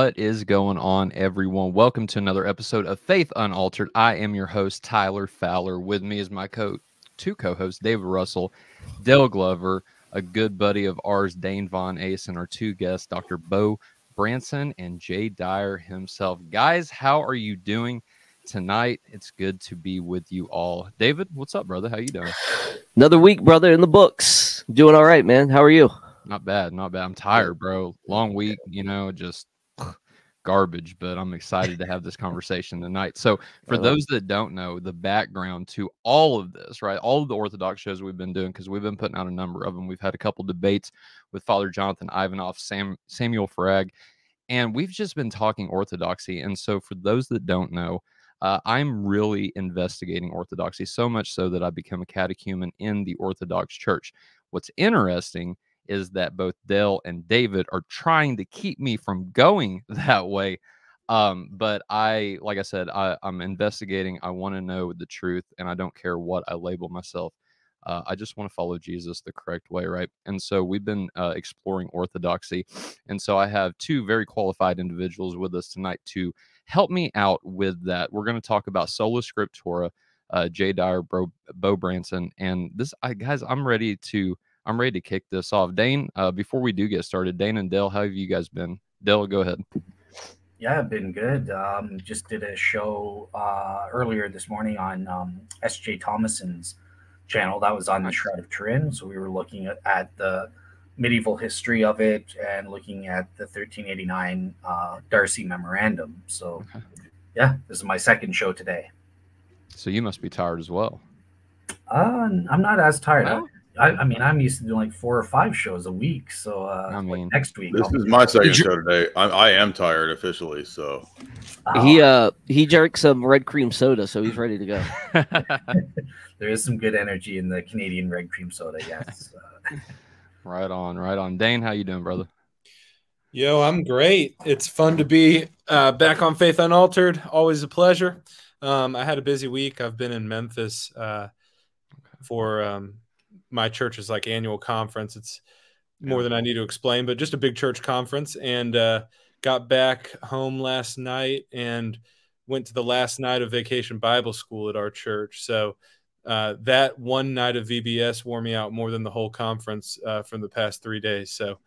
What is going on, everyone? Welcome to another episode of Faith Unaltered. I am your host, Tyler Fowler. With me is my co two co-hosts, David Russell, Dale Glover, a good buddy of ours, Dane Von Ace, and our two guests, Dr. Beau Branson and Jay Dyer himself. Guys, how are you doing tonight? It's good to be with you all. David, what's up, brother? How you doing? Another week, brother, in the books. Doing all right, man. How are you? Not bad, not bad. I'm tired, bro. Long week, you know, just garbage, but I'm excited to have this conversation tonight. So, for those that don't know, the background to all of this, right? All of the Orthodox shows we've been doing, because we've been putting out a number of them. We've had a couple debates with Father Jonathan Ivanov, Sam, Samuel Frag, and we've just been talking Orthodoxy. And so, for those that don't know, uh, I'm really investigating Orthodoxy so much so that I become a catechumen in the Orthodox Church. What's interesting is that both Dale and David are trying to keep me from going that way. Um, but I, like I said, I, I'm investigating. I want to know the truth, and I don't care what I label myself. Uh, I just want to follow Jesus the correct way, right? And so we've been uh, exploring orthodoxy. And so I have two very qualified individuals with us tonight to help me out with that. We're going to talk about Sola Scriptura, uh, Jay Dyer, Bro, Beau Branson, and this, I, guys, I'm ready to. I'm ready to kick this off. Dane, uh, before we do get started, Dane and Dale, how have you guys been? Dale, go ahead. Yeah, been good. Um, just did a show uh, earlier this morning on um, S.J. Thomason's channel. That was on the Shroud of Turin. So we were looking at, at the medieval history of it and looking at the 1389 uh, D'Arcis Memorandum. So, okay. yeah, this is my second show today. So you must be tired as well. Uh, I'm not as tired. Well, I, I, mean, I'm used to doing like four or five shows a week. So uh, I mean, like next week. This I'll is my second show today. I, I, am tired officially. So he uh he drank some red cream soda, so he's ready to go. there is some good energy in the Canadian red cream soda. Yes. right on, right on. Dane, how you doing, brother? Yo, I'm great. It's fun to be uh, back on Faith Unaltered. Always a pleasure. Um, I had a busy week. I've been in Memphis uh, for um, my church's like annual conference. It's more than I need to explain, but just a big church conference. And uh, got back home last night and went to the last night of vacation Bible school at our church. So uh, that one night of VBS wore me out more than the whole conference uh, from the past three days. So,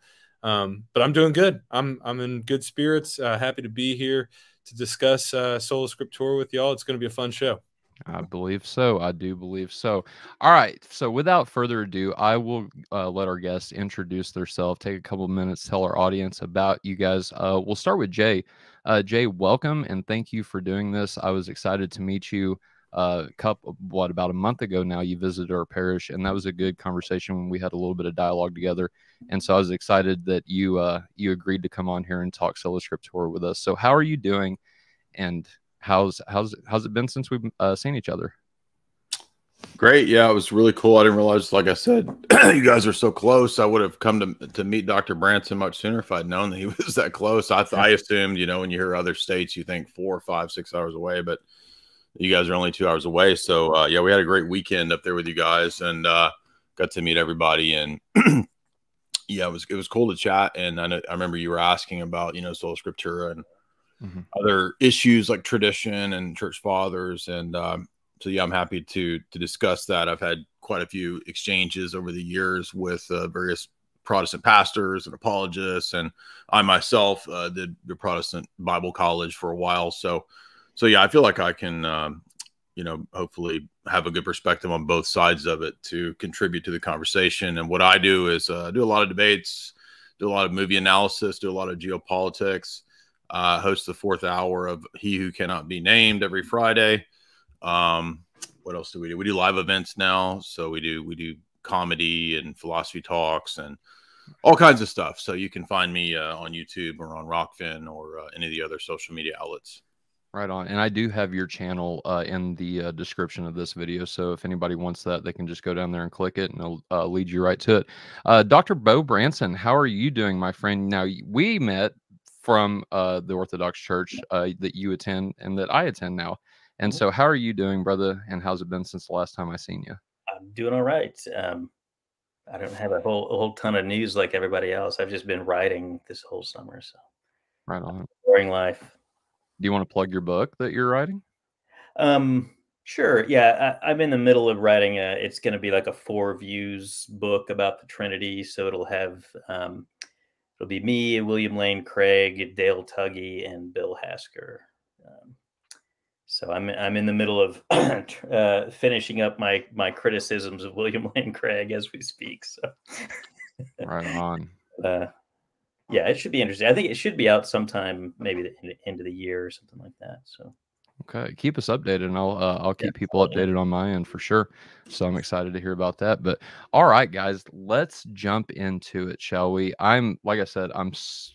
um, but I'm doing good. I'm I'm in good spirits. Uh, happy to be here to discuss uh, Sola Scriptura with y'all. It's going to be a fun show. I believe so. I do believe so. All right. So, without further ado, I will uh, let our guests introduce themselves, take a couple minutes, tell our audience about you guys. Uh, we'll start with Jay. Uh, Jay, welcome and thank you for doing this. I was excited to meet you. Uh, couple, what about a month ago now? You visited our parish, and that was a good conversation. When we had a little bit of dialogue together, and so I was excited that you uh, you agreed to come on here and talk Sola Scriptura with us. So, how are you doing? And how's how's how's it been since we've uh, seen each other? Great. Yeah, it was really cool. I didn't realize, like I said, you guys are so close. I would have come to to meet Dr. Branson much sooner if I'd known that he was that close. I I assumed, you know, when you hear other states, you think four, five, six hours away, but you guys are only two hours away. So uh, yeah, we had a great weekend up there with you guys, and uh, got to meet everybody. And yeah, it was it was cool to chat. And I know, I remember you were asking about you know Sola Scriptura and mm-hmm. other issues like tradition and church fathers. And um, so, yeah, I'm happy to to discuss that. I've had quite a few exchanges over the years with uh, various Protestant pastors and apologists, and I myself uh, did the Protestant Bible College for a while. So, so yeah, I feel like I can, um, you know, hopefully have a good perspective on both sides of it to contribute to the conversation. And what I do is uh, do a lot of debates, do a lot of movie analysis, do a lot of geopolitics, uh, hosts the fourth hour of He Who Cannot Be Named every Friday. Um, what else do we do? We do live events now, so we do we do comedy and philosophy talks and all kinds of stuff. So you can find me uh, on YouTube or on Rokfin or uh, any of the other social media outlets. Right on. And I do have your channel uh, in the uh, description of this video. So if anybody wants that, they can just go down there and click it and it'll uh, lead you right to it. Uh, Dr. Beau Branson, how are you doing, my friend? Now, we met from uh, the Orthodox Church uh, that you attend and that I attend now. And mm-hmm. so, how are you doing, brother? And how's it been since the last time I seen you? I'm doing all right. Um, I don't have a whole a whole ton of news like everybody else. I've just been writing this whole summer, so right on. Boring life. Do you want to plug your book that you're writing? Um, sure. Yeah, I, am in the middle of writing a. It's going to be like a four views book about the Trinity, so it'll have um, it'll be me, William Lane Craig, Dale Tuggy, and Bill Hasker. Um, so I'm I'm in the middle of uh, finishing up my my criticisms of William Lane Craig as we speak. So right on. Uh, yeah, it should be interesting. I think it should be out sometime, maybe the end of the year or something like that. So Okay, keep us updated, and I'll uh, I'll keep yeah. people updated on my end for sure. So I'm excited to hear about that. But all right, guys, let's jump into it, shall we? I'm like I said, I'm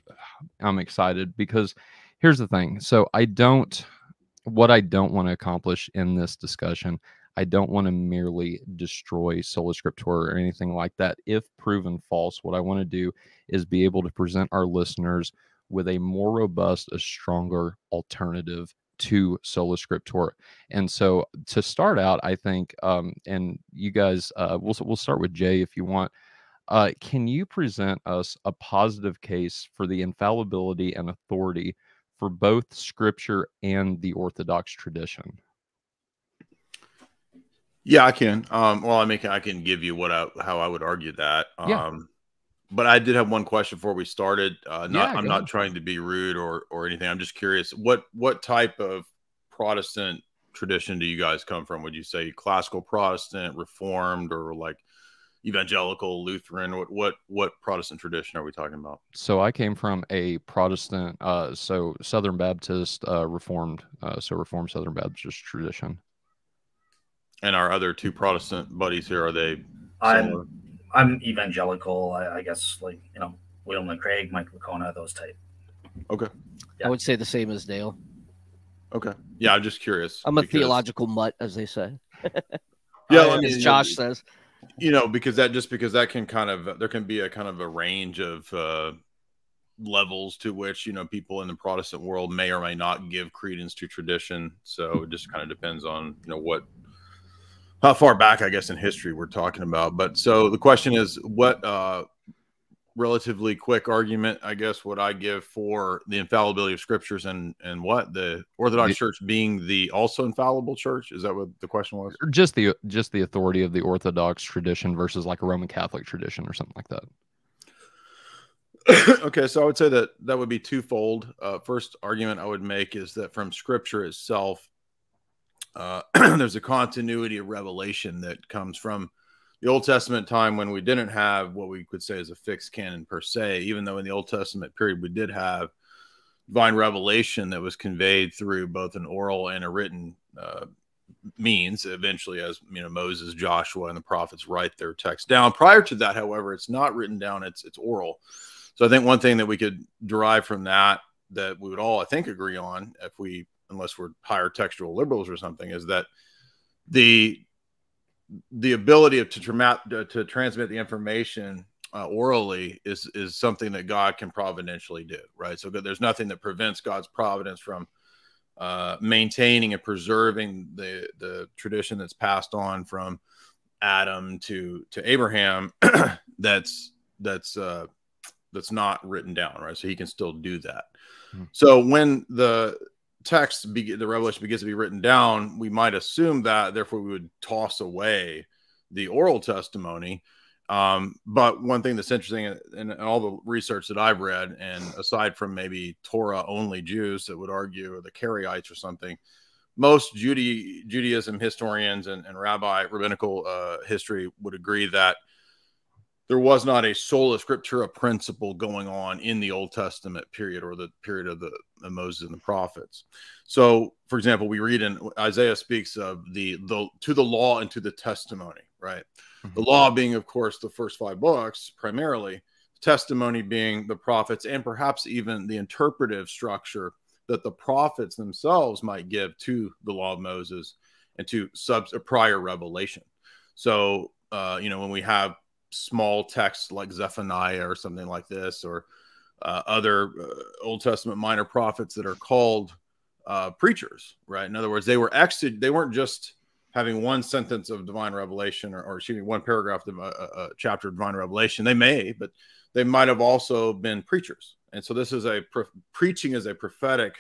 I'm excited because here's the thing. So I don't what I don't want to accomplish in this discussion, I don't want to merely destroy Sola Scriptura or anything like that. If proven false, what I want to do is be able to present our listeners with a more robust, a stronger alternative to Sola Scriptura. And so to start out, I think, um, and you guys, uh, we'll we'll start with Jay if you want. Uh, can you present us a positive case for the infallibility and authority for both Scripture and the Orthodox tradition? Yeah, I can. Um, well, I mean, I can give you what I, how I would argue that. Um, yeah. But I did have one question before we started. Uh, not, yeah, I'm not ahead. trying to be rude or or anything. I'm just curious what what type of Protestant tradition do you guys come from? Would you say classical Protestant, Reformed, or like evangelical Lutheran? What what what Protestant tradition are we talking about? So I came from a Protestant, uh, so Southern Baptist, uh, Reformed, uh, so Reformed Southern Baptist tradition. And our other two Protestant buddies here are they? Similar? I'm I'm evangelical. I, I, guess like you know William Lane Craig, Mike Licona, those type. Okay. Yeah. I would say the same as Dale. Okay. Yeah, I'm just curious. I'm a because... theological mutt, as they say. yeah, I mean, as Josh says. You know, because that just because that can kind of there can be a kind of a range of uh, levels to which you know people in the Protestant world may or may not give credence to tradition. So it just kind of depends on you know what how far back I guess in history we're talking about. But so the question is, what uh, relatively quick argument I guess would I give for the infallibility of scriptures and and what the Orthodox Church being the also infallible church? Is that what the question was? Just the just the authority of the Orthodox tradition versus like a Roman Catholic tradition or something like that. okay, so I would say that that would be twofold. Uh, first argument I would make is that from Scripture itself, uh, there's a continuity of revelation that comes from the Old Testament time when we didn't have what we could say is a fixed canon per se, even though in the Old Testament period we did have divine revelation that was conveyed through both an oral and a written uh, means eventually as you know Moses, Joshua, and the prophets write their text down. Prior to that, however, it's not written down, it's it's oral. So I think one thing that we could derive from that that we would all I think agree on if we unless we're higher textual liberals or something, is that the the ability to, to, to transmit the information uh, orally is is something that God can providentially do, right? So there's nothing that prevents God's providence from uh, maintaining and preserving the the tradition that's passed on from Adam to to Abraham. that's that's uh, that's not written down, right? So he can still do that. Hmm. So when the text, be, the revelation begins to be written down, we might assume that, therefore, we would toss away the oral testimony. Um, but one thing that's interesting in, in, all the research that I've read, and aside from maybe Torah only Jews that would argue, or the Karaites or something, most Judy, Judaism historians and, and rabbi rabbinical uh, history would agree that there was not a sola scriptura principle going on in the Old Testament period or the period of the, the Moses and the prophets. So, for example, we read in Isaiah speaks of the the to the law and to the testimony, right? Mm-hmm. The law being, of course, the first five books primarily, testimony being the prophets, and perhaps even the interpretive structure that the prophets themselves might give to the law of Moses and to sub a prior revelation. So, uh, you know, when we have small texts like Zephaniah or something like this, or uh, other uh, Old Testament minor prophets that are called uh, preachers, right? In other words, they were exit, they weren't just having one sentence of divine revelation or, or excuse me, one paragraph of a, uh, uh, chapter of divine revelation. They may, but they might have also been preachers. And so this is a preaching is a prophetic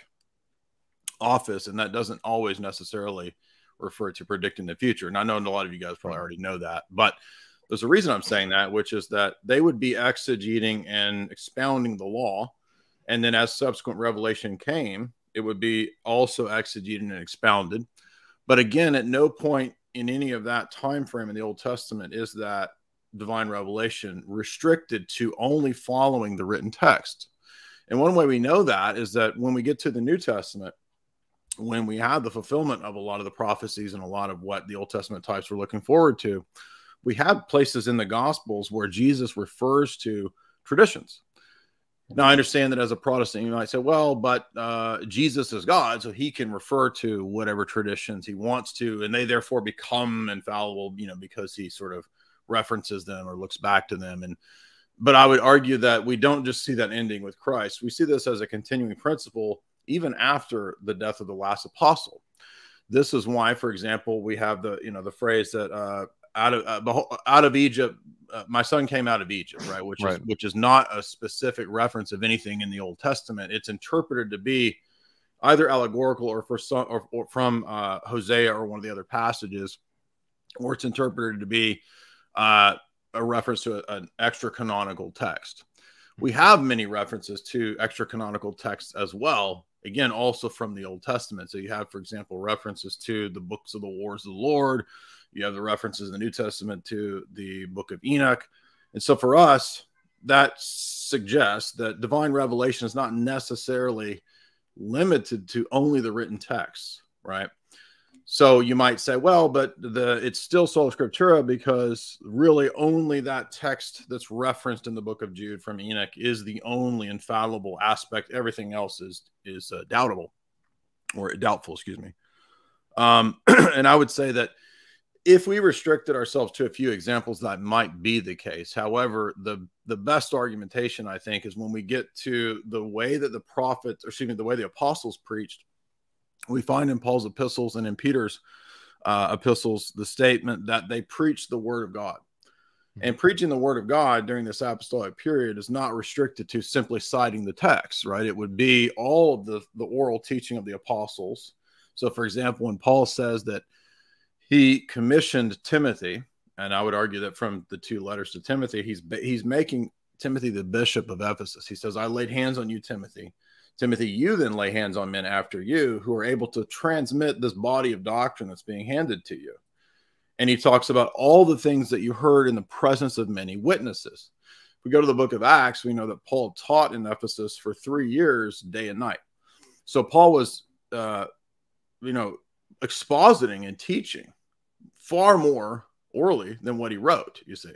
office, and that doesn't always necessarily refer to predicting the future. And I know a lot of you guys probably already know that, but there's a reason I'm saying that, which is that they would be exegeting and expounding the law. And then as subsequent revelation came, it would be also exegeted and expounded. But again, at no point in any of that time frame in the Old Testament is that divine revelation restricted to only following the written text. And one way we know that is that when we get to the New Testament, when we have the fulfillment of a lot of the prophecies and a lot of what the Old Testament types were looking forward to, we have places in the Gospels where Jesus refers to traditions. Now, I understand that as a Protestant, you might say, well, but uh, Jesus is God, so he can refer to whatever traditions he wants to, and they therefore become infallible, you know, because he sort of references them or looks back to them. And but I would argue that we don't just see that ending with Christ. We see this as a continuing principle even after the death of the last apostle. This is why, for example, we have the you know the phrase that uh, out of uh, out of Egypt, uh, my son came out of Egypt, right? Which right. is which is not a specific reference of anything in the Old Testament. It's interpreted to be either allegorical or for some or, or from uh, Hosea or one of the other passages, or it's interpreted to be uh, a reference to a, an extra canonical text. We have many references to extra canonical texts as well. Again, also from the Old Testament. So you have, for example, references to the books of the wars of the Lord. You have the references in the New Testament to the book of Enoch. And so for us, that suggests that divine revelation is not necessarily limited to only the written texts, right? So you might say, well, but the it's still sola scriptura because really only that text that's referenced in the book of Jude from Enoch is the only infallible aspect. Everything else is is uh, doubtable or doubtful, excuse me. Um, and I would say that if we restricted ourselves to a few examples, that might be the case. However, the the best argumentation I think is when we get to the way that the prophets, or excuse me, the way the apostles preached we find in Paul's epistles and in Peter's uh, epistles the statement that they preach the word of God. Hmm. And preaching the word of God during this apostolic period is not restricted to simply citing the text, right? It would be all of the, the oral teaching of the apostles. So, for example, when Paul says that he commissioned Timothy, and I would argue that from the two letters to Timothy, he's he's making Timothy the bishop of Ephesus. He says, "I laid hands on you, Timothy, Timothy, you then lay hands on men after you who are able to transmit this body of doctrine that's being handed to you. And he talks about all the things that you heard in the presence of many witnesses. If we go to the book of Acts, we know that Paul taught in Ephesus for three years, day and night. So Paul was, uh, you know, expositing and teaching far more orally than what he wrote, you see.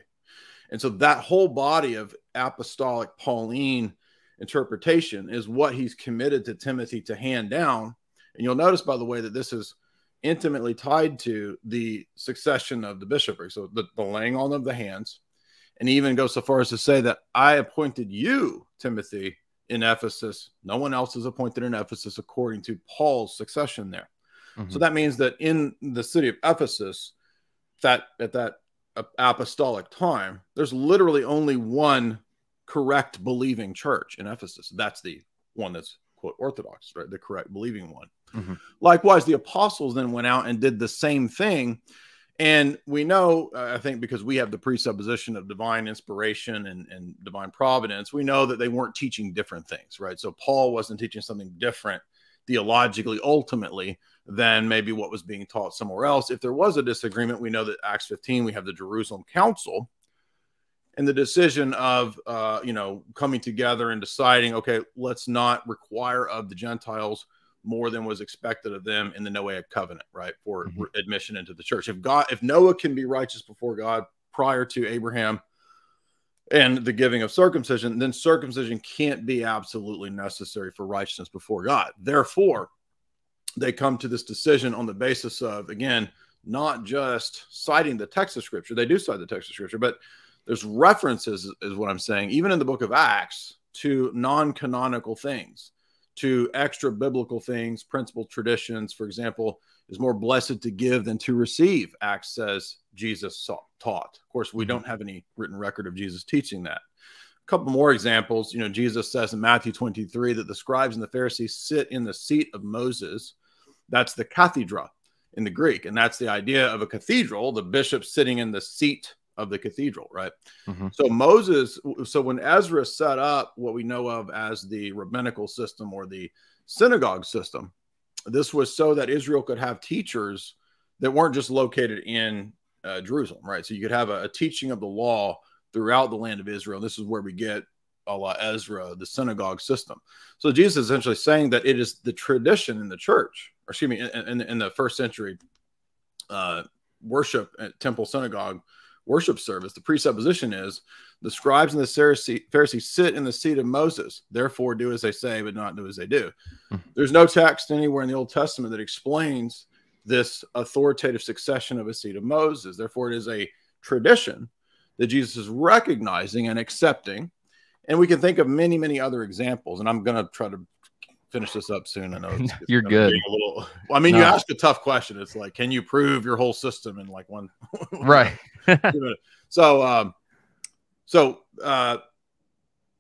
And so that whole body of apostolic Pauline interpretation is what he's committed to Timothy to hand down. And you'll notice, by the way, that this is intimately tied to the succession of the bishopric. So the, the laying on of the hands. And he even goes so far as to say that I appointed you, Timothy, in Ephesus. No one else is appointed in Ephesus according to Paul's succession there. Mm-hmm. So that means that in the city of Ephesus, that at that apostolic time, there's literally only one correct believing church in Ephesus. That's the one that's quote orthodox, right? The correct believing one. Mm-hmm. Likewise, the apostles then went out and did the same thing. And we know, uh, I think, because we have the presupposition of divine inspiration and, and divine providence, we know that they weren't teaching different things, right? So Paul wasn't teaching something different theologically, ultimately, than maybe what was being taught somewhere else. If there was a disagreement, we know that Acts 15, we have the Jerusalem Council, and the decision of uh, you know coming together and deciding okay let's not require of the gentiles more than was expected of them in the noahic covenant right for mm-hmm. admission into the church if god if noah can be righteous before god prior to abraham and the giving of circumcision then circumcision can't be absolutely necessary for righteousness before god. Therefore they come to this decision on the basis of again not just citing the text of scripture they do cite the text of scripture but there's references is what i'm saying even in the book of acts to non-canonical things to extra biblical things principal traditions for example is more blessed to give than to receive acts says jesus taught of course we mm-hmm. don't have any written record of jesus teaching that a couple more examples you know jesus says in matthew 23 that the scribes and the pharisees sit in the seat of moses that's the cathedra in the greek and that's the idea of a cathedral the bishop sitting in the seat of the cathedral, right? Mm-hmm. So Moses, so when Ezra set up what we know of as the rabbinical system or the synagogue system, this was so that Israel could have teachers that weren't just located in uh, Jerusalem, right? So you could have a, a, teaching of the law throughout the land of Israel. This is where we get a la Ezra, the synagogue system. So Jesus is essentially saying that it is the tradition in the church, or excuse me, in, in, in the first century uh, worship at temple synagogue worship service, the presupposition is the scribes and the Pharisees sit in the seat of Moses, therefore do as they say, but not do as they do. Hmm. There's no text anywhere in the Old Testament that explains this authoritative succession of a seat of Moses. Therefore, it is a tradition that Jesus is recognizing and accepting. And we can think of many, many other examples. And I'm going to try to finish this up soon. I know it's, it's you're good. Little, well, I mean, no. you ask a tough question. It's like, can you prove your whole system in like one? right. so, um, so, uh,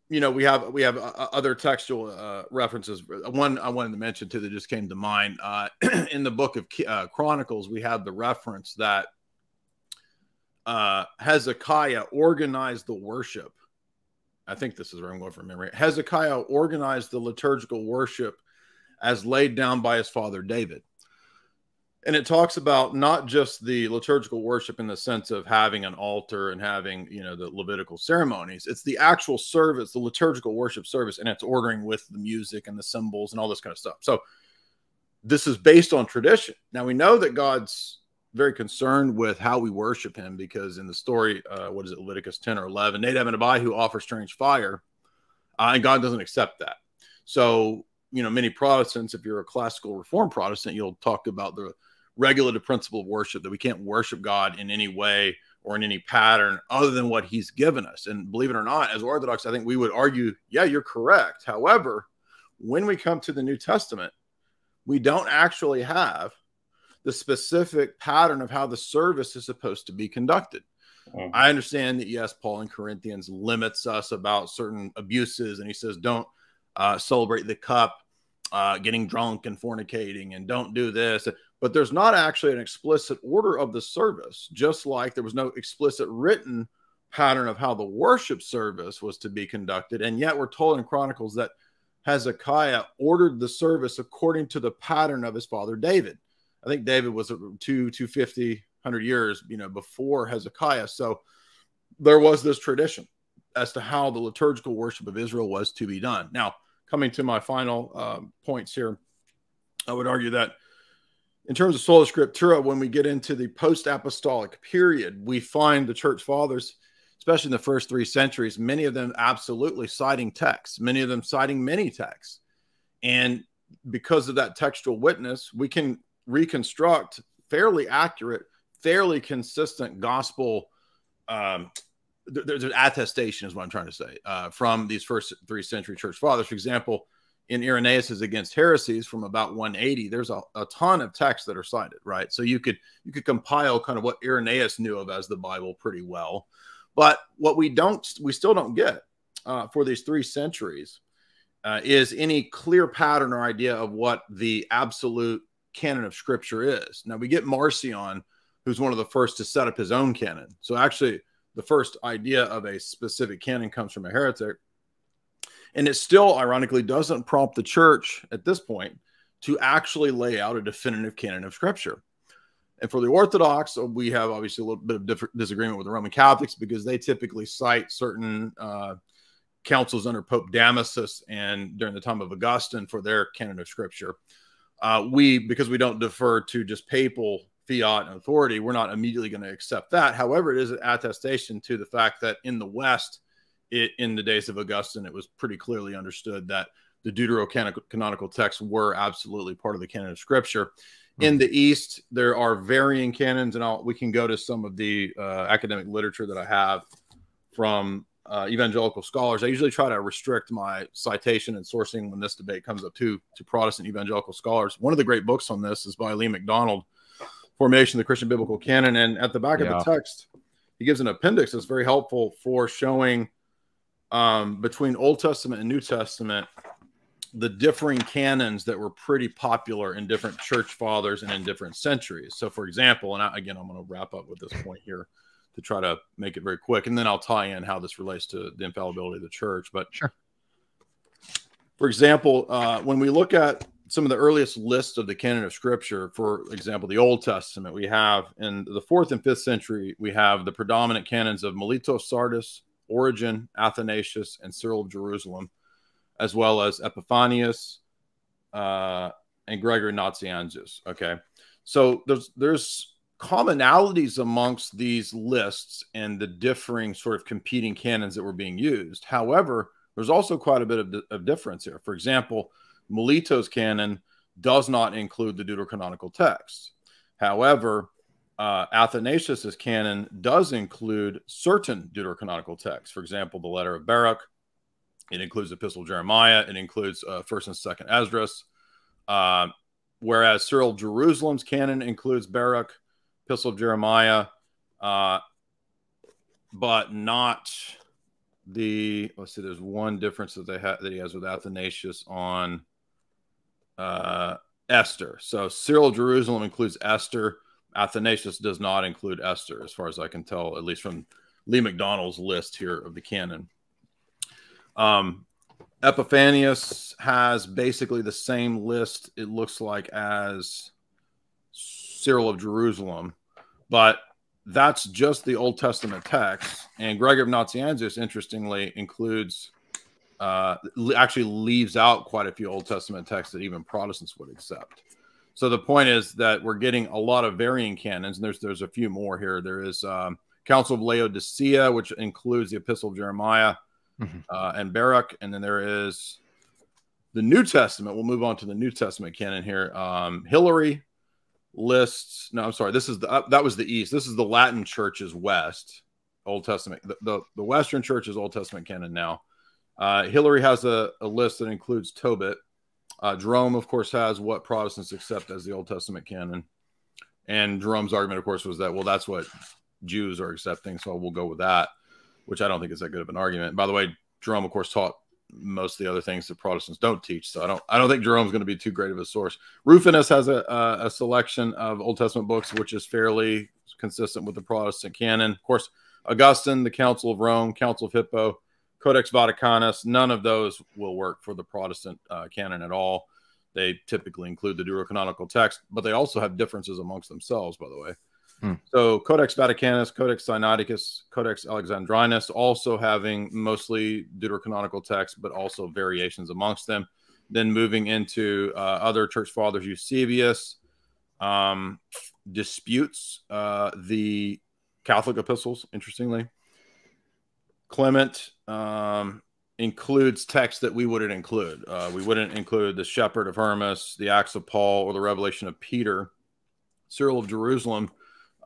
you know, we have we have uh, other textual uh, references. One I wanted to mention too that just came to mind. Uh, in the book of uh, Chronicles, we have the reference that uh, Hezekiah organized the worship. I think this is where I'm going from memory. Hezekiah organized the liturgical worship as laid down by his father David and it talks about not just the liturgical worship in the sense of having an altar and having you know the levitical ceremonies. It's the actual service the liturgical worship service and it's ordering with the music and the cymbals and all this kind of stuff. So this is based on tradition. Now we know that god's very concerned with how we worship him because in the story uh, what is it leviticus 10 or 11 nadab and abihu who offer strange fire uh, and god doesn't accept that. So you know many protestants if you're a classical reform protestant you'll talk about the regulative principle of worship that we can't worship God in any way or in any pattern other than what he's given us. And believe it or not, as Orthodox, I think we would argue, yeah, you're correct. However, when we come to the New Testament, we don't actually have the specific pattern of how the service is supposed to be conducted. Mm-hmm. I understand that, yes, Paul in Corinthians limits us about certain abuses, and he says, don't uh, celebrate the cup, uh, getting drunk and fornicating, and don't do this but there's not actually an explicit order of the service, just like there was no explicit written pattern of how the worship service was to be conducted. And yet we're told in Chronicles that Hezekiah ordered the service according to the pattern of his father David. I think David was two, 250, 100 years, you know, before Hezekiah. So there was this tradition as to how the liturgical worship of Israel was to be done. Now, coming to my final um, points here, I would argue that in terms of sola scriptura, when we get into the post apostolic period, we find the church fathers, especially in the first three centuries, many of them absolutely citing texts, many of them citing many texts. And because of that textual witness, we can reconstruct fairly accurate, fairly consistent gospel. Um, there's an attestation, is what I'm trying to say, uh, from these first three century church fathers. For example, in Irenaeus's against heresies from about 180 there's a, a ton of texts that are cited right? So you could you could compile kind of what Irenaeus knew of as the Bible pretty well. But what we don't we still don't get uh, for these three centuries uh, is any clear pattern or idea of what the absolute canon of scripture is. Now we get Marcion who's one of the first to set up his own canon. So actually the first idea of a specific canon comes from a heretic and it still, ironically, doesn't prompt the church at this point to actually lay out a definitive canon of scripture. And for the Orthodox, uh, we have obviously a little bit of disagreement with the Roman Catholics because they typically cite certain uh, councils under Pope Damasus and during the time of Augustine for their canon of scripture. Uh, we, because we don't defer to just papal fiat and authority, we're not immediately going to accept that. However, it is an attestation to the fact that in the West, it, in the days of Augustine, it was pretty clearly understood that the deuterocanonical texts were absolutely part of the canon of Scripture. Hmm. In the East, there are varying canons, and I'll, we can go to some of the uh, academic literature that I have from uh, evangelical scholars. I usually try to restrict my citation and sourcing when this debate comes up to to Protestant evangelical scholars. One of the great books on this is by Lee McDonald, Formation of the Christian Biblical Canon, and at the back yeah. of the text, he gives an appendix that's very helpful for showing um, between Old Testament and New Testament, the differing canons that were pretty popular in different church fathers and in different centuries. So, for example, and I, again, I'm going to wrap up with this point here to try to make it very quick, and then I'll tie in how this relates to the infallibility of the church. But sure. For example, uh, when we look at some of the earliest lists of the canon of Scripture, for example, the Old Testament, we have in the fourth and fifth century, we have the predominant canons of Melito, Sardis, Origen, Athanasius, and Cyril of Jerusalem, as well as Epiphanius uh, and Gregory Nazianzus. Okay, so there's there's commonalities amongst these lists and the differing sort of competing canons that were being used. However, there's also quite a bit of, of difference here. For example, Melito's canon does not include the deuterocanonical texts. However, uh, Athanasius's canon does include certain deuterocanonical texts. For example, the letter of Baruch. It includes Epistle Jeremiah. It includes uh, First and Second Esdras. Uh, whereas Cyril Jerusalem's canon includes Baruch, Epistle of Jeremiah, uh, but not the. Let's see. There's one difference that they have that he has with Athanasius on uh, Esther. So Cyril Jerusalem includes Esther. Athanasius does not include Esther, as far as I can tell, at least from Lee McDonald's list here of the canon. Um, Epiphanius has basically the same list, it looks like, as Cyril of Jerusalem, but that's just the Old Testament text. And Gregory of Nazianzus, interestingly, includes, uh, actually leaves out quite a few Old Testament texts that even Protestants would accept. So the point is that we're getting a lot of varying canons, and there's there's a few more here. There is um, Council of Laodicea, which includes the Epistle of Jeremiah, mm-hmm. uh, and Baruch. And then there is the New Testament. We'll move on to the New Testament canon here. Um, Hilary lists. No, I'm sorry. This is the uh, that was the East. This is the Latin Church's West Old Testament. The, the, the Western Church is Old Testament canon now. Uh, Hilary has a, a list that includes Tobit. Uh, Jerome, of course, has what Protestants accept as the Old Testament canon. And Jerome's argument, of course, was that, well, that's what Jews are accepting. So we'll go with that which I don't think is that good of an argument. By the way, Jerome, of course, taught most of the other things that Protestants don't teach. So I don't I don't think Jerome's going to be too great of a source. Rufinus has a, a, a selection of Old Testament books which is fairly consistent with the Protestant canon. Of course, Augustine, the Council of Rome, Council of Hippo, Codex Vaticanus, none of those will work for the Protestant uh, canon at all. They typically include the deuterocanonical text, but they also have differences amongst themselves, by the way. Hmm. So Codex Vaticanus, Codex Sinaiticus, Codex Alexandrinus, also having mostly deuterocanonical texts, but also variations amongst them. Then moving into uh, other church fathers, Eusebius um, disputes uh, the Catholic epistles, interestingly. Clement um, includes texts that we wouldn't include. Uh, we wouldn't include the Shepherd of Hermas, the Acts of Paul, or the Revelation of Peter. Cyril of Jerusalem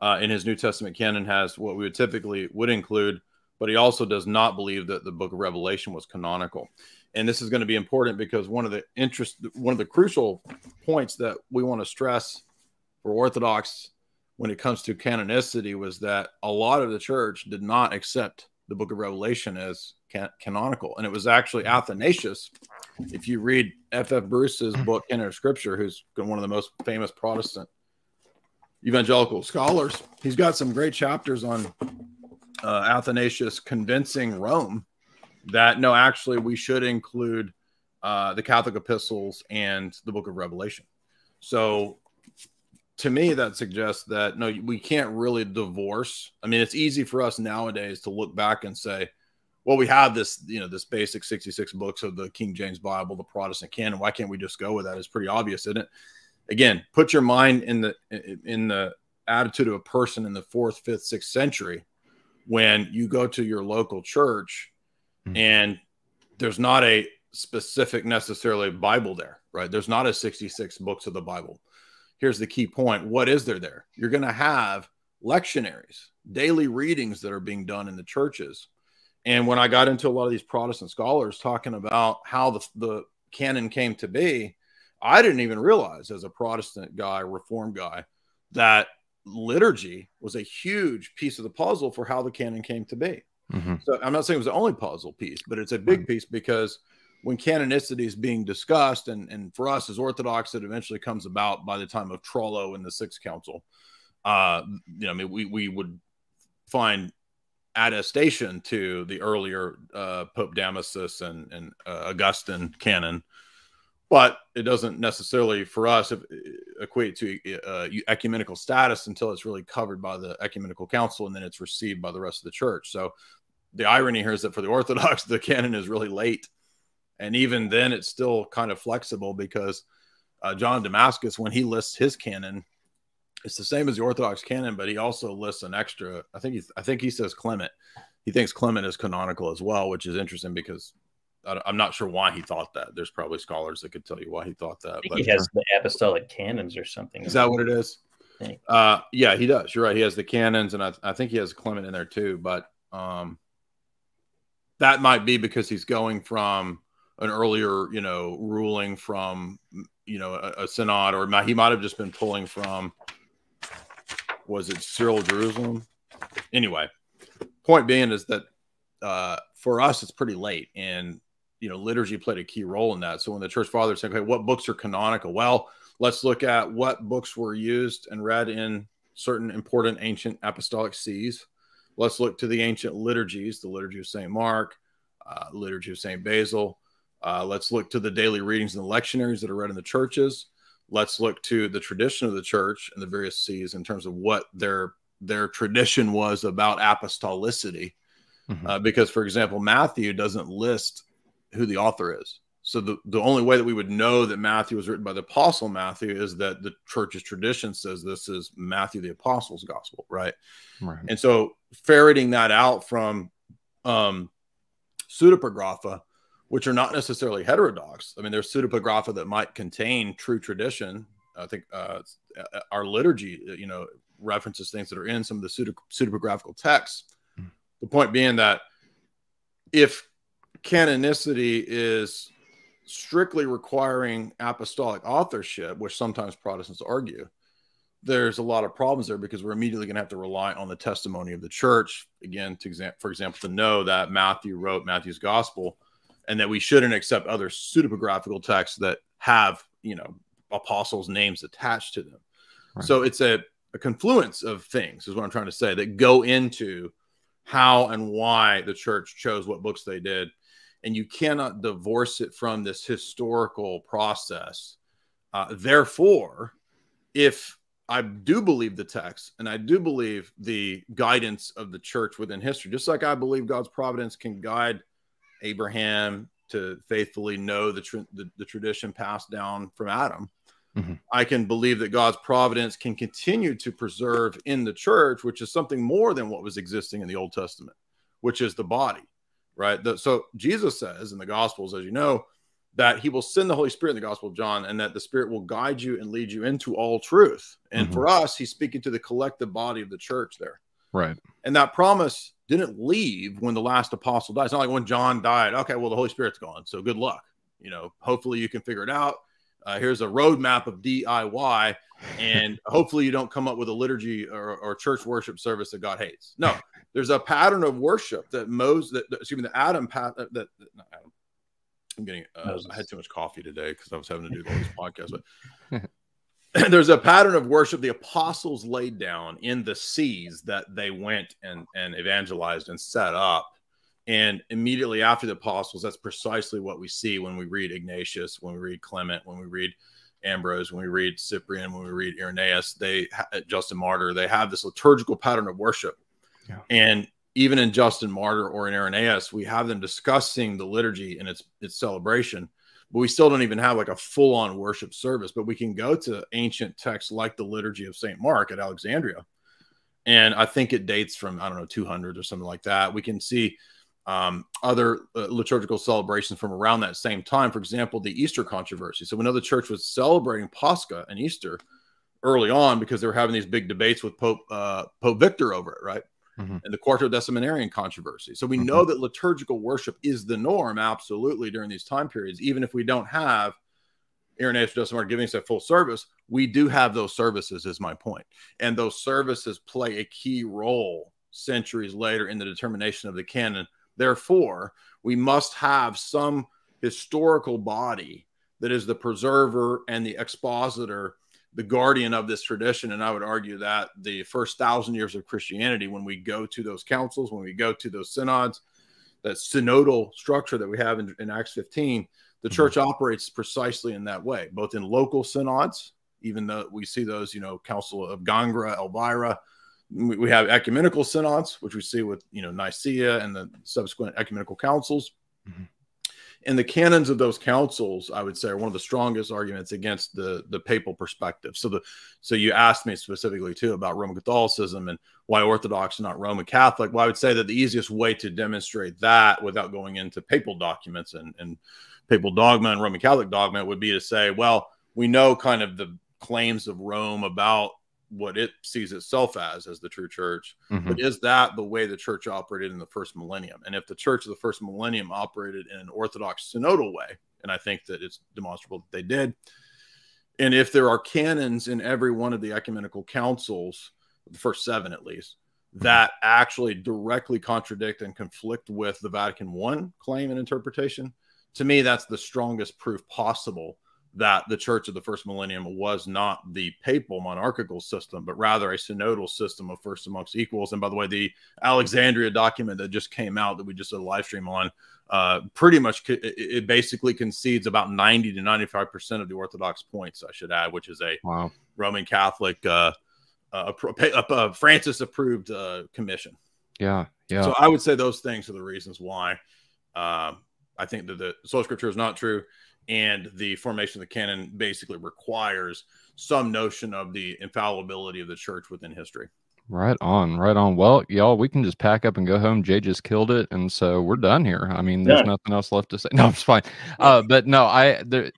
uh, in his New Testament canon has what we would typically would include, but he also does not believe that the book of Revelation was canonical. And this is going to be important because one of the interest, one of the crucial points that we want to stress for Orthodox when it comes to canonicity was that a lot of the church did not accept the book of Revelation as can- canonical. And it was actually Athanasius. If you read F.F. F. Bruce's book, Canon of Scripture, who's one of the most famous Protestant evangelical scholars. He's got some great chapters on uh, Athanasius convincing Rome that no, actually, we should include uh, the Catholic epistles and the book of Revelation. So to me, that suggests that no, we can't really divorce. I mean, it's easy for us nowadays to look back and say, well, we have this, you know, this basic 66 books of the King James Bible, the Protestant canon. Why can't we just go with that? It's pretty obvious, isn't it? again, put your mind in the in the attitude of a person in the fourth, fifth, sixth century when you go to your local church mm-hmm. and there's not a specific necessarily Bible there, right? There's not a 66 books of the Bible. Here's the key point. What is there there? You're going to have lectionaries, daily readings that are being done in the churches. And when I got into a lot of these Protestant scholars talking about how the, the canon came to be, I didn't even realize as a Protestant guy, Reform guy, that liturgy was a huge piece of the puzzle for how the canon came to be. Mm-hmm. So I'm not saying it was the only puzzle piece, but it's a big piece because when canonicity is being discussed, and, and for us as Orthodox, it eventually comes about by the time of Trullo in the Sixth Council. Uh, you know, I mean, we, we would find attestation to the earlier uh, Pope Damasus and, and uh, Augustine canon. But it doesn't necessarily for us equate to uh, ecumenical status until it's really covered by the ecumenical council and then it's received by the rest of the church. So the irony here is that for the orthodox the canon is really late and even then it's still kind of flexible because uh, john damascus when he lists his canon it's the same as the Orthodox canon, but he also lists an extra. I think he's. I think he says Clement. He thinks Clement is canonical as well, which is interesting because I, am not sure why he thought that. There's probably scholars that could tell you why he thought that. but, he has the apostolic canons or something. Is that what it is? Uh, yeah, he does. You're right. He has the canons, and I, I think he has Clement in there too. But um, that might be because he's going from an earlier, you know, ruling from, you know, a, a synod, or he might have just been pulling from. Was it Cyril Jerusalem? Anyway, point being is that uh, for us it's pretty late, and you know, liturgy played a key role in that. So when the church fathers said, "Okay, what books are canonical?" Well, let's look at what books were used and read in certain important ancient apostolic sees. Let's look to the ancient liturgies, the liturgy of St. Mark, uh, liturgy of St. Basil. Uh, let's look to the daily readings and the lectionaries that are read in the churches. Let's look to the tradition of the church and the various sees in terms of what their their tradition was about apostolicity. Mm-hmm. Uh, because, for example, Matthew doesn't list who the author is. So the, the only way that we would know that Matthew was written by the apostle Matthew is that the church's tradition says this is Matthew the apostle's gospel, right? right. And so ferreting that out from um, pseudepigrapha, which are not necessarily heterodox. I mean, there's pseudepigrapha that might contain true tradition. I think uh, our liturgy, you know, references things that are in some of the pseudo pseudepigraphical texts. Mm. The point being that if canonicity is strictly requiring apostolic authorship, which sometimes Protestants argue, there's a lot of problems there because we're immediately going to have to rely on the testimony of the church again to exam- for example to know that matthew wrote matthew's gospel and that we shouldn't accept other pseudepigraphical texts that have you know apostles names attached to them right. so it's a, a confluence of things is what i'm trying to say that go into how and why the church chose what books they did and you cannot divorce it from this historical process. Uh, therefore, if I do believe the text and I do believe the guidance of the church within history, just like I believe God's providence can guide Abraham to faithfully know the, tra- the, the, tradition passed down from Adam. Mm-hmm. I can believe that God's providence can continue to preserve in the church, which is something more than what was existing in the Old Testament, which is the body right? The, so Jesus says in the Gospels, as you know, that he will send the Holy Spirit in the Gospel of John and that the Spirit will guide you and lead you into all truth. And mm-hmm. for us, he's speaking to the collective body of the church there. Right. And that promise didn't leave when the last apostle died. It's not like when John died, okay, well, the Holy Spirit's gone. So good luck. You know, hopefully you can figure it out. Uh, here's a roadmap of DIY, and hopefully you don't come up with a liturgy or, or church worship service that God hates. No, there's a pattern of worship that Moses, that, that excuse me, the Adam pat that, that Adam. I'm getting. Uh, I had too much coffee today because I was having to do all these podcasts. But there's a pattern of worship the apostles laid down in the sees that they went and and evangelized and set up. And immediately after the apostles, that's precisely what we see when we read Ignatius, when we read Clement, when we read Ambrose, when we read Cyprian, when we read Irenaeus, they uh, Justin Martyr, they have this liturgical pattern of worship yeah. And even in Justin Martyr or in Irenaeus, we have them discussing the liturgy and its its celebration, but we still don't even have like a full on worship service. But we can go to ancient texts like the liturgy of Saint Mark at Alexandria, and I think it dates from I don't know 200 or something like that. We can see um, other uh, liturgical celebrations from around that same time. For example, the Easter controversy. So we know the church was celebrating Pascha and Easter early on because they were having these big debates with Pope uh, Pope Victor over it, right? Mm-hmm. and the Quartodeciminarian controversy. So we mm-hmm. know that liturgical worship is the norm, absolutely, during these time periods. Even if we don't have Irenaeus Justin giving us a full service, we do have those services, is my point. And those services play a key role centuries later in the determination of the canon. Therefore, we must have some historical body that is the preserver and the expositor the guardian of this tradition. And I would argue that the first thousand years of Christianity, when we go to those councils, when we go to those synods, that synodal structure that we have in, in Acts 15, the mm-hmm. church operates precisely in that way, both in local synods, even though we see those, you know, Council of Gangra, Elvira. We, we have ecumenical synods, which we see with, you know, Nicaea and the subsequent ecumenical councils. Mm-hmm. And the canons of those councils, I would say, are one of the strongest arguments against the the papal perspective. So the so you asked me specifically too about Roman Catholicism and why Orthodox and not Roman Catholic. Well, I would say that the easiest way to demonstrate that without going into papal documents and, and papal dogma and Roman Catholic dogma would be to say, well, we know kind of the claims of Rome about what it sees itself as as the true church. Mm-hmm. but is that the way the church operated in the first millennium? And if the church of the first millennium operated in an orthodox synodal way and i think that it's demonstrable that they did and if there are canons in every one of the ecumenical councils the first seven at least that actually directly contradict and conflict with the vatican one claim and interpretation to me that's the strongest proof possible that the church of the first millennium was not the papal monarchical system, but rather a synodal system of first amongst equals. And by the way, the Alexandria document that just came out that we just did a live stream on, uh, pretty much it basically concedes about 90 to 95% of the Orthodox points, I should add, which is a wow. Roman Catholic, uh, uh, uh Francis approved uh, commission. Yeah. Yeah. So I would say those things are the reasons why uh, I think that the source scripture is not true and the formation of the canon basically requires some notion of the infallibility of the church within history. Right on, right on. Well, y'all, we can just pack up and go home. Jay just killed it, and so we're done here. I mean, there's yeah. nothing else left to say. No, it's fine. Uh, but no, I there,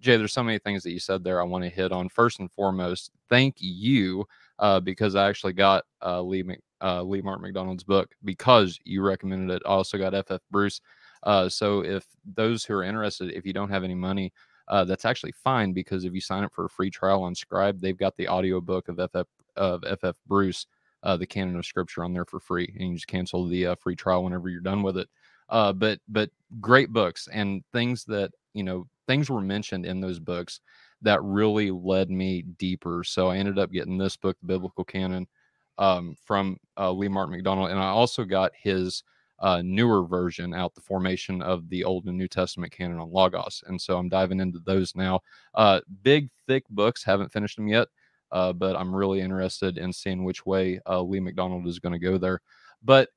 Jay, there's so many things that you said there. I want to hit on first and foremost. Thank you, uh, because I actually got uh, Lee Mc, uh, Lee Mark McDonald's book because you recommended it. I also got FF Bruce uh, so if those who are interested, if you don't have any money, uh, that's actually fine because if you sign up for a free trial on Scribd, they've got the audio book of FF of FF Bruce, uh, the canon of Scripture, on there for free, and you just cancel the uh, free trial whenever you're done with it. Uh, but but great books and things that you know things were mentioned in those books that really led me deeper. So I ended up getting this book, the Biblical Canon, um, from uh, Lee Martin McDonald, and I also got his uh, newer version out, the formation of the Old and New Testament canon on Logos. And so I'm diving into those now. Uh, big, thick books, haven't finished them yet, uh, but I'm really interested in seeing which way uh, Lee McDonald is going to go there. But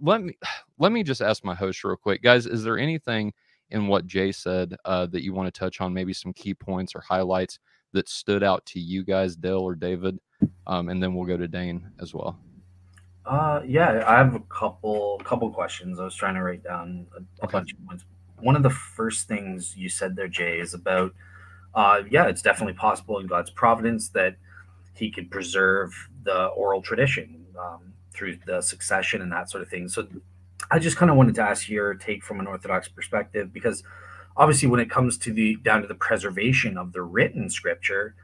let me let me just ask my host real quick, guys. Is there anything in what Jay said uh, that you want to touch on? Maybe some key points or highlights that stood out to you guys, Dale or David, um, and then we'll go to Dane as well. Uh, yeah, I have a couple couple questions. I was trying to write down a, a okay. bunch of ones. One of the first things you said there, Jay, is about uh, yeah, it's definitely possible in God's providence that He could preserve the oral tradition um, through the succession and that sort of thing. So, I just kind of wanted to ask your take from an Orthodox perspective because obviously, when it comes to the down to the preservation of the written Scripture,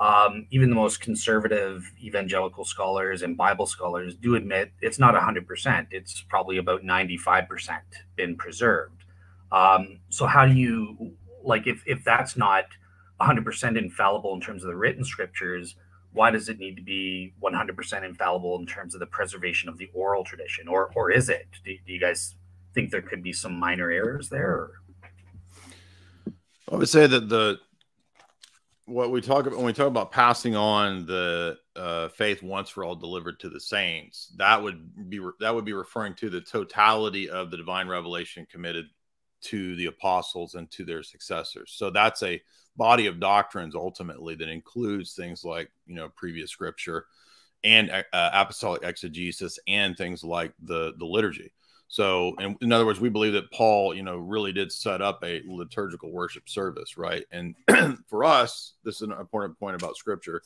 um, even the most conservative evangelical scholars and Bible scholars do admit it's not 100%. It's probably about 95% been preserved. Um, so, how do you, like, if, if that's not 100% infallible in terms of the written scriptures, why does it need to be 100% infallible in terms of the preservation of the oral tradition? Or, or is it? Do, do you guys think there could be some minor errors there? Or? I would say that the what we talk about when we talk about passing on the uh, faith once for all delivered to the saints, that would be that would be referring to the totality of the divine revelation committed to the apostles and to their successors. So that's a body of doctrines ultimately that includes things like you know previous scripture and uh, apostolic exegesis and things like the the liturgy. So, in, in other words, we believe that Paul, you know, really did set up a liturgical worship service, right? And for us, this is an important point about Scripture.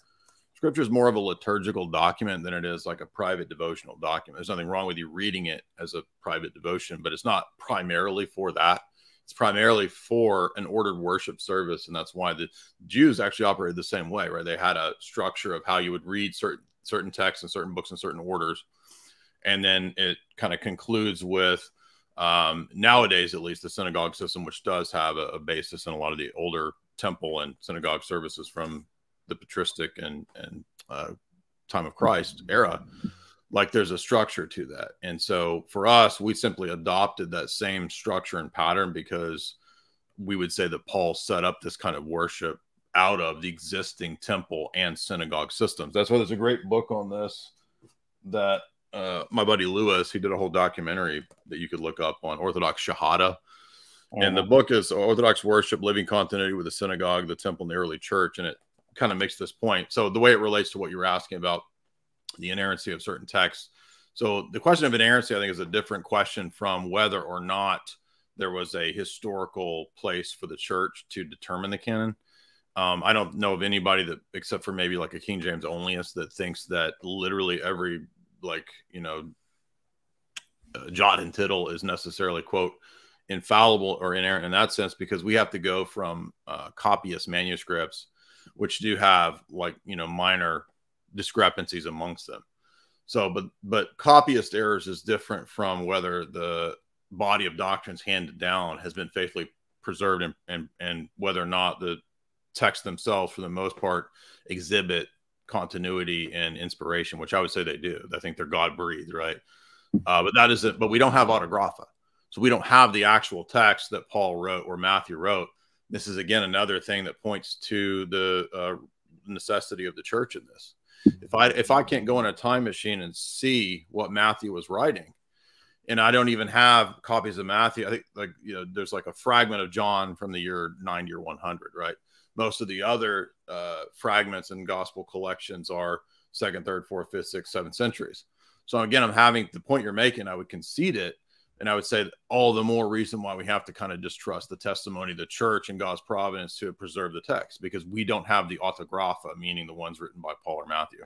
Scripture is more of a liturgical document than it is like a private devotional document. There's nothing wrong with you reading it as a private devotion, but it's not primarily for that. It's primarily for an ordered worship service, and that's why the Jews actually operated the same way, right? They had a structure of how you would read certain certain texts and certain books in certain orders and then it kind of concludes with um, nowadays, at least, the synagogue system, which does have a, a, basis in a lot of the older temple and synagogue services from the patristic and and uh, time of Christ era. Like there's a structure to that, and so for us, we simply adopted that same structure and pattern because we would say that Paul set up this kind of worship out of the existing temple and synagogue systems. That's why there's a great book on this that uh, my buddy Lewis, he did a whole documentary that you could look up on Orthodox Shahada. And the book is Orthodox Worship, Living Continuity with the Synagogue, the Temple, and the Early Church. And it kind of makes this point. So, the way it relates to what you were asking about the inerrancy of certain texts. So, the question of inerrancy, I think, is a different question from whether or not there was a historical place for the church to determine the canon. Um, I don't know of anybody that, except for maybe like a King James onlyist, that thinks that literally every like you know uh, jot and tittle is necessarily quote infallible or inerrant in that sense because we have to go from uh, copyist manuscripts which do have like you know minor discrepancies amongst them. So but but copyist errors is different from whether the body of doctrines handed down has been faithfully preserved and and, and whether or not the texts themselves for the most part exhibit continuity and inspiration which i would say they do i think they're god breathed right uh, but that isn't, but we don't have autographa. So we don't have the actual text that Paul wrote or Matthew wrote. This is again another thing that points to the uh, necessity of the church in this. If I if I can't go in a time machine and see what Matthew was writing, and I don't even have copies of Matthew, I think like you know there's like a fragment of John from the year 90 or 100, right? Most of the other uh, fragments and gospel collections are second, third, fourth, fifth, sixth, seventh centuries. So again, I'm having the point you're making. I would concede it, and I would say all the more reason why we have to kind of distrust the testimony of the church and God's providence to preserve the text because we don't have the autographa, meaning the ones written by Paul or Matthew.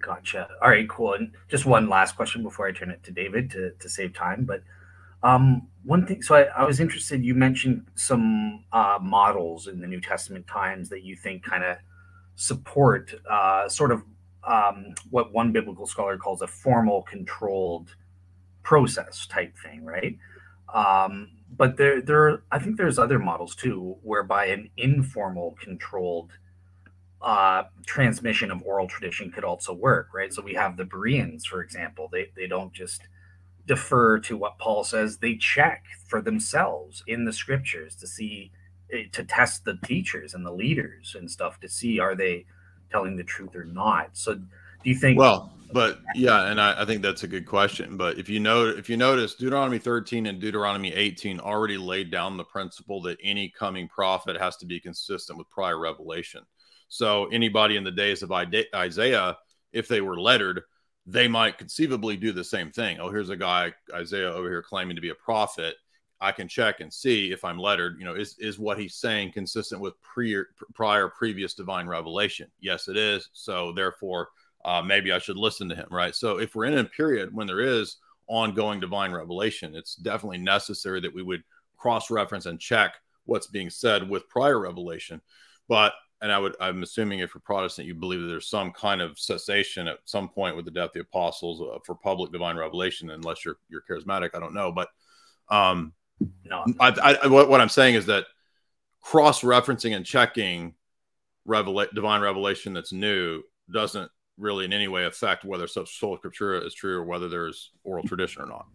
Gotcha. All right, cool. And just one last question before I turn it to David to, to save time. But um, one thing, so I, I was interested, you mentioned some uh, models in the New Testament times that you think kind of support uh, sort of um, what one biblical scholar calls a formal controlled process type thing, right? Um, but there, there, I think there's other models too, whereby an informal controlled uh, transmission of oral tradition could also work, right? So we have the Bereans, for example. They they don't just defer to what Paul says; they check for themselves in the scriptures to see, eh, to test the teachers and the leaders and stuff to see are they telling the truth or not. So do you think well but yeah and I, I, think that's a good question but if you know if you notice deuteronomy 13 and deuteronomy 18 already laid down the principle that any coming prophet has to be consistent with prior revelation so anybody in the days of isaiah if they were lettered they might conceivably do the same thing oh here's a guy isaiah over here claiming to be a prophet I can check and see if I'm lettered. You know, is is what he's saying consistent with prior prior previous divine revelation? Yes, it is. So therefore, uh, maybe I should listen to him, right? So if we're in a period when there is ongoing divine revelation, it's definitely necessary that we would cross reference and check what's being said with prior revelation. But and I would I'm assuming if you're Protestant, you believe that there's some kind of cessation at some point with the death of the apostles uh, for public divine revelation, unless you're you're charismatic. I don't know, but um, no, I, I, what, what I'm saying is that cross referencing and checking revela- divine revelation that's new doesn't really in any way affect whether such sola scriptura is true or whether there's oral tradition or not.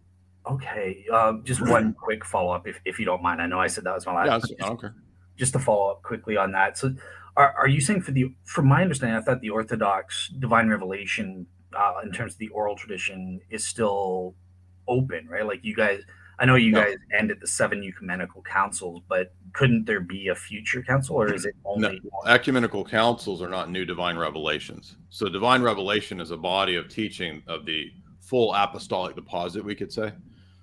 Okay, uh, just one quick follow up, if, if you don't mind. I know I said that was my last. Yeah, I don't care. Just to follow up quickly on that. So, are, are you saying for the from my understanding, I thought the Orthodox divine revelation uh, in terms of the oral tradition is still open, right? Like you guys, I know you no. guys ended the seven ecumenical councils, but couldn't there be a future council, or is it only no, ecumenical councils are not new divine revelations? So divine revelation is a body of teaching of the full apostolic deposit, we could say. Okay.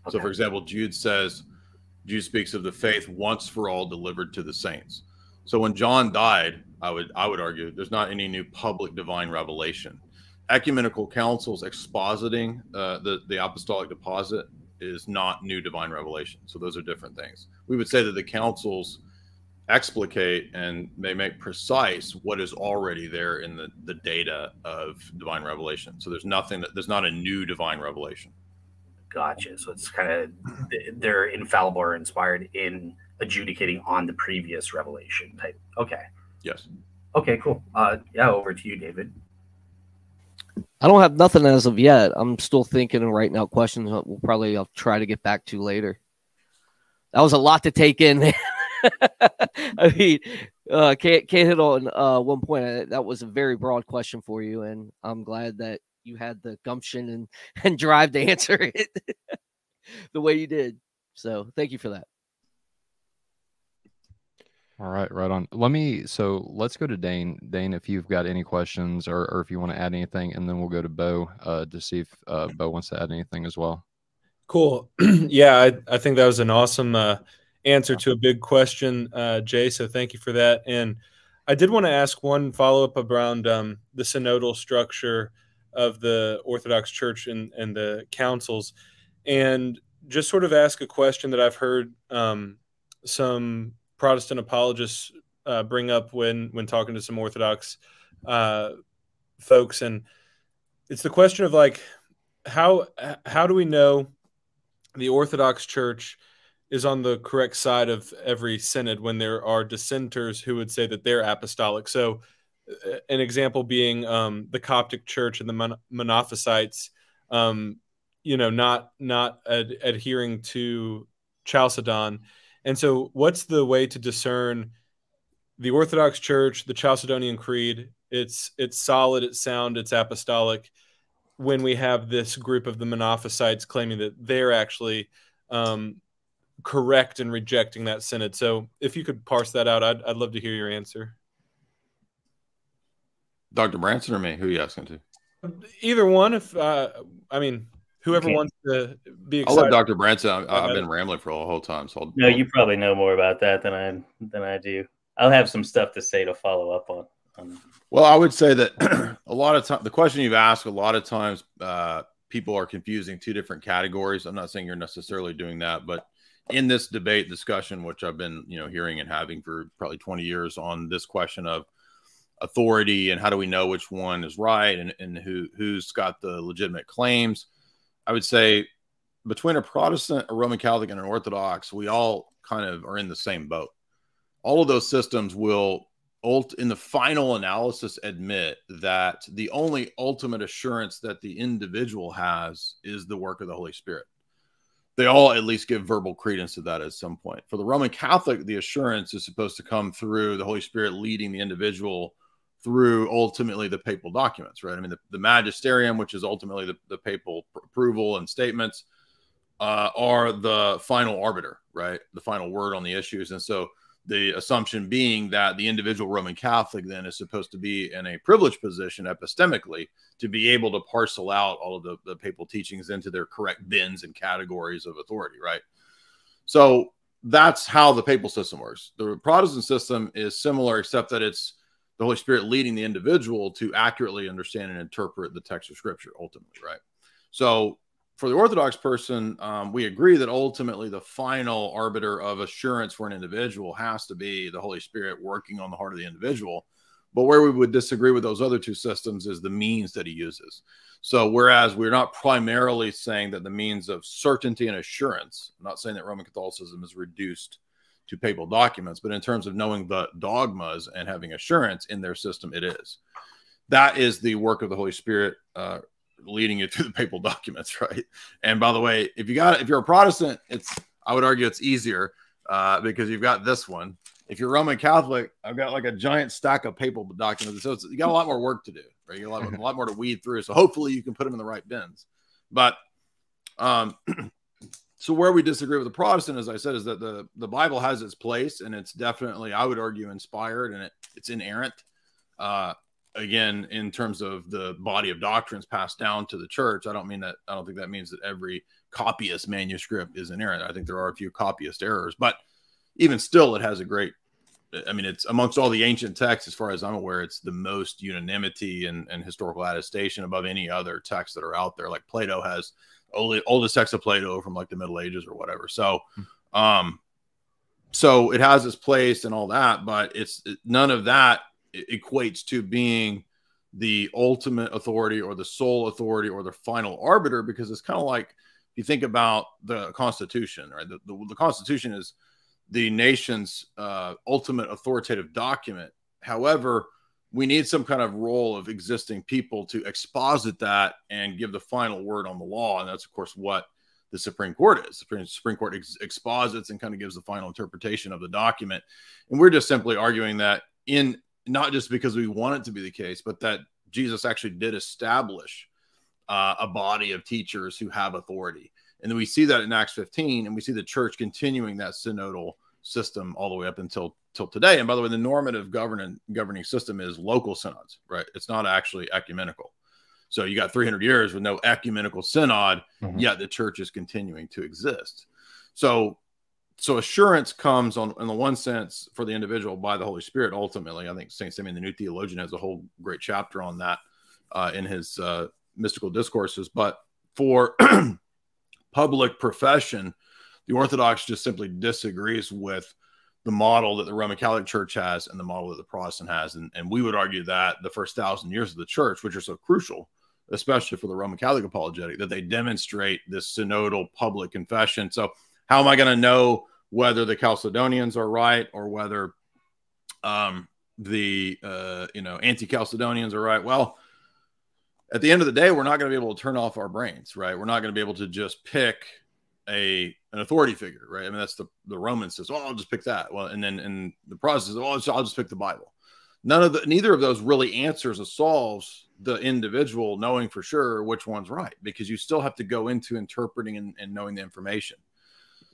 So, for example, Jude says, Jude speaks of the faith once for all delivered to the saints. So when John died, I would I would argue there's not any new public divine revelation. Ecumenical councils expositing uh, the the apostolic deposit is not new divine revelation. So those are different things. We would say that the councils explicate and they make precise what is already there in the, the data of divine revelation. So there's nothing that there's not a new divine revelation. Gotcha. So it's kind of they're infallible or inspired in adjudicating on the previous revelation type. Okay. Yes. Okay, cool. Uh, yeah, over to you, David. I don't have nothing as of yet. I'm still thinking and writing out questions. We'll probably I'll try to get back to later. That was a lot to take in. I mean, uh, can't can't hit on uh, one point. That was a very broad question for you, and I'm glad that you had the gumption and and drive to answer it the way you did. So thank you for that. All right, right on. Let me so let's go to Dane. Dane, if you've got any questions or, or if you want to add anything, and then we'll go to Beau uh, to see if uh, Beau wants to add anything as well. Cool. yeah, I, I think that was an awesome uh, answer to a big question, uh, Jay. So thank you for that. And I did want to ask one follow up around um, the synodal structure of the Orthodox Church and, and the councils, and just sort of ask a question that I've heard um, some Protestant apologists uh, bring up when when talking to some Orthodox uh, folks, and it's the question of like how how do we know the Orthodox Church is on the correct side of every synod when there are dissenters who would say that they're apostolic. So, uh, an example being um, the Coptic Church and the Mon- Monophysites, um, you know, not not ad- adhering to Chalcedon and so, what's the way to discern the Orthodox Church, the Chalcedonian Creed? It's it's solid, it's sound, it's apostolic. When we have this group of the Monophysites claiming that they're actually um, correct in rejecting that synod. So, if you could parse that out, I'd I'd love to hear your answer. Dr. Branson or me? Who are you asking to? Either one. If uh, I mean, whoever okay. wants to be excited. I'll let Dr. Branson. I, have been rambling for a whole time, so I'll, no, you probably know more about that than I than I do. I'll have some stuff to say to follow up on. on. Well, I would say that a lot of time, the question you've asked, a lot of times, uh, people are confusing two different categories. I'm not saying you're necessarily doing that, but in this debate discussion, which I've been, you know, hearing and having for probably 20 years on this question of authority and how do we know which one is right and, and who who's got the legitimate claims I would say between a Protestant, a Roman Catholic, and an Orthodox, we all kind of are in the same boat. All of those systems will, in the final analysis, admit that the only ultimate assurance that the individual has is the work of the Holy Spirit. They all at least give verbal credence to that at some point. For the Roman Catholic, the assurance is supposed to come through the Holy Spirit leading the individual through ultimately the papal documents, right? I mean, the, the magisterium, which is ultimately the, the papal approval and statements, uh, are the final arbiter, right? The final word on the issues. And so the assumption being that the individual Roman Catholic then is supposed to be in a privileged position epistemically to be able to parcel out all of the, the papal teachings into their correct bins and categories of authority, right? So that's how the papal system works. The Protestant system is similar, except that it's the Holy Spirit leading the individual to accurately understand and interpret the text of Scripture, ultimately, right? So, for the Orthodox person, um, we agree that ultimately the final arbiter of assurance for an individual has to be the Holy Spirit working on the heart of the individual. But where we would disagree with those other two systems is the means that he uses. So, whereas we're not primarily saying that the means of certainty and assurance, I'm not saying that Roman Catholicism is reduced to papal documents, but in terms of knowing the dogmas and having assurance in their system, it is. That is the work of the Holy Spirit uh, leading you through the papal documents, right? And by the way, if you got if you're a Protestant, it's I would argue it's easier uh, because you've got this one. If you're Roman Catholic, I've got like a giant stack of papal documents, so you got a lot more work to do, right? You got a lot, a lot more to weed through. So hopefully you can put them in the right bins. But um, so where we disagree with the Protestant, as I said, is that the the Bible has its place, and it's definitely, I would argue, inspired, and it, it's inerrant. Uh, again, in terms of the body of doctrines passed down to the church, I don't mean that. I don't think that means that every copyist manuscript is inerrant. I think there are a few copyist errors, but even still, it has a great. I mean, it's amongst all the ancient texts, as far as I'm aware, it's the most unanimity and, and historical attestation above any other texts that are out there. Like Plato has oldest, oldest text of Plato from like the Middle Ages or whatever. So, um, so it has its place and all that, but it's none of that equates to being the ultimate authority or the sole authority or the final arbiter because it's kind of like if you think about the Constitution, right? The, the, the Constitution is the nation's uh, ultimate authoritative document. However, we need some kind of role of existing people to exposit that and give the final word on the law. And that's, of course, what the Supreme Court is. The Supreme Court ex- exposits and kind of gives the final interpretation of the document. And we're just simply arguing that in not just because we want it to be the case, but that Jesus actually did establish uh, a body of teachers who have authority. And then we see that in Acts 15, and we see the church continuing that synodal system all the way up until till today. And by the way, the normative governing governing system is local synods, right? It's not actually ecumenical. So you got 300 years with no ecumenical synod, Mhm. yet the church is continuing to exist. So so assurance comes on in the one sense for the individual by the Holy Spirit. Ultimately, I think Saint Simeon the New Theologian has a whole great chapter on that uh, in his uh, mystical discourses. But for public profession, the Orthodox just simply disagrees with the model that the Roman Catholic Church has and the model that the Protestant has. And, and we would argue that the first thousand years of the church, which are so crucial, especially for the Roman Catholic apologetic, that they demonstrate this synodal public confession. So, how am I going to know whether the Chalcedonians are right or whether um, the uh, you know anti-Chalcedonians are right? Well, at the end of the day, we're not going to be able to turn off our brains, right? We're not going to be able to just pick a an authority figure, right? I mean, that's the the Roman says, "Well, I'll just pick that." Well, and then and the process, "Oh, I'll just pick the Bible." None of the neither of those really answers or solves the individual knowing for sure which one's right because you still have to go into interpreting and, and knowing the information.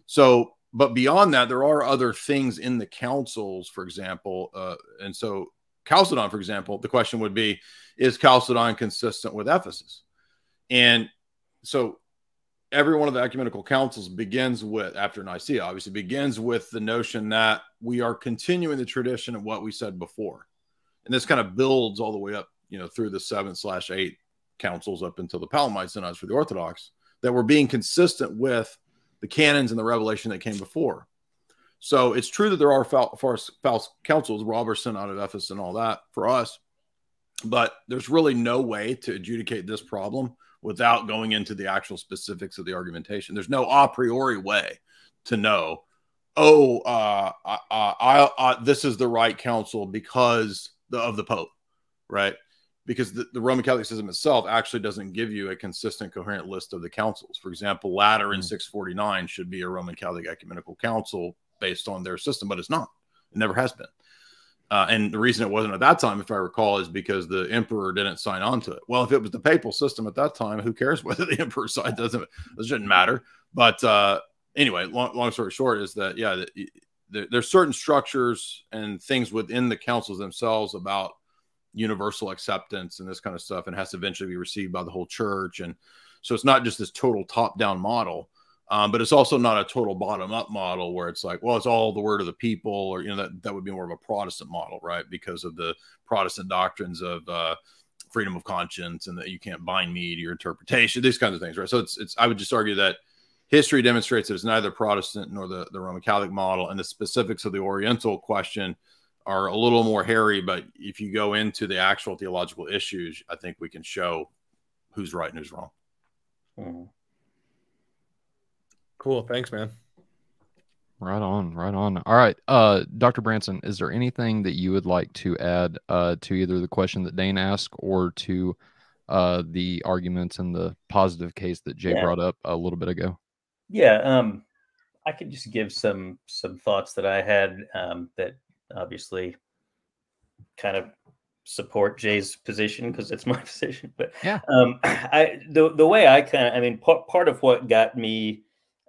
So, but beyond that, there are other things in the councils, for example, uh, and so Chalcedon, for example, the question would be, is Chalcedon consistent with Ephesus? And so every one of the ecumenical councils begins with, after Nicaea, obviously, begins with the notion that we are continuing the tradition of what we said before. And this kind of builds all the way up, you know, through the seven slash eight councils up until the Palamite synods for the Orthodox, that we're being consistent with the canons and the revelation that came before. So it's true that there are false, false councils, Robber out of Ephesus and all that for us, but there's really no way to adjudicate this problem without going into the actual specifics of the argumentation. There's no a priori way to know, oh, uh, I, I, I, this is the right council because the, of the Pope, right? Because the, the, Roman Catholic system itself actually doesn't give you a consistent, coherent list of the councils. For example, Lateran mm. 649 should be a Roman Catholic ecumenical council based on their system, but it's not. It never has been. Uh, and the reason it wasn't at that time, if I recall, is because the emperor didn't sign on to it. Well, if it was the papal system at that time, who cares whether the emperor signed? Doesn't it shouldn't matter. But uh, anyway, long, long, story short is that yeah, the, the, there's certain structures and things within the councils themselves about universal acceptance and this kind of stuff, and has to eventually be received by the whole church. And so it's not just this total top-down model. Um, but it's also not a total bottom up model where it's like, well, it's all the word of the people, or you know, that that would be more of a Protestant model, right? Because of the Protestant doctrines of uh, freedom of conscience and that you can't bind me to your interpretation, these kinds of things, right? So it's it's I would just argue that history demonstrates that it's neither Protestant nor the, the Roman Catholic model, and the specifics of the Oriental question are a little more hairy. But if you go into the actual theological issues, I think we can show who's right and who's wrong. Mm-hmm. Cool. Thanks, man. Right on, right on. All right, uh, Dr. Branson, is there anything that you would like to add uh, to either the question that Dane asked or to uh, the arguments and the positive case that Jay Yeah. brought up a little bit ago? Yeah, um, I could just give some some thoughts that I had um, that obviously kind of support Jay's position because it's my position. But Yeah. um, I the the way I kind of I mean part part of what got me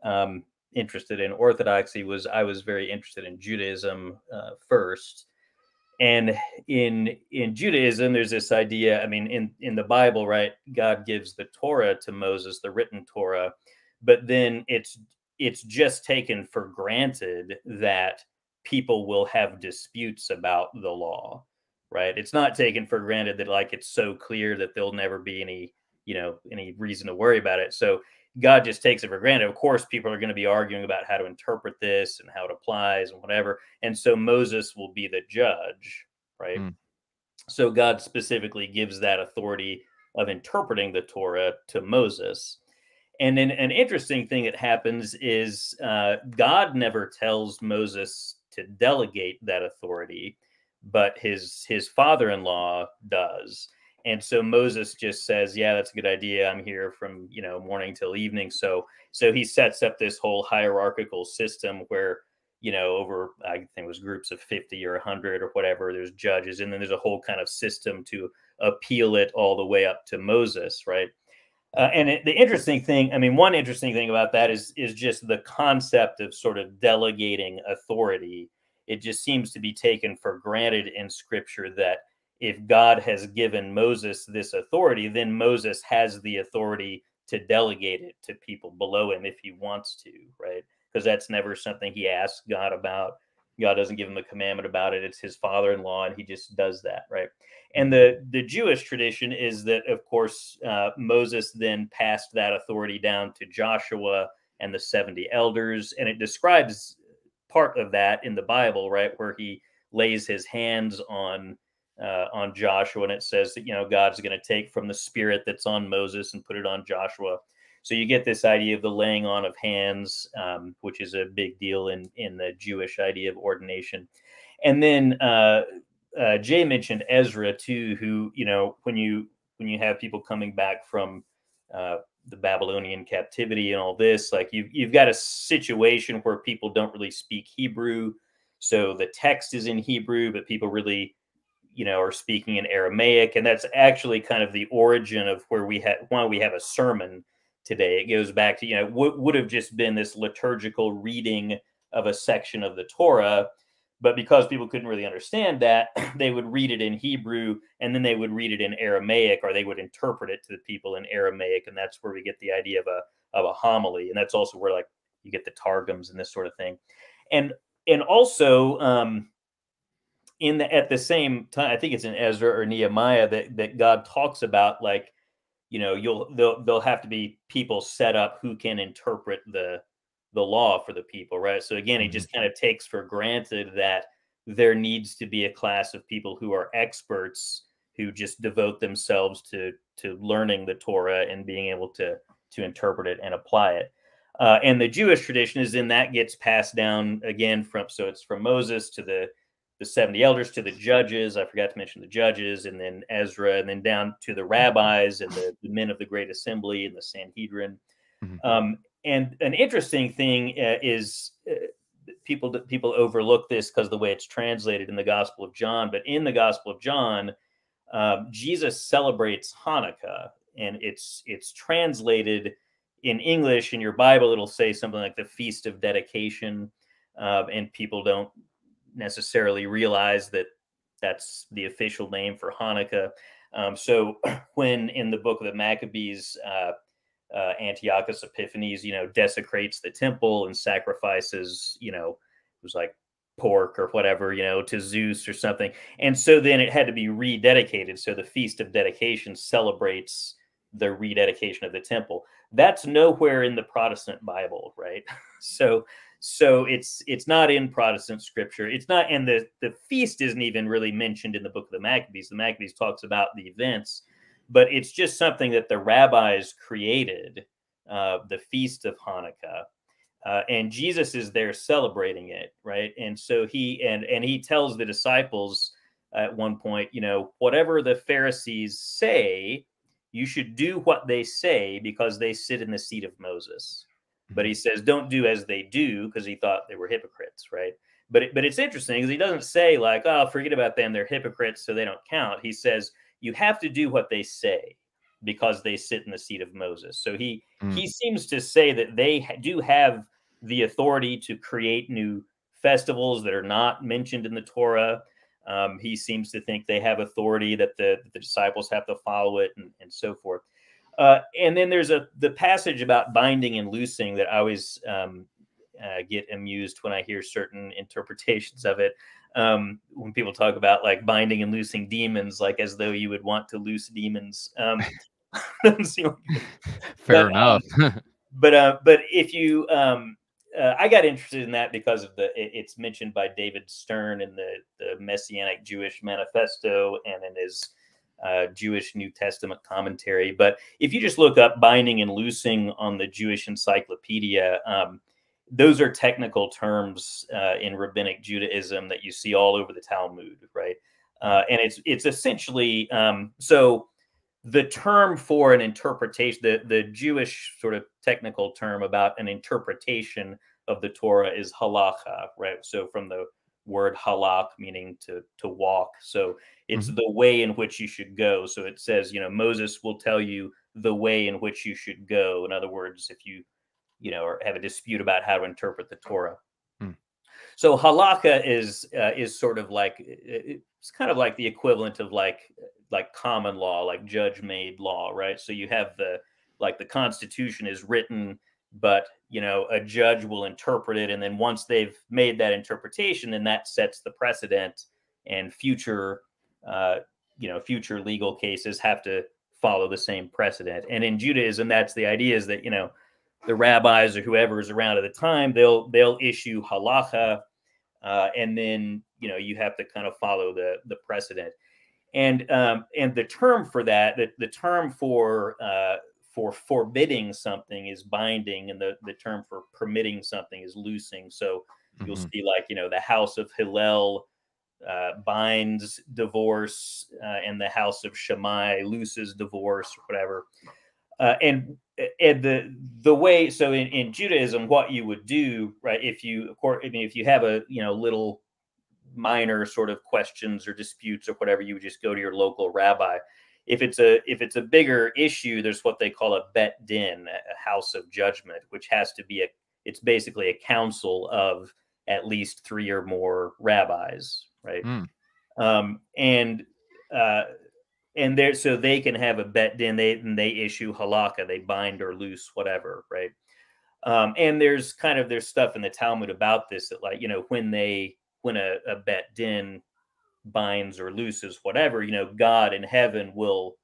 um, interested in Orthodoxy was I was very interested in Judaism uh, first. And in in Judaism, there's this idea. I mean, in in the Bible, right? God gives the Torah to Moses, the written Torah, but then it's it's just taken for granted that people will have disputes about the law right it's not taken for granted that like it's so clear that there'll never be any you know any reason to worry about it so god just takes it for granted of course people are going to be arguing about how to interpret this and how it applies and whatever and so moses will be the judge right Mm. so god specifically gives that authority of interpreting the torah to moses and then an interesting thing that happens is uh, God never tells Moses to delegate that authority, but his his father-in-law does. And so Moses just says, "Yeah, that's a good idea. I'm here from you know morning till evening." So so he sets up this whole hierarchical system where you know over I think it was groups of 50 or 100 or whatever. There's judges, and then there's a whole kind of system to appeal it all the way up to Moses, right? Uh, and it, the interesting thing, I mean, one interesting thing about that is is just the concept of sort of delegating authority. It just seems to be taken for granted in Scripture that if God has given Moses this authority, then Moses has the authority to delegate it to people below him if he wants to, right? Because that's never something he asks God about. God doesn't give him a commandment about it. It's his father-in-law, and he just does that, right? And the the Jewish tradition is that, of course, uh, Moses then passed that authority down to Joshua and the seventy elders, and it describes part of that in the Bible, right, where he lays his hands on uh, on Joshua, and it says that you know God's going to take from the spirit that's on Moses and put it on Joshua. So you get this idea of the laying on of hands, um, which is a big deal in in the Jewish idea of ordination. And then uh, uh, Jay mentioned Ezra too, who you know when you when you have people coming back from uh, the Babylonian captivity and all this, like you've you've got a situation where people don't really speak Hebrew, so the text is in Hebrew, but people really you know, are speaking in Aramaic, and that's actually kind of the origin of where we had why we have a sermon today. It goes back to you know what would have just been this liturgical reading of a section of the Torah, but because people couldn't really understand that, they would read it in Hebrew and then they would read it in Aramaic, or they would interpret it to the people in Aramaic, and that's where we get the idea of a of a homily, and that's also where like you get the targums and this sort of thing, and and also. Um, in the at the same time, I think it's in Ezra or Nehemiah that that God talks about like, you know, you'll they'll there'll have to be people set up who can interpret the the law for the people, right? So again, he just mm-hmm. kind of takes for granted that there needs to be a class of people who are experts who just devote themselves to to learning the Torah and being able to to interpret it and apply it. Uh, and the Jewish tradition is then that gets passed down again from so it's from Moses to the the 70 elders to the judges. I forgot to mention the judges, and then Ezra, and then down to the rabbis and the, the men of the Great Assembly and the Sanhedrin. Mm-hmm. Um, and an interesting thing uh, is uh, people people overlook this because the way it's translated in the Gospel of John. But in the Gospel of John, um, Jesus celebrates Hanukkah, and it's it's translated in English in your Bible. It'll say something like the Feast of Dedication. Uh, and people don't necessarily realize that that's the official name for Hanukkah. Um, so when in the book of the Maccabees, uh, uh, Antiochus Epiphanes, you know, desecrates the temple and sacrifices, you know, it was like pork or whatever, you know, to Zeus or something. And so then it had to be rededicated. So the Feast of Dedication celebrates the rededication of the temple. That's nowhere in the Protestant Bible, right? so so it's it's not in protestant scripture. It's not and the the feast isn't even really mentioned in the book of the maccabees. The maccabees talks about the events but it's just something that the rabbis created uh, the feast of hanukkah uh, and jesus is there celebrating it right? And so he and and he tells the disciples at one point you know whatever the pharisees say you should do what they say because they sit in the seat of moses but he says don't do as they do because he thought they were hypocrites, right? But it, but it's interesting because he doesn't say like, oh, forget about them, they're hypocrites, so they don't count. He says you have to do what they say because they sit in the seat of Moses. So he mm. he seems to say that they do have the authority to create new festivals that are not mentioned in the Torah. Um, he seems to think they have authority that the, the disciples have to follow it and, and so forth. Uh, and then there's a the passage about binding and loosing that I always um, uh, get amused when I hear certain interpretations of it. Um, when people talk about like binding and loosing demons, like as though you would want to loose demons. Um, Fair but, enough. Um, but uh, but if you, um, uh, I got interested in that because of the it, it's mentioned by David Stern in the the Messianic Jewish Manifesto and in his uh, Jewish New Testament commentary. But if you just look up binding and loosing on the Jewish Encyclopedia, um, those are technical terms uh, in rabbinic Judaism that you see all over the Talmud, right? Uh, and it's it's essentially um, so the term for an interpretation, the the Jewish sort of technical term about an interpretation of the Torah is halacha, right? So from the word halak meaning to to walk so it's mm-hmm. the way in which you should go so it says you know moses will tell you the way in which you should go. In other words, if you, you know, or have a dispute about how to interpret the Torah. Hmm. So halakha is uh, is sort of like it's kind of like the equivalent of like like common law, like judge made law, right? So you have the like the Constitution is written, but you know a judge will interpret it, and then once they've made that interpretation, then that sets the precedent, and future uh, you know future legal cases have to follow the same precedent. And in Judaism, that's the idea is that you know the rabbis or whoever is around at the time they'll they'll issue halacha, uh, and then you know you have to kind of follow the the precedent. And um, and the term for that, the, the term for uh, for forbidding something is binding, and the the term for permitting something is loosing. So mm-hmm. you'll see like you know the house of Hillel uh, binds divorce, uh, and the house of Shammai looses divorce or whatever. Uh, and and the the way so in, in Judaism, what you would do, right? If you of course, I mean, if you have a you know little minor sort of questions or disputes or whatever, you would just go to your local rabbi. If it's a if it's a bigger issue, there's what they call a bet din, a house of judgment, which has to be a it's basically a council of at least three or more rabbis, right? Mm. Um, and uh, and there, so they can have a bet din. They and they issue halakha. They bind or loose whatever, right? Um, and there's kind of there's stuff in the Talmud about this that like you know when they when a, a bet din binds or looses whatever, you know, God in heaven will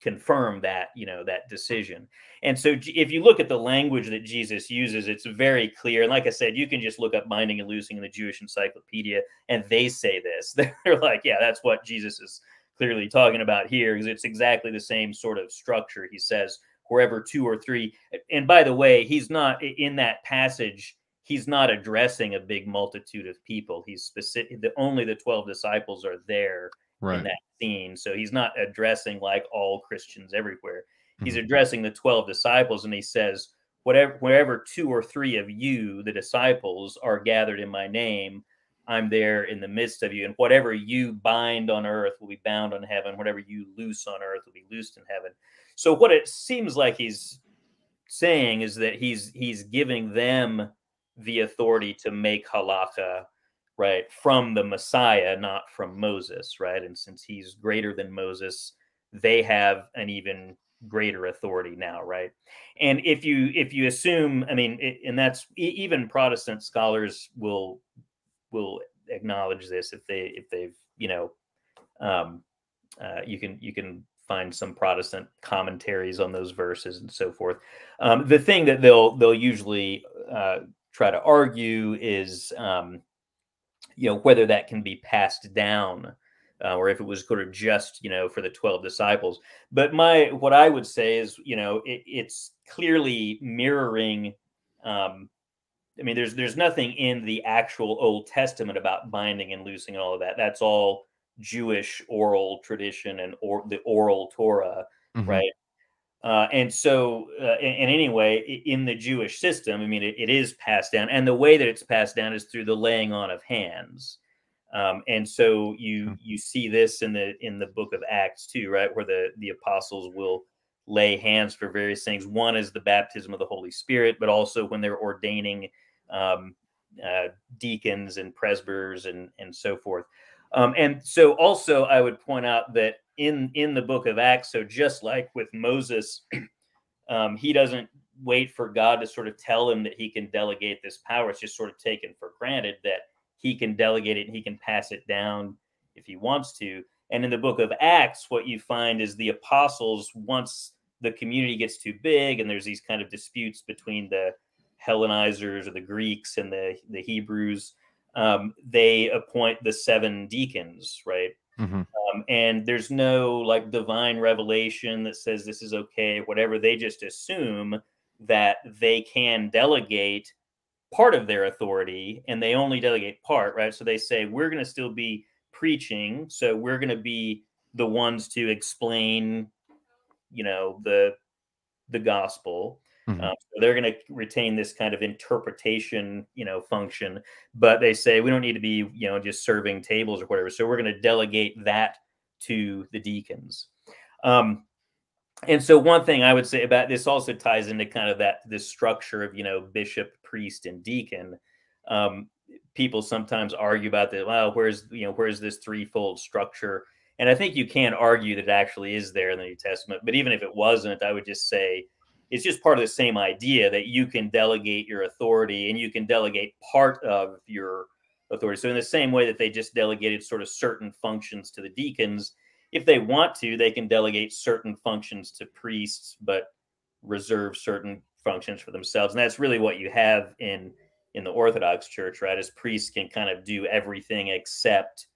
confirm that you know that decision. And so if you look at the language that jesus uses it's very clear. And like i said you can just look up binding and loosing in the jewish encyclopedia and they say this. They're like yeah that's what jesus is clearly talking about here because it's exactly the same sort of structure he says wherever two or three and by the way he's not in that passage he's not addressing a big multitude of people he's specific the only the 12 disciples are there right. in that scene. So he's not addressing like all Christians everywhere. He's mm-hmm. addressing the 12 disciples and he says, whatever wherever two or three of you, the disciples, are gathered in my name, I'm there in the midst of you. And whatever you bind on earth will be bound on heaven. Whatever you loose on earth will be loosed in heaven. So what it seems like he's saying is that he's he's giving them the authority to make halakha right, from the Messiah, not from Moses, right? And since he's greater than Moses, they have an even greater authority now, right? And if you if you assume, I mean, and that's even Protestant scholars will will acknowledge this if they if they've you know, um, uh, you can you can find some Protestant commentaries on those verses and so forth. Um, the thing that they'll they'll usually uh, try to argue is um, you know whether that can be passed down uh, or if it was sort of just you know for the 12 disciples. But my what i would say is you know it, it's clearly mirroring um i mean there's there's nothing in the actual old testament about binding and loosing and all of that. That's all jewish oral tradition and or the oral torah mm-hmm. right uh, and so, uh, and, anyway, in the Jewish system, I mean, it, it is passed down, and the way that it's passed down is through the laying on of hands. Um, and so you hmm. you see this in the in the book of Acts too, right, where the the apostles will lay hands for various things. One is the baptism of the Holy Spirit, but also when they're ordaining um, uh, deacons and presbyters and and so forth. Um, and so also I would point out that in in the book of Acts. So just like with Moses, um, he doesn't wait for God to sort of tell him that he can delegate this power. It's just sort of taken for granted that he can delegate it and he can pass it down if he wants to. And in the book of Acts, what you find is the apostles, once the community gets too big and there's these kind of disputes between the Hellenizers or the Greeks and the, the Hebrews, um, they appoint the seven deacons, right? Mm-hmm. Um, and there's no like divine revelation that says this is okay, whatever. They just assume that they can delegate part of their authority and they only delegate part, right? So they say, we're going to still be preaching. So we're going to be the ones to explain, you know, the, the gospel. Mm-hmm. Um, so they're going to retain this kind of interpretation, you know, function, but they say we don't need to be, you know, just serving tables or whatever. So we're going to delegate that to the deacons. Um, and so one thing I would say about this also ties into kind of that this structure of you know bishop, priest, and deacon. Um, people sometimes argue about that. Well, where's you know where's this threefold structure? And I think you can argue that it actually is there in the New Testament. But even if it wasn't, I would just say it's just part of the same idea that you can delegate your authority and you can delegate part of your authority. So in the same way that they just delegated sort of certain functions to the deacons, if they want to, they can delegate certain functions to priests, but reserve certain functions for themselves. And that's really what you have in in the Orthodox Church, right? As priests can kind of do everything except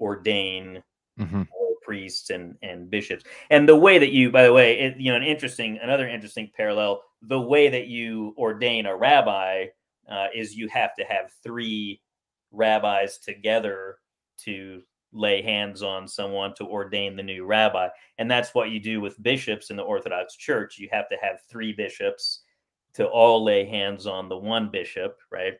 ordain mm-hmm. Priests and and bishops. And the way that you, by the way, it, you know, an interesting, another interesting parallel. The way that you ordain a rabbi uh, is you have to have three rabbis together to lay hands on someone to ordain the new rabbi. And that's what you do with bishops in the Orthodox Church. You have to have three bishops to all lay hands on the one bishop, right?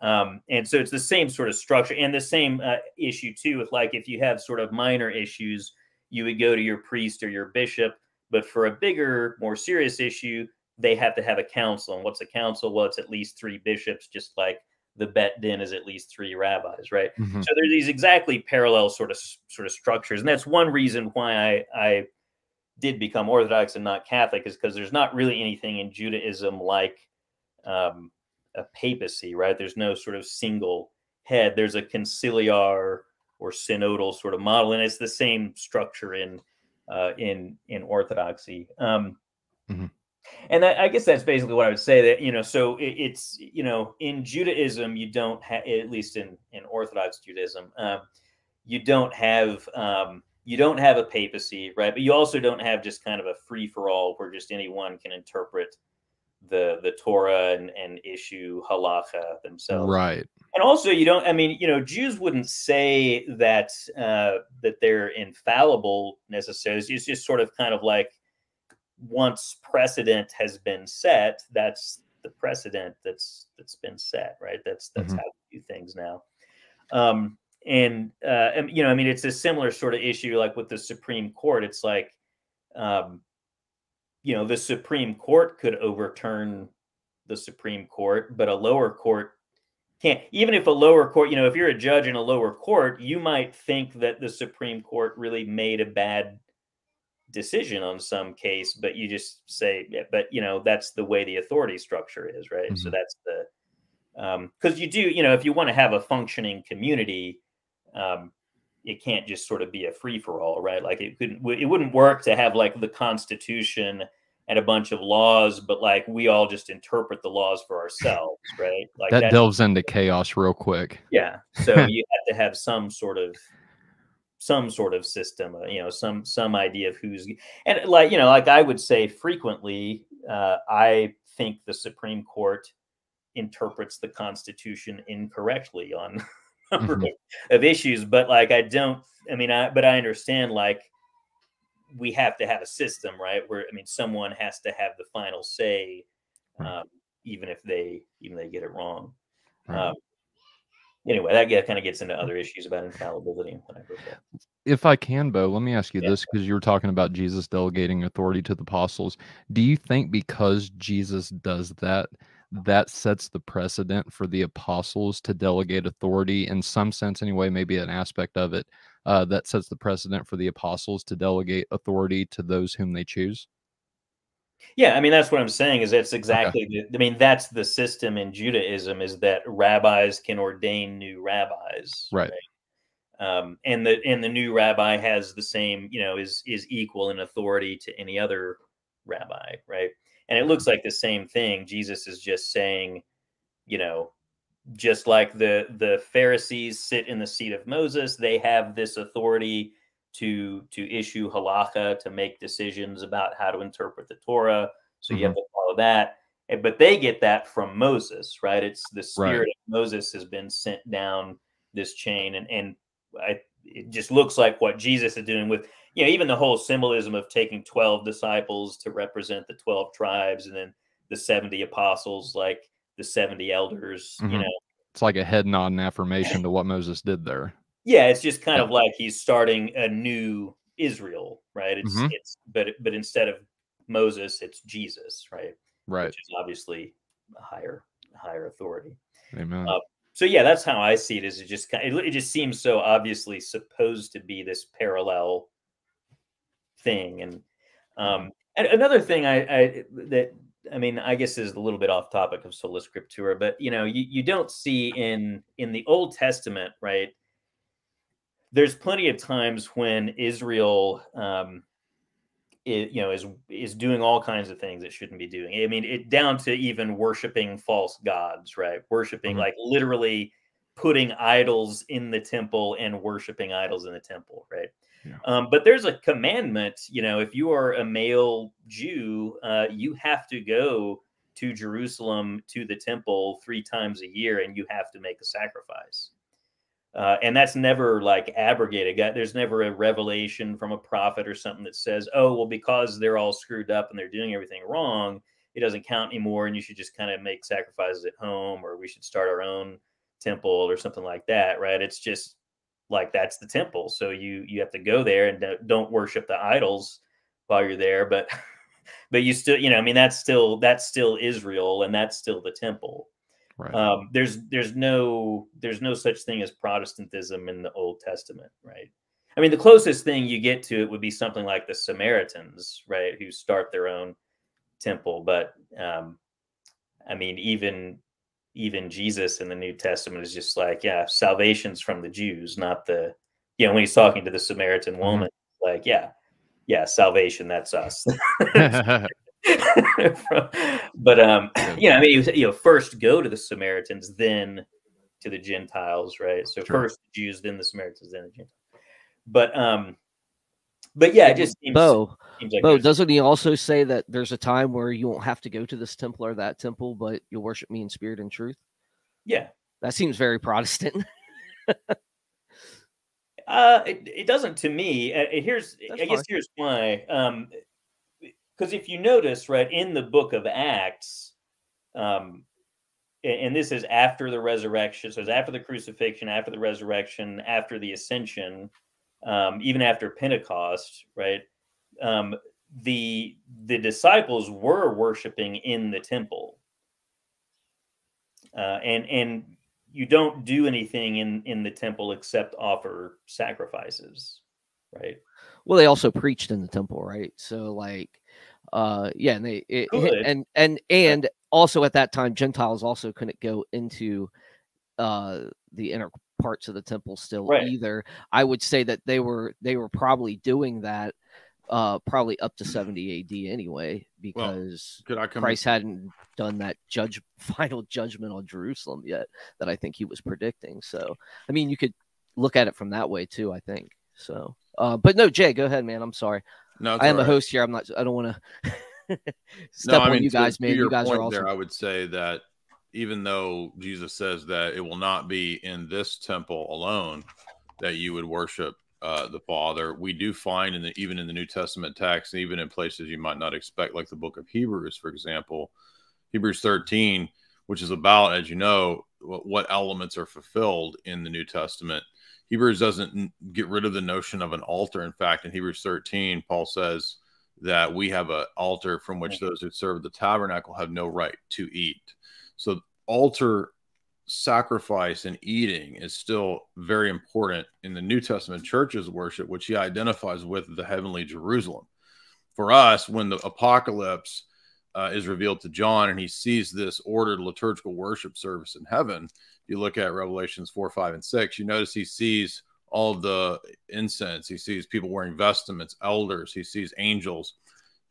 Um, and so it's the same sort of structure and the same uh, issue too with like if you have sort of minor issues, you would go to your priest or your bishop. But for a bigger, more serious issue, they have to have a council. And what's a council? Well, it's at least three bishops, just like the bet din is at least three rabbis, right? Mm-hmm. So there's these exactly parallel sort of sort of structures, and that's one reason why I I did become Orthodox and not Catholic is because there's not really anything in Judaism like um, a papacy, right? There's no sort of single head. There's a conciliar or synodal sort of model, and it's the same structure in uh, in in Orthodoxy. Um, mm-hmm. And that, I guess that's basically what I would say. That you know, so it, it's you know, in Judaism, you don't have at least in in Orthodox Judaism, um, you don't have um, you don't have a papacy, right? But you also don't have just kind of a free for all where just anyone can interpret the the Torah and, and issue halacha themselves. Right. And also you don't I mean, you know, Jews wouldn't say that uh that they're infallible necessarily. It's just sort of kind of like once precedent has been set, that's the precedent that's that's been set, right? That's that's mm-hmm. how we do things now. Um and uh and, you know, I mean it's a similar sort of issue like with the Supreme Court. It's like um you know, the Supreme Court could overturn the Supreme Court, but a lower court can't. Even if a lower court, you know, if you're a judge in a lower court, you might think that the Supreme Court really made a bad decision on some case, but you just say, yeah, but you know, that's the way the authority structure is, right? Mm-hmm. So that's the because um, you do, you know, if you want to have a functioning community, um, it can't just sort of be a free for all, right? Like it couldn't, it wouldn't work to have like the Constitution and a bunch of laws, but like we all just interpret the laws for ourselves, right? Like that, that delves into chaos real quick. Yeah. So you have to have some sort of some sort of system, uh, you know, some some idea of who's and like you know, like I would say frequently, uh, I think the Supreme Court interprets the Constitution incorrectly on number mm-hmm. of, of issues. But like, I don't. I mean, I but I understand like we have to have a system, right? Where I mean, someone has to have the final say, um, even if they even if they get it wrong. Right. Um, anyway, that kind of gets into other issues about infallibility and whatever. If I can, Beau, let me ask you yeah. this because you were talking about Jesus delegating authority to the apostles. Do you think because Jesus does that, that sets the precedent for the apostles to delegate authority in some sense anyway maybe an aspect of it uh, that sets the precedent for the apostles to delegate authority to those whom they choose yeah i mean that's what i'm saying is that's exactly okay. the, i mean that's the system in judaism is that rabbis can ordain new rabbis right, right? Um, and the and the new rabbi has the same you know is is equal in authority to any other rabbi right and it looks like the same thing. Jesus is just saying, you know, just like the the Pharisees sit in the seat of Moses, they have this authority to to issue halacha to make decisions about how to interpret the Torah. So mm-hmm. you have mm-hmm. to follow that. But they get that from Moses, right? It's the spirit right. of Moses has been sent down this chain, and and I, it just looks like what Jesus is doing with you know, even the whole symbolism of taking 12 disciples to represent the 12 tribes and then the 70 apostles, like the 70 elders, mm-hmm. you know. It's like a head nod and affirmation to what Moses did there. Yeah, it's just kind yeah. of like he's starting a new Israel, right? It's mm-hmm. it's but but instead of Moses, it's Jesus, right? Right. Which is obviously a higher higher authority. Amen. Uh, so yeah, that's how I see it. Is it just it, it just seems so obviously supposed to be this parallel thing, and um, and another thing I, I that I mean I guess is a little bit off topic of sola scriptura, but you know you, you don't see in in the Old Testament, right? There's plenty of times when Israel um, it, you know is is doing all kinds of things it shouldn't be doing. I mean, it down to even worshiping false gods, right? Worshiping Mhm. like literally putting idols in the temple and worshiping idols in the temple, right? Yeah. Um, but there's a commandment, you know, if you are a male Jew, uh, you have to go to Jerusalem to the temple three times a year, and you have to make a sacrifice. Uh, and that's never like abrogated. There's never a revelation from a prophet or something that says, "Oh, well, because they're all screwed up and they're doing everything wrong, it doesn't count anymore, and you should just kind of make sacrifices at home, or we should start our own temple or something like that." Right? It's just like that's the temple, so you you have to go there and don't- don't worship the idols while you're there, but but you still, you know, I mean, that's still that's still Israel, and that's still the temple right. um, there's there's no there's no such thing as Protestantism in the Old Testament, right? I mean, the closest thing you get to it would be something like the Samaritans, right, who start their own temple. But um, I mean, even even Jesus in the New Testament is just like, yeah, salvation's from the Jews, not the you know when he's talking to the Samaritan woman, like, yeah, yeah, salvation, that's us. but um, you know, I mean, you, you know, first go to the Samaritans, then to the Gentiles, right? So Sure. first the Jews, then the Samaritans, then the Gentiles. But um, but yeah, it just seems, Beau, seems like Beau, doesn't he also say that there's a time where you won't have to go to this temple or that temple, but you'll worship me in spirit and truth? yeah. That seems very Protestant. Uh, it, it doesn't to me. Uh, uh, here's, That's I guess, fine. here's why. Um, because if you notice, right in the book of Acts, um, and this is after the resurrection, so it's after the crucifixion, after the resurrection, after the ascension, um, even after Pentecost, right? Um, the the disciples were worshiping in the temple, uh, and and you don't do anything in in the temple except offer sacrifices, right? well, they also preached in the temple, right? So, like, uh, yeah, and they it, and and and also at that time, Gentiles also couldn't go into uh the inner parts of the temple still Right. either. I would say that they were they were probably doing that uh probably up to 70 AD anyway because come? Christ hadn't done that judge final judgment on Jerusalem yet that I think he was predicting. So I mean you could look at it from that way too, I think. So uh but no, Jay, go ahead, man. I'm sorry. No, I am all a host here. I'm not I don't want to step no, I on mean, you guys, to man. your You guys are awesome. There, I would say that even though Jesus says that it will not be in this temple alone that you would worship uh, the Father, we do find in the even in the New Testament text, even in places you might not expect, like the Book of Hebrews, for example, Hebrews 13, which is about, as you know, what, what elements are fulfilled in the New Testament. Hebrews doesn't get rid of the notion of an altar. In fact, in Hebrews 13, Paul says that we have an altar from which those who serve the tabernacle have no right to eat. So, altar sacrifice and eating is still very important in the New Testament church's worship, which he identifies with the heavenly Jerusalem. For us, when the apocalypse uh, is revealed to John and he sees this ordered liturgical worship service in heaven, if you look at Revelations 4, 5, and 6, you notice he sees all the incense. He sees people wearing vestments, elders. He sees angels.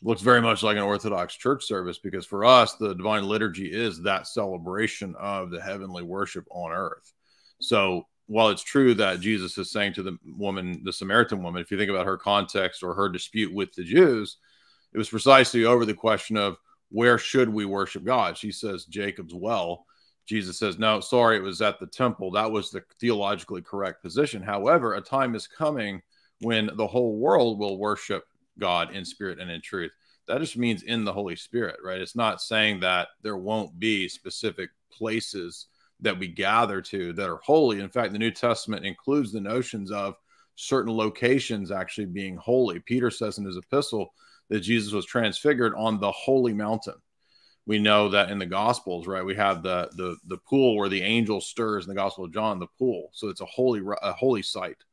Looks very much like an Orthodox church service because for us, the divine liturgy is that celebration of the heavenly worship on earth. So while it's true that Jesus is saying to the woman, the Samaritan woman, if you think about her context or her dispute with the Jews, it was precisely over the question of where should we worship God? She says Jacob's well. Jesus says, no, sorry, it was at the temple. That was the theologically correct position. However, a time is coming when the whole world will worship God in spirit and in truth. That just means in the Holy Spirit, right? It's not saying that there won't be specific places that we gather to that are holy. In fact, the New Testament includes the notions of certain locations actually being holy. Peter says in his epistle that Jesus was transfigured on the holy mountain. We know that in the Gospels, right? We have the the the pool where the angel stirs in the Gospel of John, the pool. So it's a holy a holy site.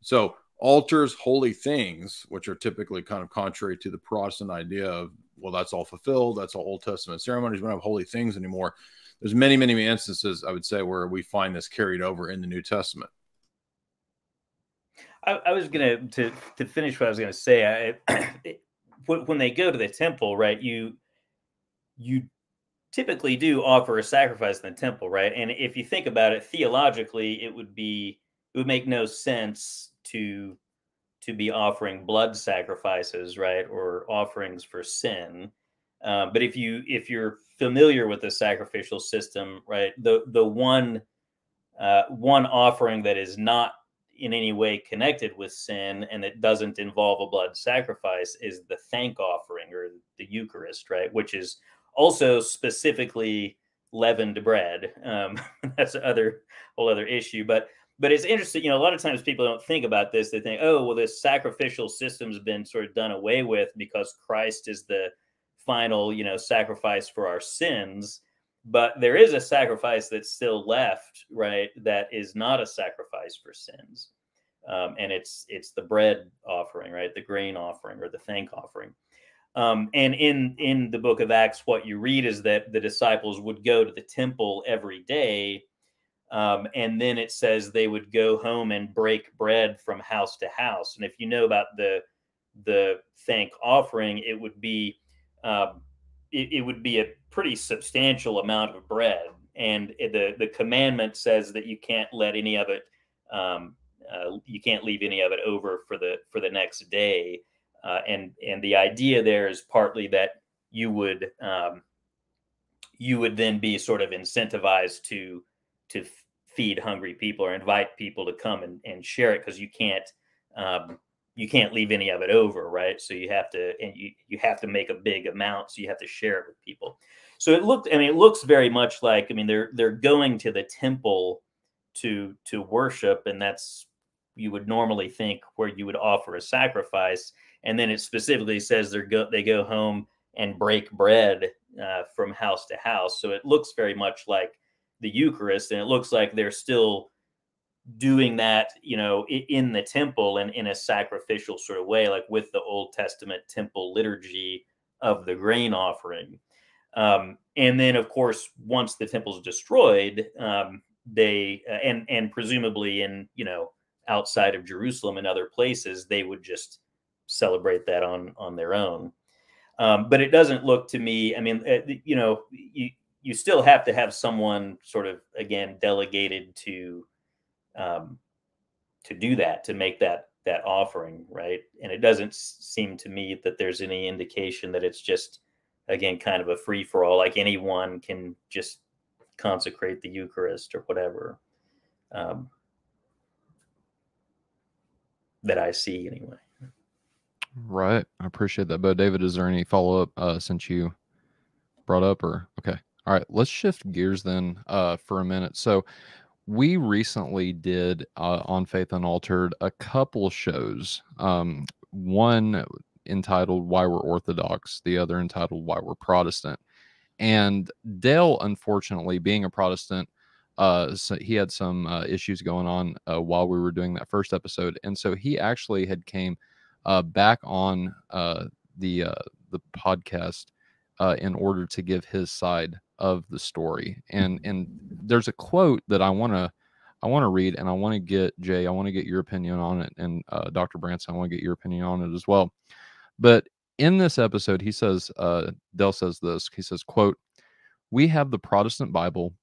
So altars holy things, which are typically kind of contrary to the Protestant idea of well, that's all fulfilled. That's all Old Testament ceremonies. We don't have holy things anymore. There's many, many instances I would say where we find this carried over in the New Testament. I, I was gonna to to finish what I was gonna say. I, when they go to the temple, right? You you typically do offer a sacrifice in the temple, right? And if you think about it theologically, it would be it would make no sense to to be offering blood sacrifices, right, or offerings for sin. Uh, but if you if you're familiar with the sacrificial system, right, the the one uh, one offering that is not in any way connected with sin and it doesn't involve a blood sacrifice is the thank offering or the Eucharist, right, which is also specifically leavened bread. Um, that's other whole other issue, but but it's interesting. You know, a lot of times people don't think about this. They think, oh, well, this sacrificial system's been sort of done away with because Christ is the final, you know, sacrifice for our sins. But there is a sacrifice that's still left, right? That is not a sacrifice for sins, um, and it's it's the bread offering, right? The grain offering or the thank offering. Um, and in in the book of Acts, what you read is that the disciples would go to the temple every day, um, and then it says they would go home and break bread from house to house. And if you know about the the thank offering, it would be um, it, it, would be a pretty substantial amount of bread. And the the commandment says that you can't let any of it um, uh, you can't leave any of it over for the for the next day. Uh, and and the idea there is partly that you would um, you would then be sort of incentivized to to feed hungry people or invite people to come and, and share it because you can't um, you can't leave any of it over right? So you have to and you, you have to make a big amount so you have to share it with people. So it looked i mean it looks very much like i mean they're they're going to the temple to to worship and that's you would normally think where you would offer a sacrifice. And then it specifically says they're go they go home and break bread uh, from house to house. So it looks very much like the Eucharist, and it looks like they're still doing that, you know, in the temple and in a sacrificial sort of way, like with the Old Testament temple liturgy of the grain offering. Um, and then, of course, once the temple's destroyed, um, they uh, and and presumably in you know outside of Jerusalem and other places, they would just celebrate that on on their own. Um, but it doesn't look to me. I mean, uh, you know, you you still have to have someone sort of again delegated to um, to do that to make that that offering right and it doesn't seem to me that there's any indication that it's just again kind of a free for all like anyone can just consecrate the eucharist or whatever um, that i see anyway Right. I appreciate that. But David, is there any follow up uh, since you brought up or okay? All right, let's shift gears then uh, for a minute. So we recently did uh, on Faith Unaltered a couple shows. Um, one entitled "Why We're Orthodox," the other entitled "Why We're Protestant." And Dale, unfortunately, being a Protestant, uh, so he had some uh, issues going on uh, while we were doing that first episode, and so he actually had came uh, back on uh, the uh, the podcast in order to give his side of the story. And and there's a quote that I want to I want to read, and I want to get Jay. I want to get your opinion on it, and uh, Dr. Branson, I want to get your opinion on it as well. But in this episode, he says, uh, Dale says this. He says, "quote We have the Protestant Bible."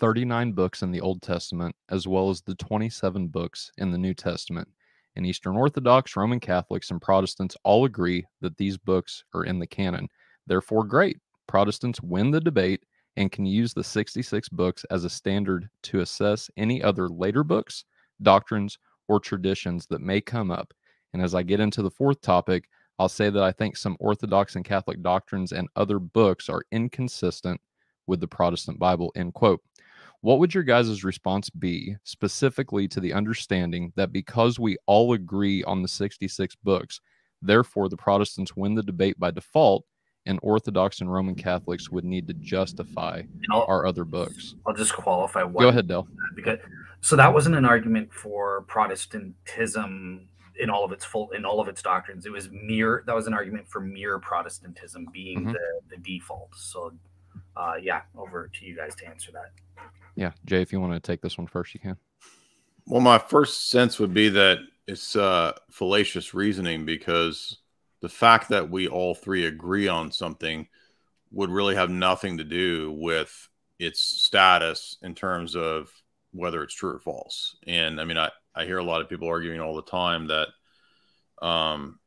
39 books in the Old Testament, as well as the 27 books in the New Testament and Eastern Orthodox, Roman Catholics, and Protestants all agree that these books are in the canon. Therefore, great. Protestants win the debate and can use the 66 books as a standard to assess any other later books, doctrines, or traditions that may come up. And as I get into the fourth topic, I'll say that I think some Orthodox and Catholic doctrines and other books are inconsistent with the Protestant Bible. End quote. What would your guys' response be specifically to the understanding that because we all agree on the 66 books, Therefore, the Protestants win the debate by default, and Orthodox and Roman Catholics would need to justify our other books. I'll just qualify one. Go ahead, Dale. Because so that wasn't an argument for Protestantism in all of its full in all of its doctrines. It was mere that was an argument for mere Protestantism being Mhm. the the default. So uh yeah, over to you guys to answer that. Yeah, Jay, if you want to take this one first, you can. Well, my first sense would be that it's uh, fallacious reasoning because the fact that we all three agree on something would really have nothing to do with its status in terms of whether it's true or false. And I mean, I, I hear a lot of people arguing all the time that, um,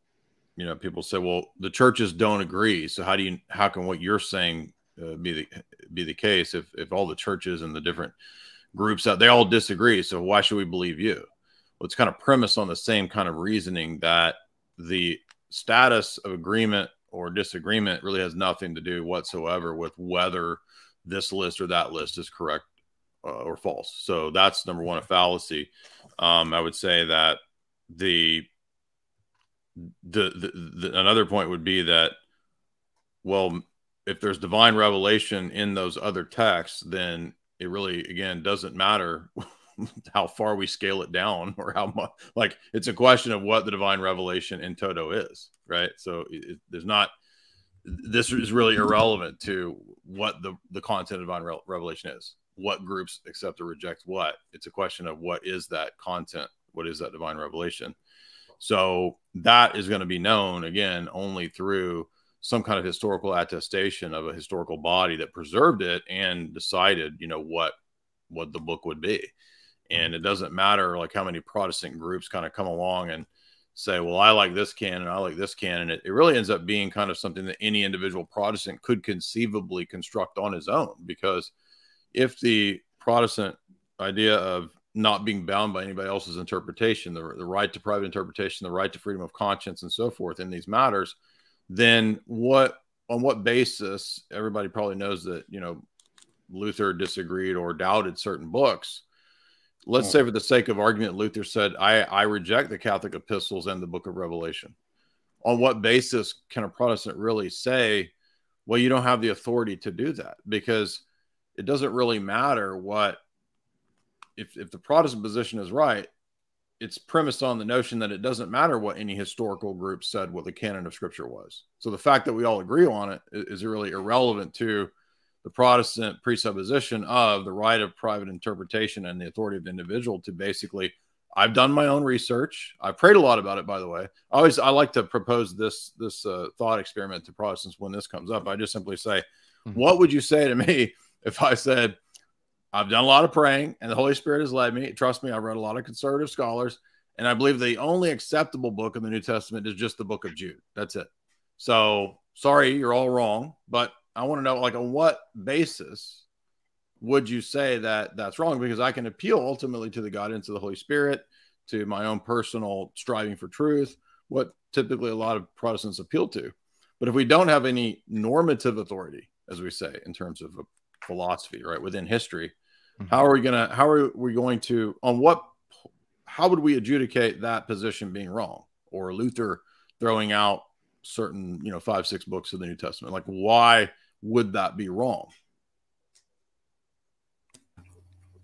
you know, people say, well, the churches don't agree. So how do you, how can what you're saying uh, be the, be the case if, if all the churches and the different groups out they all disagree so why should we believe you well it's kind of premised on the same kind of reasoning that the status of agreement or disagreement really has nothing to do whatsoever with whether this list or that list is correct uh, or false. So that's number one a fallacy. Um, i would say that the the, the, the another point would be that well if there's divine revelation in those other texts then it really again doesn't matter how far we scale it down or how much like it's a question of what the divine revelation in toto is right? So it, there's not this is really irrelevant to what the the content of divine re- revelation is. What groups accept or reject what? It's a question of what is that content? What is that divine revelation? So that is going to be known again only through some kind of historical attestation of a historical body that preserved it and decided, you know, what what the book would be. And it doesn't matter like how many Protestant groups kind of come along and say, well, I like this canon, I like this canon. It, it really ends up being kind of something that any individual Protestant could conceivably construct on his own. Because if the Protestant idea of not being bound by anybody else's interpretation, the, the right to private interpretation, the right to freedom of conscience, and so forth in these matters, then what on what basis everybody probably knows that you know luther disagreed or doubted certain books let's say for the sake of argument luther said i i reject the catholic epistles and the book of revelation on what basis can a protestant really say well you don't have the authority to do that because it doesn't really matter what if, if the protestant position is right it's premised on the notion that it doesn't matter what any historical group said what the canon of scripture was. So the fact that we all agree on it is really irrelevant to the Protestant presupposition of the right of private interpretation and the authority of the individual to basically I've done my own research. I've prayed a lot about it, by the way. I always I like to propose this this uh, thought experiment to Protestants when this comes up. I just simply say, mm-hmm. "What would you say to me if I said, I've done a lot of praying, and the Holy Spirit has led me. Trust me, I've read a lot of conservative scholars, and I believe the only acceptable book in the New Testament is just the book of Jude. That's it. So sorry, you're all wrong, but I want to know, like, on what basis would you say that that's wrong? Because I can appeal ultimately to the guidance of the Holy Spirit, to my own personal striving for truth, what typically a lot of Protestants appeal to. But if we don't have any normative authority, as we say, in terms of philosophy, right, within history, mm-hmm. how are we gonna how are we going to on what how would we adjudicate that position being wrong or Luther throwing out certain, you know, five, six books of the New Testament? Like why would that be wrong?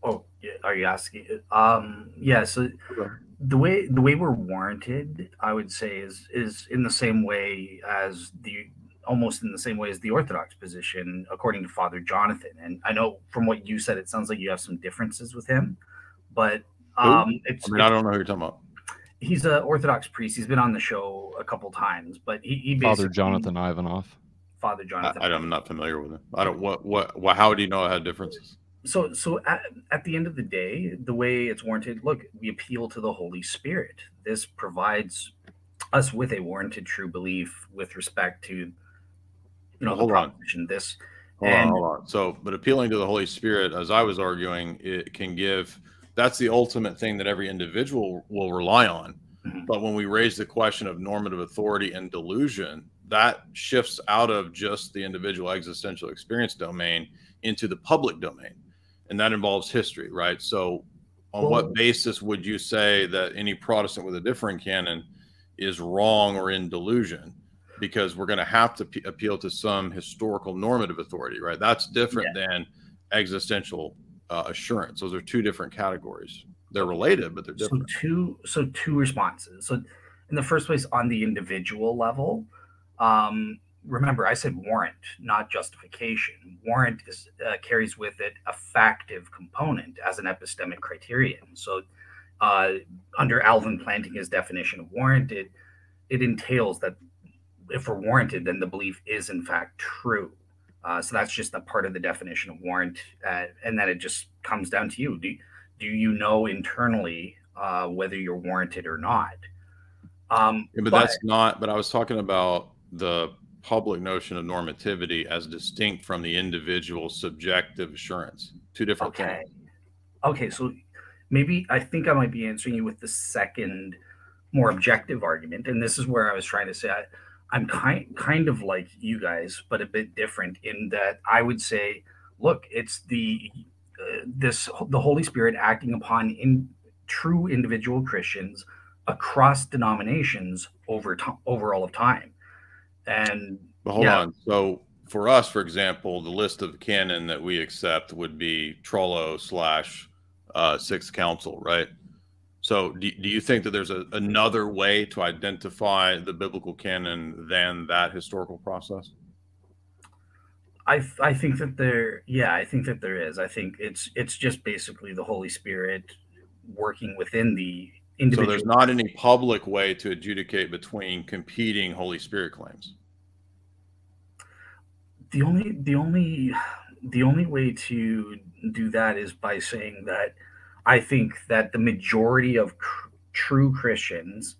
Oh, yeah. Are you asking? Um, yeah. So the way the way we're warranted, I would say, is is in the same way as the almost in the same way as the Orthodox position, according to Father Jonathan. And I know from what you said, it sounds like you have some differences with him, but um, it's, I, mean, I don't know who you're talking about. He's an Orthodox priest. He's been on the show a couple times, but he, he Father Jonathan Ivanov. Father Jonathan. I, am not familiar with him. I don't. What? What? what how do you know I had differences? So, so at, at the end of the day, the way it's warranted, look, we appeal to the Holy Spirit. This provides us with a warranted true belief with respect to you know, hold on. This hold and, on, hold on. So, but appealing to the Holy Spirit, as I was arguing, it can give. That's the ultimate thing that every individual will rely on. Mm-hmm. But when we raise the question of normative authority and delusion, that shifts out of just the individual existential experience domain into the public domain, and that involves history, right? So, on what basis would you say that any Protestant with a differing canon is wrong or in delusion because we're going to have to appeal to some historical normative authority, right? That's different yeah. than existential uh, assurance. Those are two different categories. They're related, but they're different. So two, so two responses. So, in the first place, on the individual level, um, remember I said warrant, not justification. Warrant is uh, carries with it a factive component as an epistemic criterion. So, uh, under Alvin Plantinga's definition of warrant, it it entails that if we're warranted, then the belief is in fact true. Uh, so that's just a part of the definition of warrant, uh, and then it just comes down to you. Do do you know internally uh, whether you're warranted or not? Um, yeah, but, but that's not. But I was talking about the public notion of normativity as distinct from the individual subjective assurance. Two different okay. things. Okay, so maybe I think I might be answering you with the second, more objective argument, and this is where I was trying to say I, I'm kind kind of like you guys, but a bit different in that I would say, look, it's the uh, this the Holy Spirit acting upon in true individual Christians across denominations over time, over all of time. And but hold yeah. on. So for us, for example, the list of canon that we accept would be Trullo slash uh, Sixth Council, right? So do, do you think that there's a, another way to identify the biblical canon than that historical process? I, I think that there yeah I think that there is I think it's it's just basically the Holy Spirit working within the. So there's not any public way to adjudicate between competing Holy Spirit claims. The only the only the only way to do that is by saying that I think that the majority of cr- true Christians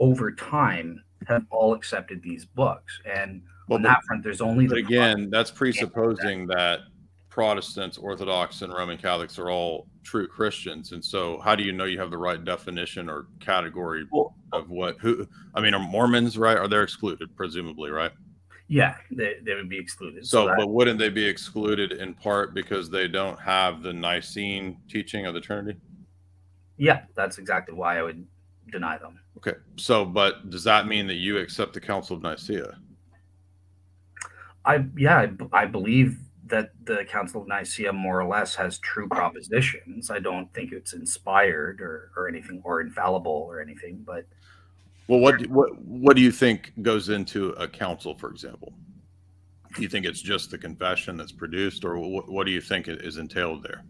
over time have all accepted these books. And well, on that front there's only but again that's presupposing that Protestants, Orthodox, and Roman Catholics are all true Christians, and so how do you know you have the right definition or category of what? Who? I mean, are Mormons right? Are they excluded? Presumably, right? Yeah, they, they would be excluded. So, so that, but wouldn't they be excluded in part because they don't have the Nicene teaching of the Trinity? Yeah, that's exactly why I would deny them. Okay, so but does that mean that you accept the Council of Nicaea? I yeah, I, I believe that the Council of Nicaea more or less has true propositions. I don't think it's inspired or, or anything or infallible or anything, but well, what what what do you think goes into a council, for example? Do you think it's just the confession that's produced, or what, what do you think is entailed there?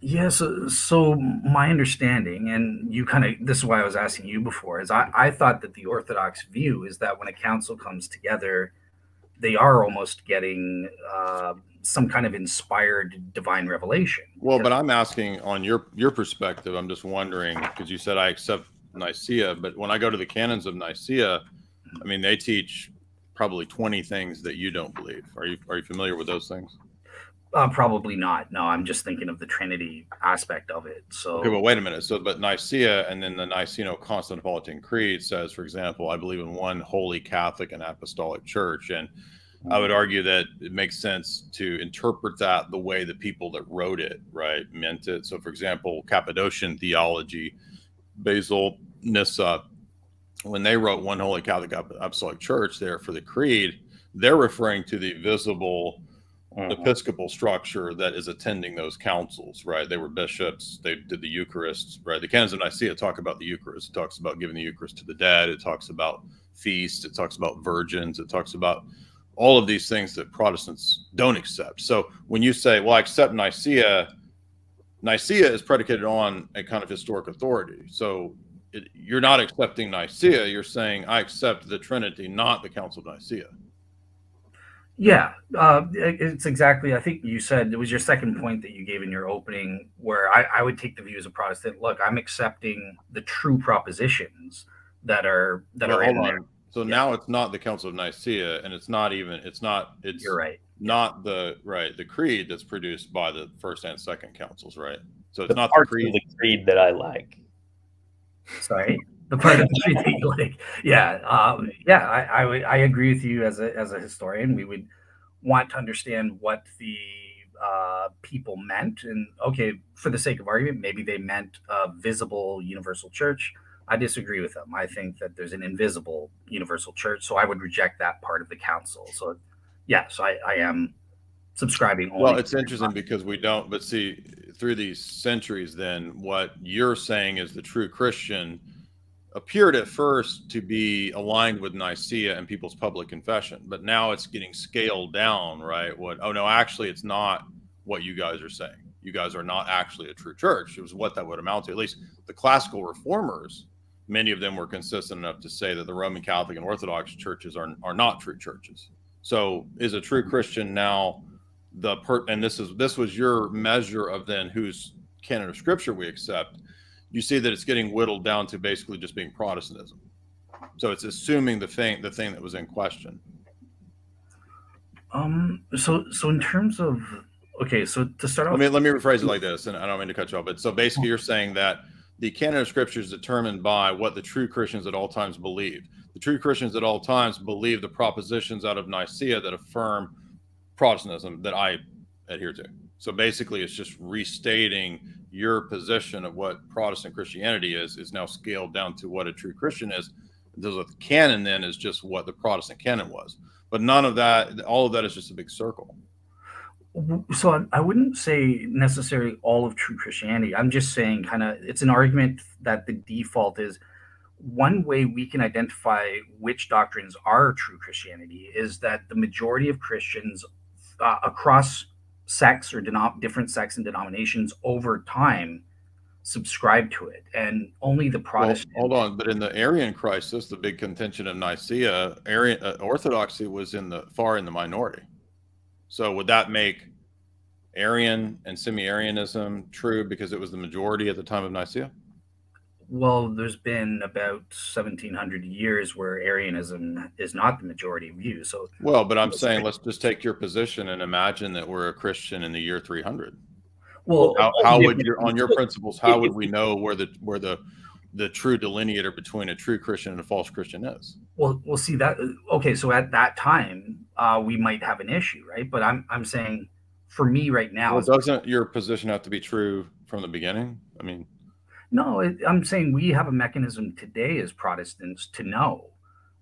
Yeah, so, so my understanding, and you kind of this is why I was asking you before, is I, I thought that the Orthodox view is that when a council comes together, they are almost getting uh, some kind of inspired divine revelation. Well, but I'm asking on your your perspective. I'm just wondering because you said I accept Nicaea, but when I go to the canons of Nicaea, I mean they teach probably 20 things that you don't believe. Are you are you familiar with those things? Uh, probably not. No, I'm just thinking of the Trinity aspect of it. So okay, but wait a minute. So, but Nicaea and then the Niceno-Constantinopolitan Creed says, for example, I believe in one holy Catholic and Apostolic Church, and I would argue that it makes sense to interpret that the way the people that wrote it, right, meant it. So, for example, Cappadocian theology, Basil Nyssa, when they wrote One Holy Catholic Apostolic Church there for the Creed, they're referring to the visible mm-hmm. episcopal structure that is attending those councils, right? They were bishops, they did the Eucharist, right? The Canons of Nicaea talk about the Eucharist, it talks about giving the Eucharist to the dead, it talks about feasts, it talks about virgins, it talks about all of these things that Protestants don't accept. So when you say, well, I accept Nicaea, Nicaea is predicated on a kind of historic authority. So it, you're not accepting Nicaea, you're saying, I accept the Trinity, not the Council of Nicaea. Yeah, uh, it's exactly. I think you said it was your second point that you gave in your opening, where I, I would take the view as a Protestant. Look, I'm accepting the true propositions that are that well, are in there. So yeah. now it's not the Council of Nicaea, and it's not even it's not it's you're right. Not the right the creed that's produced by the first and second councils, right? So it's the not the creed. the creed that I like. Sorry, the part of the that you like. Yeah, um, yeah, I, I would I agree with you as a as a historian. We would want to understand what the uh, people meant, and okay, for the sake of argument, maybe they meant a visible universal church I disagree with them. I think that there's an invisible universal church, so I would reject that part of the council. So, yeah, so I, I am subscribing. well, it's interesting because we don't, but see, through these centuries, then what you're saying is the true Christian appeared at first to be aligned with Nicaea and people's public confession, but now it's getting scaled down, right? What? Oh no, actually, it's not what you guys are saying. You guys are not actually a true church. It was what that would amount to. At least the classical reformers many of them were consistent enough to say that the Roman Catholic and Orthodox churches are, are not true churches. So is a true Christian now the per and this is this was your measure of then whose canon of scripture we accept. You see that it's getting whittled down to basically just being Protestantism. So it's assuming the thing the thing that was in question. Um so so in terms of okay, so to start off let me let me rephrase it like this, and I don't mean to cut you off, but so basically you're saying that the canon of scripture is determined by what the true Christians at all times believed. The true Christians at all times believe the propositions out of Nicaea that affirm Protestantism that I adhere to. So basically, it's just restating your position of what Protestant Christianity is, is now scaled down to what a true Christian is. Does the canon then is just what the Protestant canon was. But none of that, all of that is just a big circle so I wouldn't say necessarily all of true Christianity. I'm just saying kind of it's an argument that the default is one way we can identify which doctrines are true Christianity is that the majority of Christians uh, across sects or denom- different sects and denominations over time subscribe to it, and only the Protestant. Well, hold on, but in the Arian crisis, the big contention of Nicaea, Arian uh, Orthodoxy was in the far in the minority. So would that make Arian and semi-Arianism true because it was the majority at the time of Nicaea? Well, there's been about 1700 years where Arianism is not the majority view. So, well, but I'm saying let's just take your position and imagine that we're a Christian in the year 300. Well, how, how would your on your principles? How would we know where the where the the true delineator between a true Christian and a false Christian is? Well, we'll see that. Okay, so at that time, uh, we might have an issue, right? But I'm I'm saying for me right now, well, doesn't your position have to be true from the beginning? I mean, no, I'm saying we have a mechanism today as Protestants to know.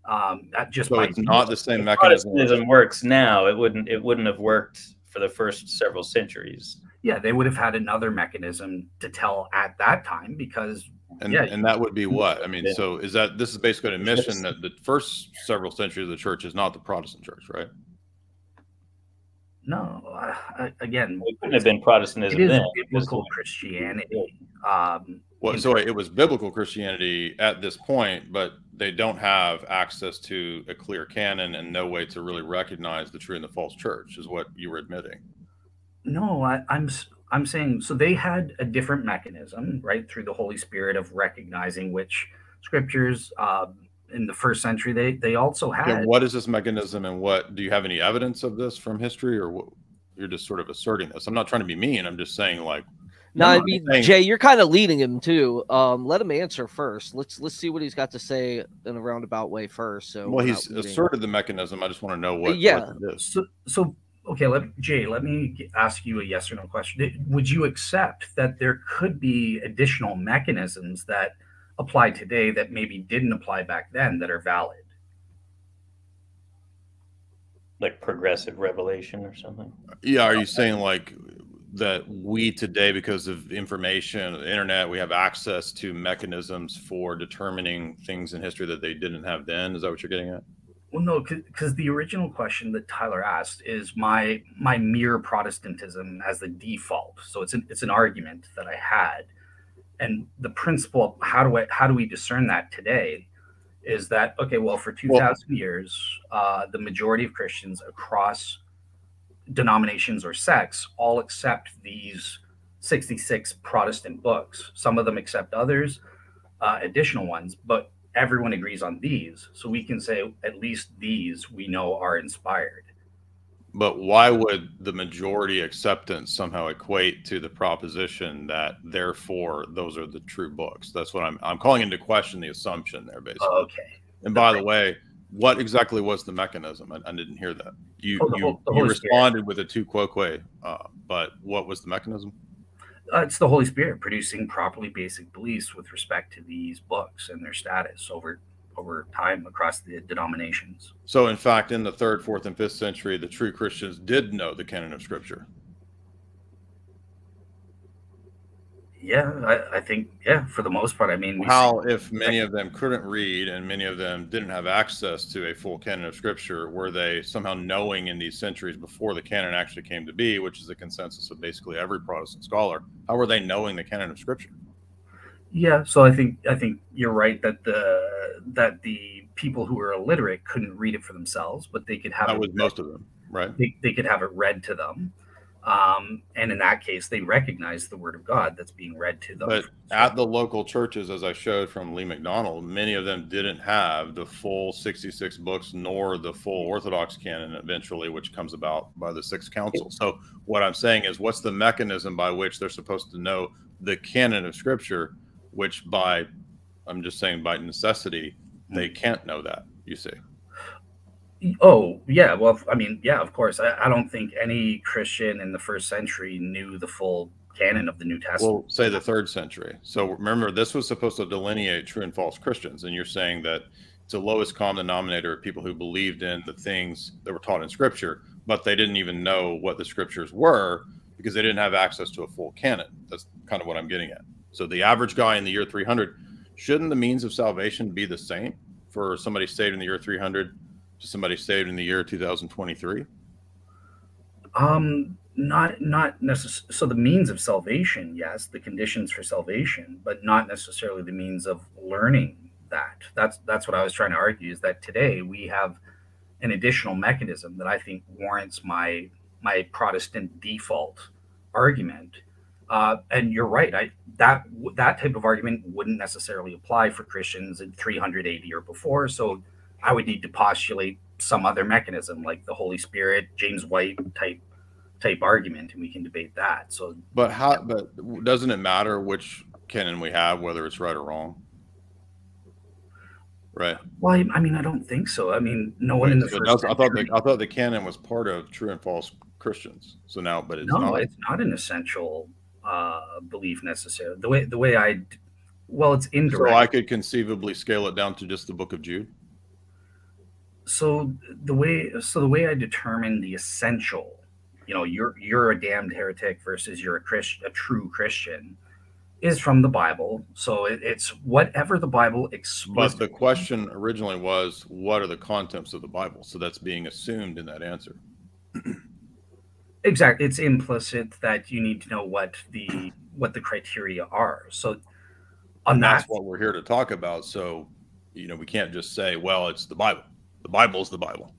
Um, that just so it's not the same mechanism. Protestantism works now. It wouldn't. It wouldn't have worked for the first several centuries. Yeah, they would have had another mechanism to tell at that time because and, yeah. and that would be what? I mean, yeah. so is that this is basically an admission that the first several centuries of the church is not the Protestant church, right? No, uh, again, it couldn't have been Protestantism. It is then, biblical Christianity. Um, well, so it was biblical Christianity at this point, but they don't have access to a clear canon and no way to really recognize the true and the false church, is what you were admitting. No, I, I'm I'm saying so they had a different mechanism, right, through the Holy Spirit of recognizing which scriptures um, in the first century they they also had. Yeah, what is this mechanism, and what do you have any evidence of this from history, or what, you're just sort of asserting this? I'm not trying to be mean. I'm just saying like. No, I mean, saying, Jay, you're kind of leading him too. Um, let him answer first. Let's let's see what he's got to say in a roundabout way first. So, well, he's asserted the mechanism. I just want to know what. Yeah. What so, so okay, let Jay, let me ask you a yes or no question. Would you accept that there could be additional mechanisms that apply today that maybe didn't apply back then that are valid? Like progressive revelation or something? Yeah, are you saying like that we today, because of information, the internet, we have access to mechanisms for determining things in history that they didn't have then? Is that what you're getting at? Well, no, because the original question that Tyler asked is my my mere Protestantism as the default. So it's an it's an argument that I had, and the principle of how do I how do we discern that today? Is that okay? Well, for two thousand well, years, uh, the majority of Christians across denominations or sects all accept these sixty six Protestant books. Some of them accept others, uh, additional ones, but everyone agrees on these. So we can say at least these we know are inspired. But why would the majority acceptance somehow equate to the proposition that therefore those are the true books? That's what I'm I'm calling into question the assumption there, basically. okay. And by the way, what exactly was the mechanism? I, I didn't hear that. You oh, you, you responded with a tu quoque, uh, but what was the mechanism? Uh, it's the Holy Spirit producing properly basic beliefs with respect to these books and their status over over time across the denominations. So, in fact, in the third, fourth, and fifth century, the true Christians did know the canon of Scripture. Yeah, I, I, think yeah, for the most part. I mean, how if many of them couldn't read and many of them didn't have access to a full canon of scripture, were they somehow knowing in these centuries before the canon actually came to be, which is the consensus of basically every Protestant scholar? How were they knowing the canon of scripture? Yeah, so I think I think you're right that the that the people who were illiterate couldn't read it for themselves, but they could have that was most of them, right? They, they could have it read to them um, and in that case, they recognize the word of God that's being read to them. But at the local churches, as I showed from Lee McDonald, many of them didn't have the full 66 books nor the full Orthodox canon eventually, which comes about by the Sixth Council. So, what I'm saying is, what's the mechanism by which they're supposed to know the canon of Scripture, which by, I'm just saying, by necessity, they hmm. can't know that, you see. Oh yeah, well, I mean, yeah, of course. I, I, don't think any Christian in the first century knew the full canon of the New Testament. Well, say the third century. So remember, this was supposed to delineate true and false Christians, and you're saying that it's the lowest common denominator of people who believed in the things that were taught in Scripture, but they didn't even know what the Scriptures were because they didn't have access to a full canon. That's kind of what I'm getting at. So the average guy in the year 300, shouldn't the means of salvation be the same for somebody saved in the year 300? to somebody saved in the year 2023? Um, not not necessarily. So the means of salvation, yes, the conditions for salvation, but not necessarily the means of learning that. That's that's what I was trying to argue. Is that today we have an additional mechanism that I think warrants my my Protestant default argument. Uh, and you're right. I that that type of argument wouldn't necessarily apply for Christians in 380 or before. So I would need to postulate some other mechanism like the Holy Spirit, James White type type argument, and we can debate that. So, but how? But doesn't it matter which canon we have, whether it's right or wrong? Right. Well, I mean, I don't think so. I mean, no one in the so first. I thought the, I thought the canon was part of true and false Christians. So now, but it's no, not. it's not an essential uh, belief necessarily. The way the way I, well, it's indirect. So I could conceivably scale it down to just the Book of Jude so the way so the way I determine the essential, you know, you're you're a damned heretic versus you're a Christ a true Christian, is from the Bible. So it, it's whatever the Bible explicitly. But the question originally was, what are the contents of the Bible? So that's being assumed in that answer. exactly, it's implicit that you need to know what the what the criteria are. So on and that's that, what we're here to talk about. So you know, we can't just say, well, it's the Bible the Bible is the Bible.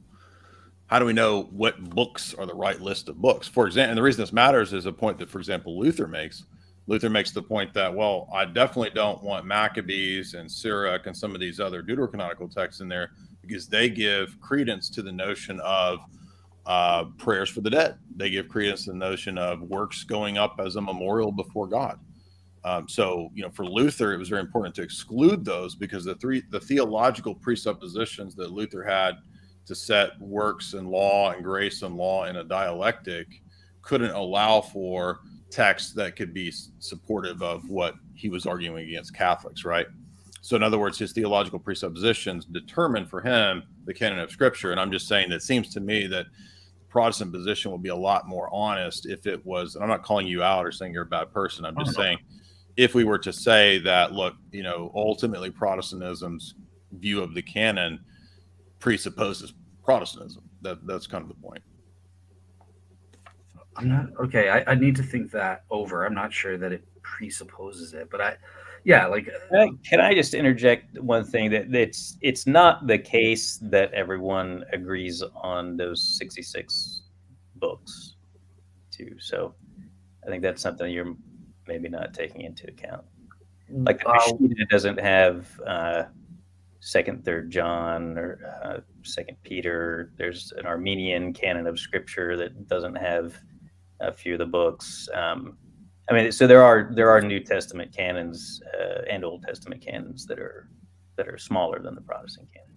How do we know what books are the right list of books? For example, and the reason this matters is a point that, for example, Luther makes. Luther makes the point that, well, I definitely don't want Maccabees and Sirach and some of these other deuterocanonical texts in there because they give credence to the notion of uh, prayers for the dead. They give credence to the notion of works going up as a memorial before God. Um, so, you know, for Luther, it was very important to exclude those because the three the theological presuppositions that Luther had to set works and law and grace and law in a dialectic couldn't allow for texts that could be supportive of what he was arguing against Catholics, right? So, in other words, his theological presuppositions determined for him the canon of Scripture. And I'm just saying that it seems to me that Protestant position would be a lot more honest if it was. And I'm not calling you out or saying you're a bad person. I'm just oh, saying if we were to say that, look, you know, ultimately Protestantism's view of the canon presupposes Protestantism. That that's kind of the point. I'm not okay. I, I need to think that over. I'm not sure that it presupposes it, but I, yeah, like. Can I, can I just interject one thing that it's it's not the case that everyone agrees on those 66 books, too. So, I think that's something you're maybe not taking into account. Like the uh, doesn't have uh, second, third John or uh, second Peter. There's an Armenian canon of scripture that doesn't have a few of the books. Um, I mean, so there are there are New Testament canons uh, and Old Testament canons that are that are smaller than the Protestant canon.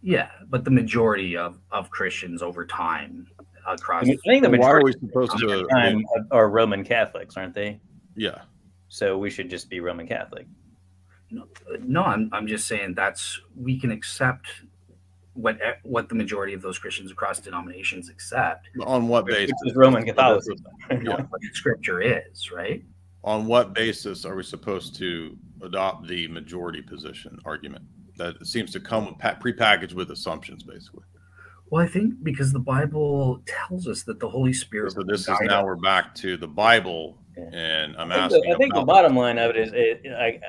Yeah, but the majority of, of Christians over time across. I, mean, I think the majority why are we supposed to time are Roman Catholics, aren't they? Yeah. So we should just be Roman Catholic. No, no, I'm I'm just saying that's we can accept what what the majority of those Christians across denominations accept. On what Which basis? is Roman Catholicism. You know, what Scripture is right. On what basis are we supposed to adopt the majority position argument? That seems to come with pa- prepackaged with assumptions, basically. Well, I think because the Bible tells us that the Holy Spirit. So this is now us. we're back to the Bible, Yeah. and I'm I think, asking. the, I think the about- bottom line of it is, it, I, I-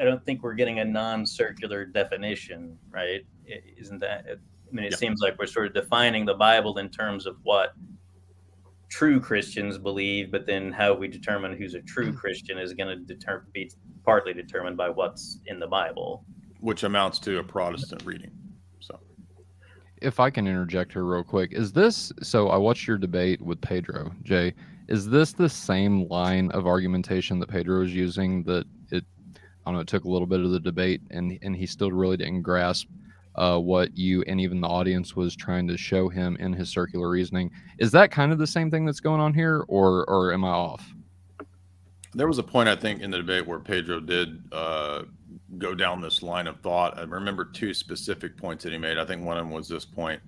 I don't think we're getting a non-circular definition, right? I- Isn't that? I mean, it Yeah. seems like we're sort of defining the Bible in terms of what true Christians believe, but then how we determine who's a true mm-hmm. Christian is going to deter- be partly determined by what's in the Bible. which amounts to a Protestant reading. So if I can interject here real quick, is this so? I watched your debate with Pedro, Jay. Is this the same line of argumentation that Pedro is using? That it, I don't know, it took a little bit of the debate, and and he still really didn't grasp uh, what you and even the audience was trying to show him in his circular reasoning. Is that kind of the same thing that's going on here, or or am I off? there was a point I think in the debate where Pedro did uh, go down this line of thought. I remember two specific points that he made. I think one of them was this point,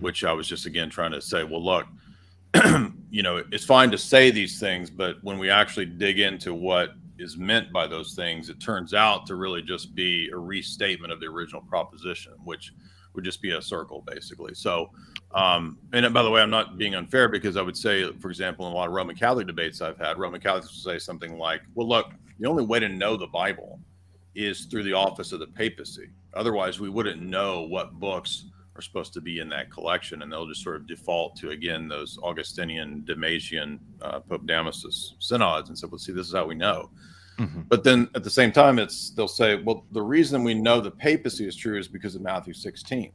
which I was just again trying to say, well, look, you know, it's fine to say these things, but when we actually dig into what is meant by those things, it turns out to really just be a restatement of the original proposition, which would just be a circle basically. So, um, and by the way, I'm not being unfair because I would say, for example, in a lot of Roman Catholic debates I've had, Roman Catholics will say something like, well, look, the only way to know the Bible is through the office of the papacy. Otherwise, we wouldn't know what books are supposed to be in that collection. And they'll just sort of default to, again, those Augustinian, Damasian, uh, Pope Damasus synods and say, well, see, this is how we know. Mhm. But then at the same time, it's they'll say, well, the reason we know the papacy is true is because of Matthew 16.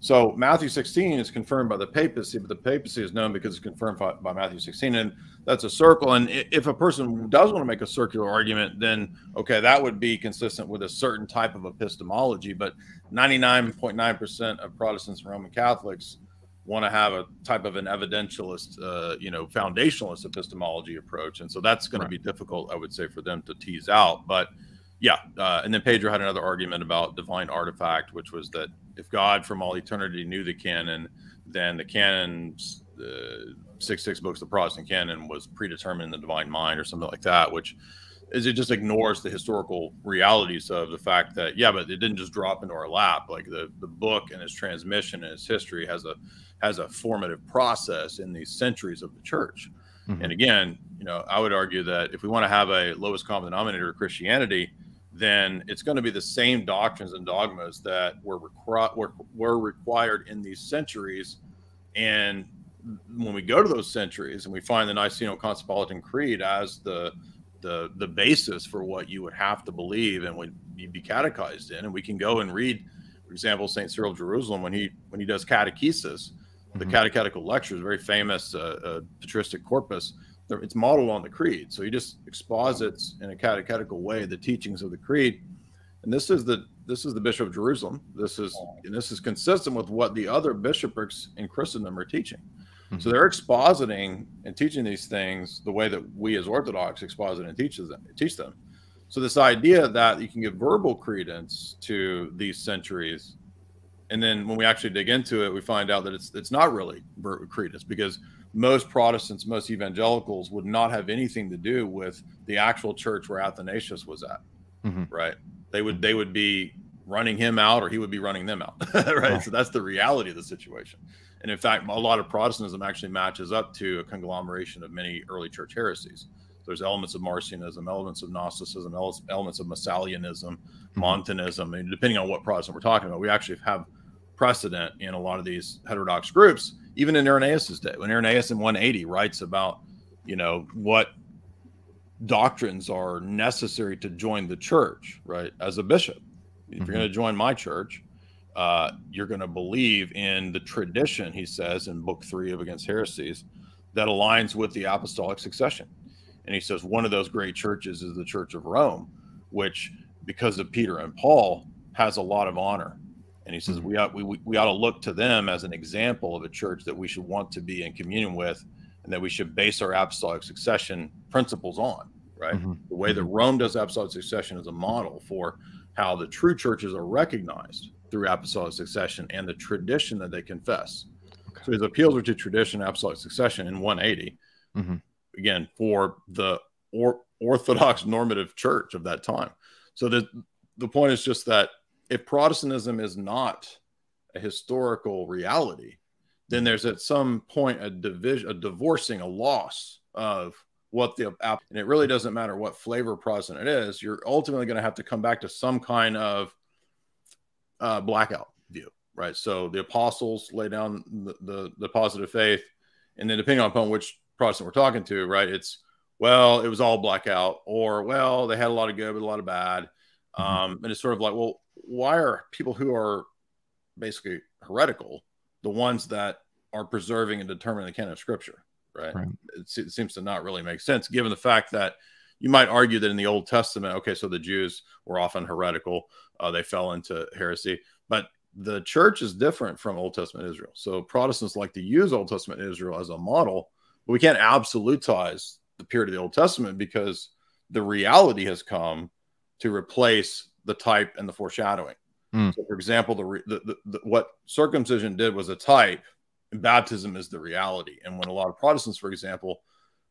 So Matthew 16 is confirmed by the papacy, but the papacy is known because it's confirmed by, by Matthew 16, and that's a circle. And if a person does want to make a circular argument, then okay, that would be consistent with a certain type of epistemology. But 99.9% of Protestants and Roman Catholics want to have a type of an evidentialist, uh, you know, foundationalist epistemology approach, and so that's going Right. to be difficult, I would say, for them to tease out. But yeah, uh, and then Pedro had another argument about divine artifact, which was that if God from all eternity knew the canon, then the canon, the six six books, the Protestant canon, was predetermined in the divine mind or something like that, which is it just ignores the historical realities of the fact that yeah, but it didn't just drop into our lap. Like the the book and its transmission and its history has a has a formative process in these centuries of the church. Mhm. And again, you know, I would argue that if we want to have a lowest common denominator of Christianity, then it's going to be the same doctrines and dogmas that were, requi- were, were required in these centuries. And when we go to those centuries and we find the Niceno-Constantinopolitan Creed as the the the basis for what you would have to believe and would be catechized in, and we can go and read, for example, Saint Cyril of Jerusalem when he when he does catechesis, the Mhm. catechetical lectures, very famous uh, uh, patristic corpus. It's modeled on the creed, so he just exposits in a catechetical way the teachings of the creed. And this is the this is the Bishop of Jerusalem. This is and this is consistent with what the other bishoprics in Christendom are teaching. Mm-hmm. So they're expositing and teaching these things the way that we as Orthodox exposit and teaches them teach them. So this idea that you can give verbal credence to these centuries, and then when we actually dig into it, we find out that it's it's not really credence because most Protestants, most evangelicals would not have anything to do with the actual church where Athanasius was at, Mhm. right? They would they would be running him out, or he would be running them out, right? Oh. So that's the reality of the situation. And in fact, a lot of Protestantism actually matches up to a conglomeration of many early church heresies. There's elements of Marcionism, elements of Gnosticism, elements of Massalianism, Montanism, and depending on what Protestant we're talking about, we actually have precedent in a lot of these heterodox groups, even in Irenaeus's day. When Irenaeus in 180 writes about, you know, what doctrines are necessary to join the church, right? As a bishop, if you're going to join my church, uh, you're going to believe in the tradition, he says in book three of Against Heresies, that aligns with the apostolic succession. And he says one of those great churches is the Church of Rome, which, because of Peter and Paul, has a lot of honor. And he says Mhm. we ought we, we ought to look to them as an example of a church that we should want to be in communion with and that we should base our apostolic succession principles on. Right, Mhm. the way that Mm-hmm. Rome does apostolic succession is a model for how the true churches are recognized through apostolic succession and the tradition that they confess. So his appeals are to tradition, apostolic succession in 180. Mhm. Again, for the or, Orthodox normative church of that time. So the the point is just that if Protestantism is not a historical reality, then there's at some point a division, a divorcing, a loss of what the and it really doesn't matter what flavor Protestant it is. You're ultimately going to have to come back to some kind of uh, blackout view, right? So the apostles lay down the, the the positive faith, and then depending upon which Protestant we're talking to, right? It's well, it was all blackout, or well, they had a lot of good but a lot of bad. Mhm. Um, and it's sort of like, well, why are people who are basically heretical the ones that are preserving and determining the canon of Scripture, right? Right. It, it seems to not really make sense, given the fact that you might argue that in the Old Testament, okay, so the Jews were often heretical, uh, they fell into heresy, but the church is different from Old Testament Israel. So Protestants like to use Old Testament Israel as a model, but we can't absolutize the period of the Old Testament because the reality has come to replace the type and the foreshadowing. Mm. So, for example, the, re- the, the, the what circumcision did was a type, and baptism is the reality. And when a lot of Protestants, for example,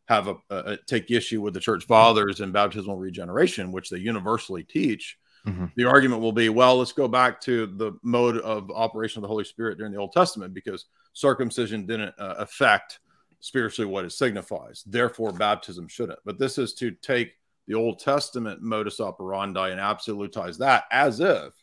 have a, a take issue with the church fathers and baptismal regeneration, which they universally teach, Mhm. the argument will be, well, let's go back to the mode of operation of the Holy Spirit during the Old Testament because circumcision didn't uh, affect spiritually what it signifies. Therefore, baptism shouldn't. But this is to take the Old Testament modus operandi and absolutize that as if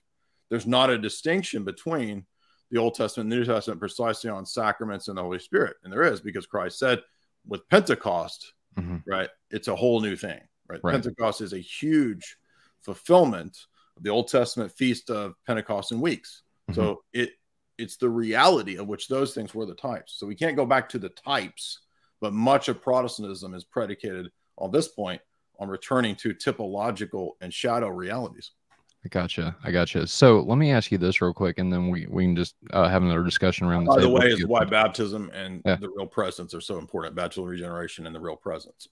there's not a distinction between the Old Testament and the New Testament precisely on sacraments and the Holy Spirit. And there is because Christ said with Pentecost, Mhm. right, it's a whole new thing, right? Right. Pentecost is a huge fulfillment of the Old Testament feast of Pentecost and weeks. So it it's the reality of which those things were the types. So we can't go back to the types, but much of Protestantism is predicated on this point on returning to typological and shadow realities. I gotcha. I gotcha. So let me ask you this real quick, and then we, we can just uh, have another discussion around the By the way, is why baptism and Yeah. the real presence are so important. Baptismal regeneration and the real presence.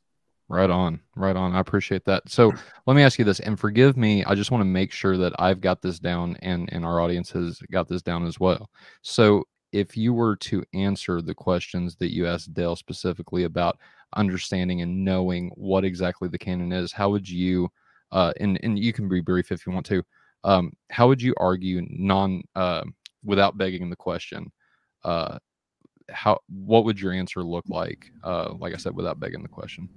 Right on, right on. I appreciate that. So let me ask you this, and forgive me. I just want to make sure that I've got this down, and and our audience has got this down as well. So if you were to answer the questions that you asked Dale specifically about understanding and knowing what exactly the canon is, how would you? Uh, and and you can be brief if you want to. Um, how would you argue non uh, without begging the question? Uh, how what would your answer look like? Uh, like I said, without begging the question.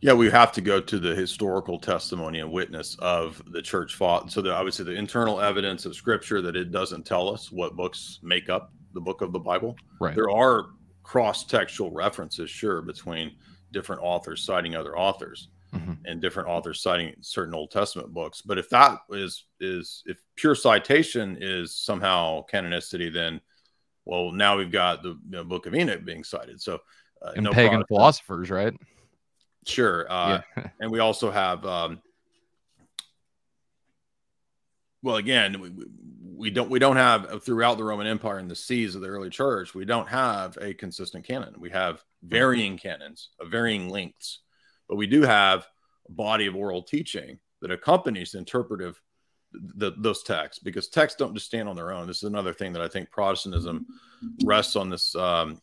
Yeah, we have to go to the historical testimony and witness of the church fought. So, the, obviously, the internal evidence of Scripture that it doesn't tell us what books make up the book of the Bible. Right. There are cross-textual references, sure, between different authors citing other authors, Mhm. and different authors citing certain Old Testament books. But if that is is if pure citation is somehow canonicity, then well, now we've got the, the Book of Enoch being cited. So, uh, and no pagan philosophers, right? Sure. Uh, yeah. and we also have um well again we, we- don't we don't have throughout the roman empire and the sees of the early church we don't have a consistent canon we have varying canons of varying lengths but we do have a body of oral teaching that accompanies the interpretive the, those texts because texts don't just stand on their own this is another thing that i think protestantism rests on this um,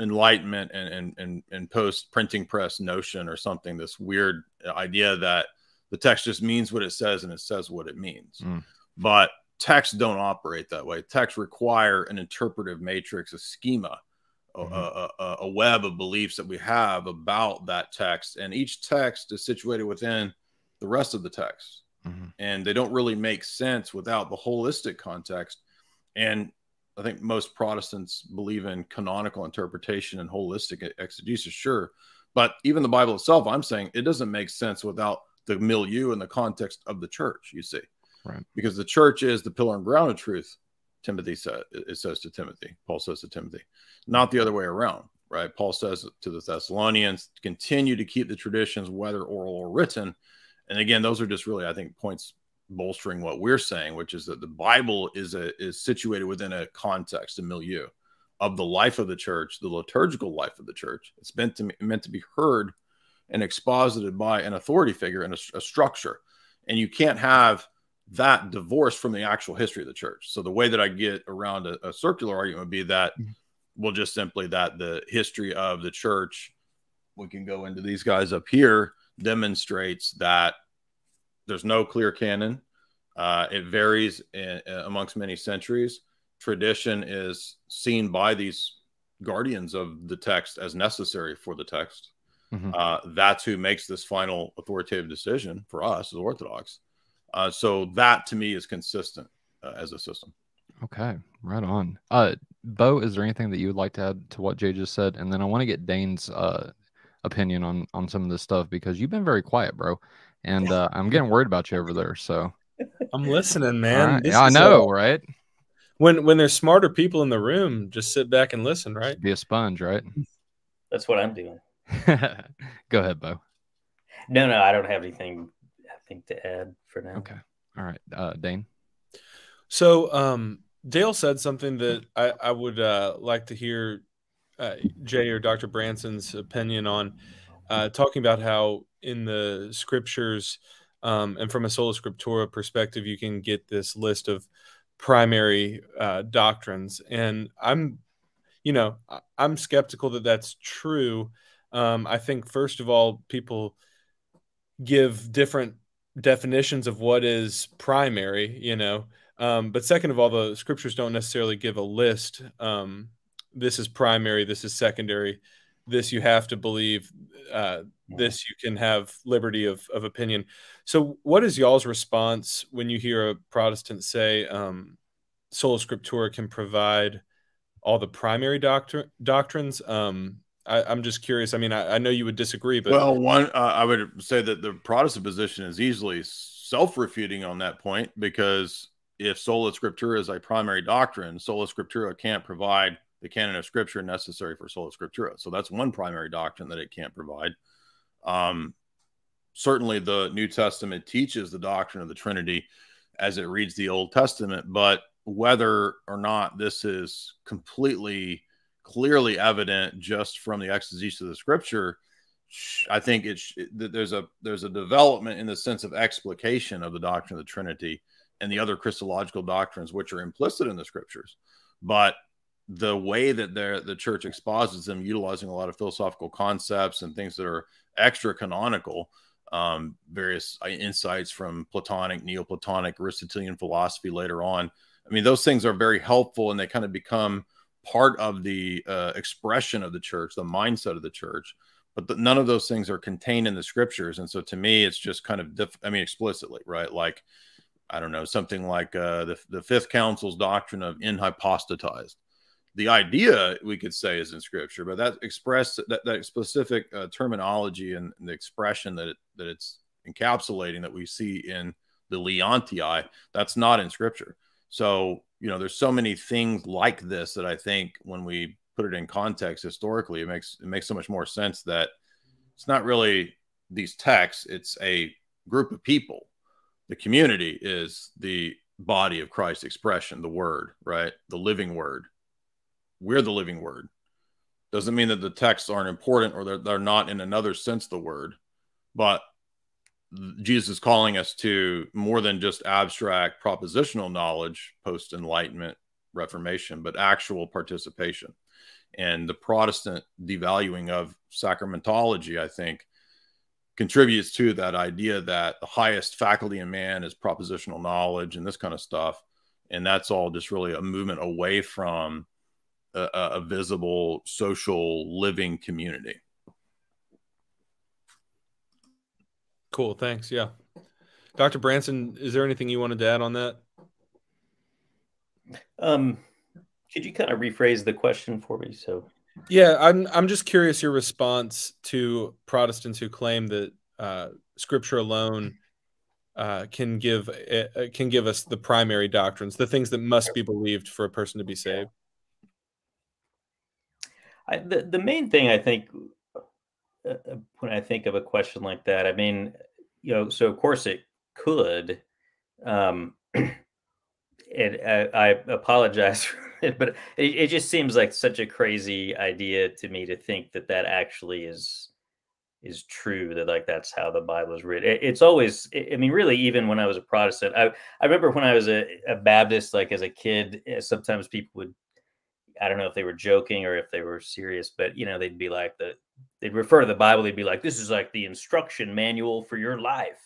enlightenment and and and, and post printing press notion or something this weird idea that the text just means what it says and it says what it means Mm. but texts don't operate that way texts require an interpretive matrix a schema a- Mhm. a, a, a web of beliefs that we have about that text and each text is situated within the rest of the text Mhm. and they don't really make sense without the holistic context and I think most Protestants believe in canonical interpretation and holistic exegesis, sure. But even the Bible itself, I'm saying it doesn't make sense without the milieu and the context of the church, you see. Right. Because the church is the pillar and ground of truth, Timothy said it says to Timothy, Paul says to Timothy, not the other way around, right? Paul says to the Thessalonians, continue to keep the traditions, whether oral or written. And again, those are just really, I think, points bolstering what we're saying, which is that the Bible is a is situated within a context, a milieu of the life of the church, the liturgical life of the church. It's meant to meant to be heard and exposited by an authority figure and a, a structure. And you can't have that divorced from the actual history of the church. So the way that I get around a, a circular argument would be that mm-hmm. well, just simply that the history of the church, we can go into these guys up here, demonstrates that there's no clear canon. Uh, it varies in, uh, amongst many centuries. Tradition is seen by these guardians of the text as necessary for the text. Mm-hmm. Uh, that's who makes this final authoritative decision for us as Orthodox. Uh, so that to me is consistent uh, as a system. Okay, right on. Uh, Beau, is there anything that you would like to add to what Jay just said? And then I want to get Dane's uh, opinion on on some of this stuff because you've been very quiet, bro, and uh, I'm getting worried about you over there. So I'm listening, man. Right. Yeah, I know, a, right? When when there's smarter people in the room, just sit back and listen, right? Be a sponge, right? That's what I'm doing. Go ahead, Beau. No, no, I don't have anything I think to add for now. Okay. All right. Uh, Dane. So um, Dale said something that I, I would uh, like to hear uh, Jay or Dr. Branson's opinion on, uh, talking about how in the scriptures um, and from a sola scriptura perspective, you can get this list of primary uh, doctrines. And I'm, you know, I'm skeptical that that's true um, I think first of all, people give different definitions of what is primary, you know. Um, but second of all, the scriptures don't necessarily give a list. Um, this is primary. This is secondary. This you have to believe. Uh, this you can have liberty of, of opinion. So, what is y'all's response when you hear a Protestant say um, sola scriptura can provide all the primary doctor- doctrines? Um, I, am just curious. I mean, I, I, know you would disagree, but well, one, uh, I would say that the Protestant position is easily self-refuting on that point because if sola scriptura is a primary doctrine, sola scriptura can't provide the canon of scripture necessary for sola scriptura. So that's one primary doctrine that it can't provide. Um, certainly, the New Testament teaches the doctrine of the Trinity as it reads the Old Testament, but whether or not this is completely clearly evident just from the exegesis of the scripture i think it's there's a there's a development in the sense of explication of the doctrine of the trinity and the other christological doctrines which are implicit in the scriptures but the way that the church exposes them utilizing a lot of philosophical concepts and things that are extra canonical um, various uh, insights from platonic neoplatonic aristotelian philosophy later on i mean those things are very helpful and they kind of become part of the uh, expression of the church, the mindset of the church. But the, none of those things are contained in the scriptures, and so to me, it's just kind of, diff- I mean, explicitly, right? Like, I don't know, something like uh, the the Fifth Council's doctrine of inhypostatized. The idea we could say is in scripture, but that express that, that specific uh, terminology and, and, the expression that it, that it's encapsulating that we see in the Leontii, that's not in scripture. So you know, there's so many things like this that I think when we put it in context historically, it makes it makes so much more sense that it's not really these texts; it's a group of people. The community is the body of Christ's expression, the Word, right? The living Word. We're the living Word. Doesn't mean that the texts aren't important or they're, they're not in another sense the Word, but Jesus is calling us to more than just abstract propositional knowledge post Enlightenment Reformation, but actual participation. And the Protestant devaluing of sacramentology, I think, contributes to that idea that the highest faculty in man is propositional knowledge and this kind of stuff. And that's all just really a movement away from a, a visible social living community. Cool. Thanks. Yeah. Dr. Branson, is there anything you wanted to add on that? Um, could you kind of rephrase the question for me? So, yeah, I'm I'm just curious your response to Protestants who claim that uh, Scripture alone uh, can give uh, can give us the primary doctrines, the things that must be believed for a person to be saved. I, the the main thing I think uh, uh, when I think of a question like that. I mean, you know, so of course it could. Um, and I, I apologize but it, it just seems like such a crazy idea to me to think that that actually is is true that like that's how the bible is written it, it's always i mean really even when i was a protestant i, I remember when i was a, a baptist like as a kid eh, sometimes people would i don't know if they were joking or if they were serious but you know they'd be like the they'd refer to the bible they'd be like this is like the instruction manual for your life.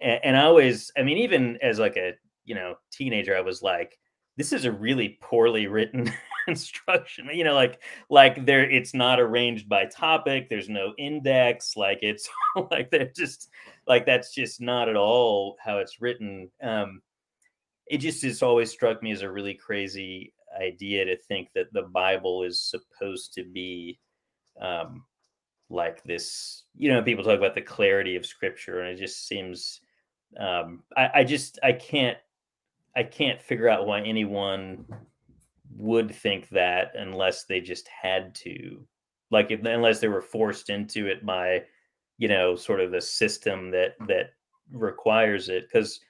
And, and i always i mean even as like a you know teenager i was like this is a really poorly written instruction. You know like like there it's not arranged by topic there's no index like it's like they're just like that's just not at all how it's written. Um it just has always struck me as a really crazy idea to think that the bible is supposed to be um like this you know people talk about the clarity of scripture and it just seems um i, I just i can't I can't figure out why anyone would think that unless they just had to, like if unless they were forced into it by, you know, sort of a system that that requires it. Because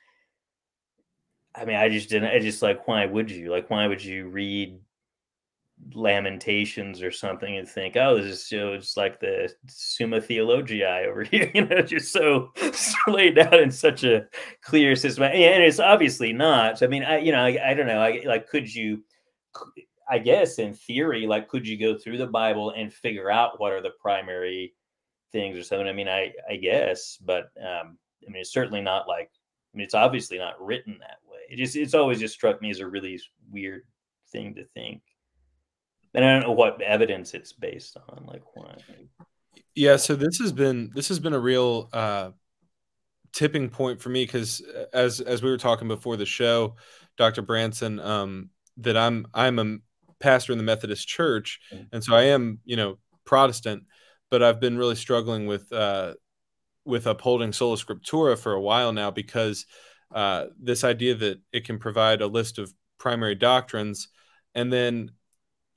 I mean, I just didn't. I just like, why would you? Like, why would you read lamentations or something and think, oh, this is so it's like the Summa Theologiae over here, you know, just so, so laid out in such a clear system. And it's obviously not. I mean, I, you know, I, I don't know. I like, could you, I guess in theory, like, could you go through the Bible and figure out what are the primary things or something? I mean, I, I guess, but, um, I mean, it's certainly not like, I mean, it's obviously not written that. It just, it's always just struck me as a really weird thing to think and I don't know what evidence it's based on. Like what? Yeah, so this has been this has been a real uh, tipping point for me because uh, as as we were talking before the show, Dr. Branson, um, that I'm I'm a pastor in the Methodist Church, mm. and so I am you know Protestant, but I've been really struggling with uh, with upholding sola scriptura for a while now because uh, this idea that it can provide a list of primary doctrines and then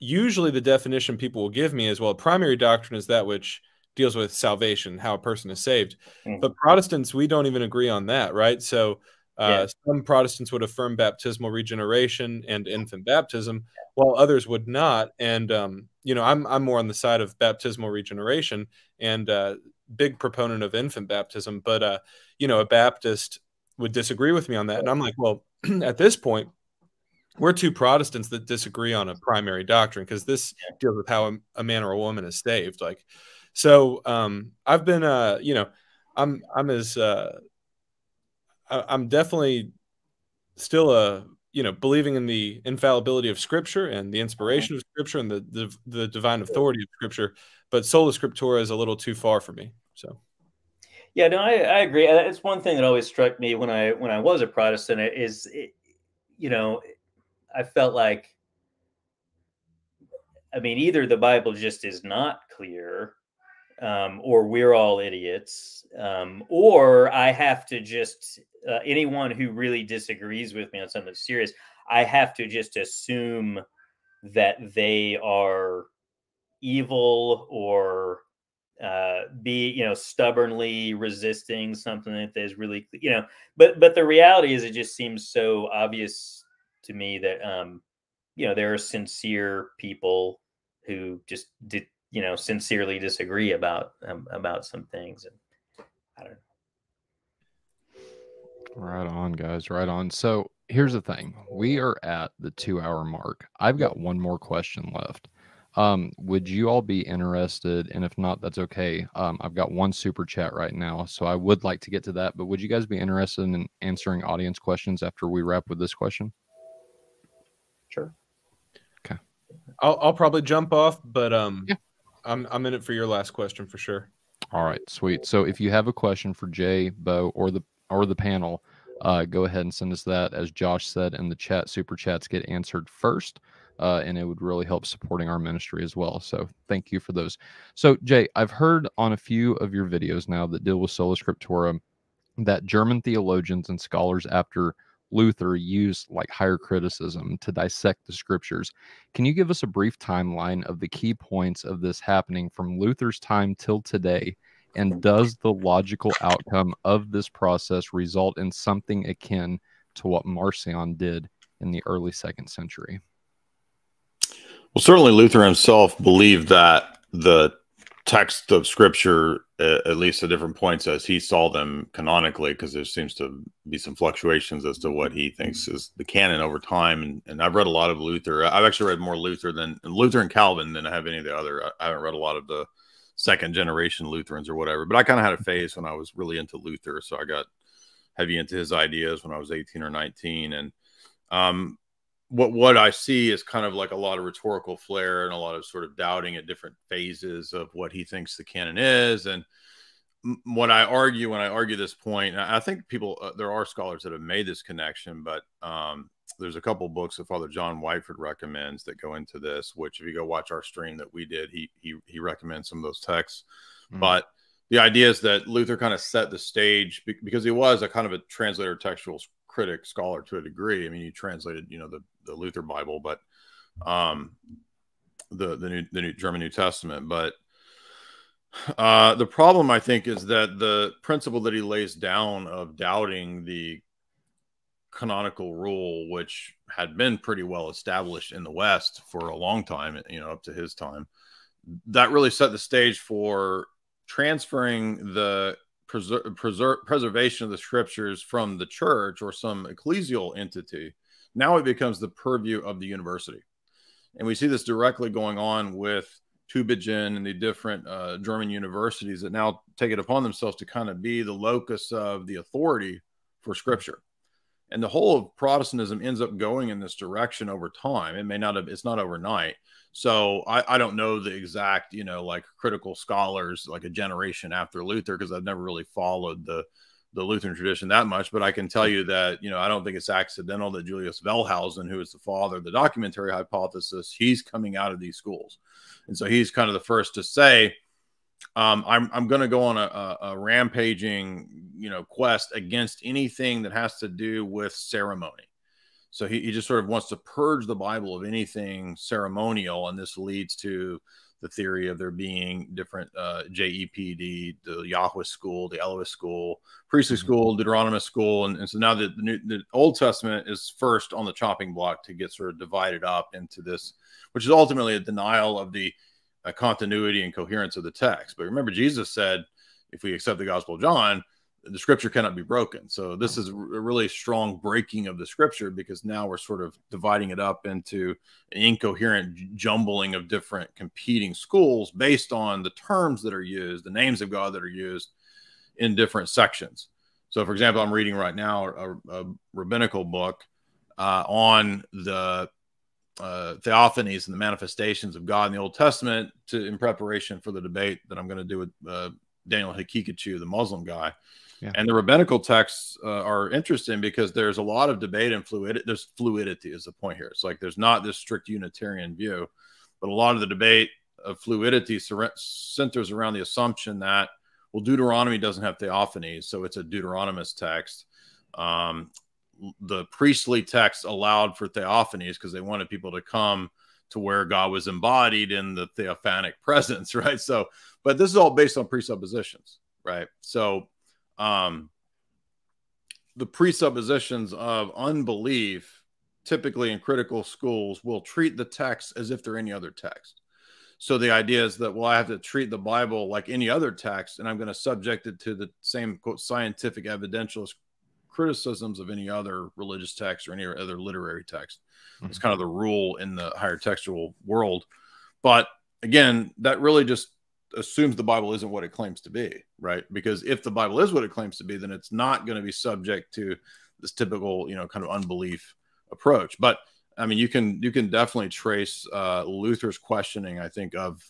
usually the definition people will give me is well, primary doctrine is that which deals with salvation, how a person is saved. Mm-hmm. But Protestants, we don't even agree on that, right? So uh, yeah. some Protestants would affirm baptismal regeneration and infant baptism, while others would not. And um, you know, I'm I'm more on the side of baptismal regeneration and uh, big proponent of infant baptism. But uh, you know, a Baptist would disagree with me on that, and I'm like, well, at this point, we're two Protestants that disagree on a primary doctrine because this deals with how a, a, man or a woman is saved. Like, so um, I've been, uh, you know, I'm I'm as uh, I, am definitely still a you know believing in the infallibility of Scripture and the inspiration of Scripture and the the, the divine authority of Scripture, but sola scriptura is a little too far for me. So. Yeah, no, I, I agree. It's one thing that always struck me when I when I was a Protestant is, it, you know, I felt like, I mean, either the Bible just is not clear, um, or we're all idiots, um, or I have to just uh, anyone who really disagrees with me on something serious, I have to just assume that they are evil or uh, be you know stubbornly resisting something that is really you know but but the reality is it just seems so obvious to me that um, you know there are sincere people who just did you know sincerely disagree about um, about some things and i don't know. Right on guys right on. So here's the thing. We are at the two hour mark. I've got one more question left um, would you all be interested and if not that's okay um, i've got one super chat right now so i would like to get to that but would you guys be interested in answering audience questions after we wrap with this question Sure. Okay. I'll I'll probably jump off, but um, yeah. I'm I'm in it for your last question for sure. All right, sweet. So if you have a question for Jay, Beau, or the or the panel, uh, go ahead and send us that. As Josh said in the chat, super chats get answered first, uh, and it would really help supporting our ministry as well. So thank you for those. So Jay, I've heard on a few of your videos now that deal with sola scriptura that German theologians and scholars after Luther used like higher criticism to dissect the scriptures. Can you give us a brief timeline of the key points of this happening from Luther's time till today? And does the logical outcome of this process result in something akin to what Marcion did in the early second century? Well, certainly Luther himself believed that the text of scripture, at least at different points as he saw them canonically, because there seems to be some fluctuations as to what he thinks is the canon over time. And, and I've read a lot of Luther. I've actually read more Luther than Luther and Calvin than I have any of the other. I haven't read a lot of the second generation Lutherans or whatever, but I kind of had a phase when I was really into Luther. So I got heavy into his ideas when I was 18 or 19. And um, what what I see is kind of like a lot of rhetorical flair and a lot of sort of doubting at different phases of what he thinks the canon is. And what I argue when I argue this point, I think people uh, there are scholars that have made this connection, but um, there's a couple books that Father John Whiteford recommends that go into this. Which, if you go watch our stream that we did, he he he recommends some of those texts. Mm-hmm. But the idea is that Luther kind of set the stage because he was a kind of a translator textual critic scholar to a degree. I mean, he translated, you know, the, the Luther Bible, but um, the the new the new German New Testament. But uh, the problem, I think, is that the principle that he lays down of doubting the canonical rule, which had been pretty well established in the West for a long time, you know, up to his time, that really set the stage for transferring the preser- preser- preservation of the scriptures from the church or some ecclesial entity, now it becomes the purview of the university. And we see this directly going on with Tübingen and the different uh, German universities that now take it upon themselves to kind of be the locus of the authority for scripture. And the whole of Protestantism ends up going in this direction over time. It may not have, it's not overnight, so I, I don't know the exact, you know, like critical scholars, like a generation after Luther, because I've never really followed the the Lutheran tradition that much. But I can tell you that, you know, I don't think it's accidental that Julius Wellhausen, who is the father of the documentary hypothesis, he's coming out of these schools. And so he's kind of the first to say, um, I'm, I'm going to go on a, a, a, rampaging, you know, quest against anything that has to do with ceremony. So he, he just sort of wants to purge the Bible of anything ceremonial. And this leads to the theory of there being different uh, JEPD, the Yahweh school, the Elohist school, priestly mm-hmm. school, Deuteronomist school. And, and so now the, the, New, the Old Testament is first on the chopping block to get sort of divided up into this, which is ultimately a denial of the uh, continuity and coherence of the text. But remember, Jesus said, if we accept the Gospel of John, the scripture cannot be broken. So this is a really strong breaking of the scripture because now we're sort of dividing it up into an incoherent jumbling of different competing schools based on the terms that are used, the names of God that are used in different sections. So, for example, I'm reading right now a, a rabbinical book uh, on the uh, theophanies and the manifestations of God in the Old Testament to in preparation for the debate that I'm going to do with uh, Daniel Haqiqatjou, the Muslim guy. Yeah. And the rabbinical texts uh, are interesting because there's a lot of debate and fluidity. There's fluidity is the point here. It's like there's not this strict Unitarian view, but a lot of the debate of fluidity centers around the assumption that well, Deuteronomy doesn't have theophanies, so it's a Deuteronomist text. Um, the priestly text allowed for theophanies because they wanted people to come to where God was embodied in the theophanic presence, right? So, but this is all based on presuppositions, right? So um, the presuppositions of unbelief, typically in critical schools, will treat the text as if they're any other text. So the idea is that, well, I have to treat the Bible like any other text, and I'm going to subject it to the same quote, scientific evidentialist criticisms of any other religious text or any other literary text. Mm-hmm. It's kind of the rule in the higher textual world. But again, that really just assumes the Bible isn't what it claims to be, right? Because if the Bible is what it claims to be, then it's not going to be subject to this typical, you know, kind of unbelief approach. But I mean, you can you can definitely trace uh, Luther's questioning, I think, of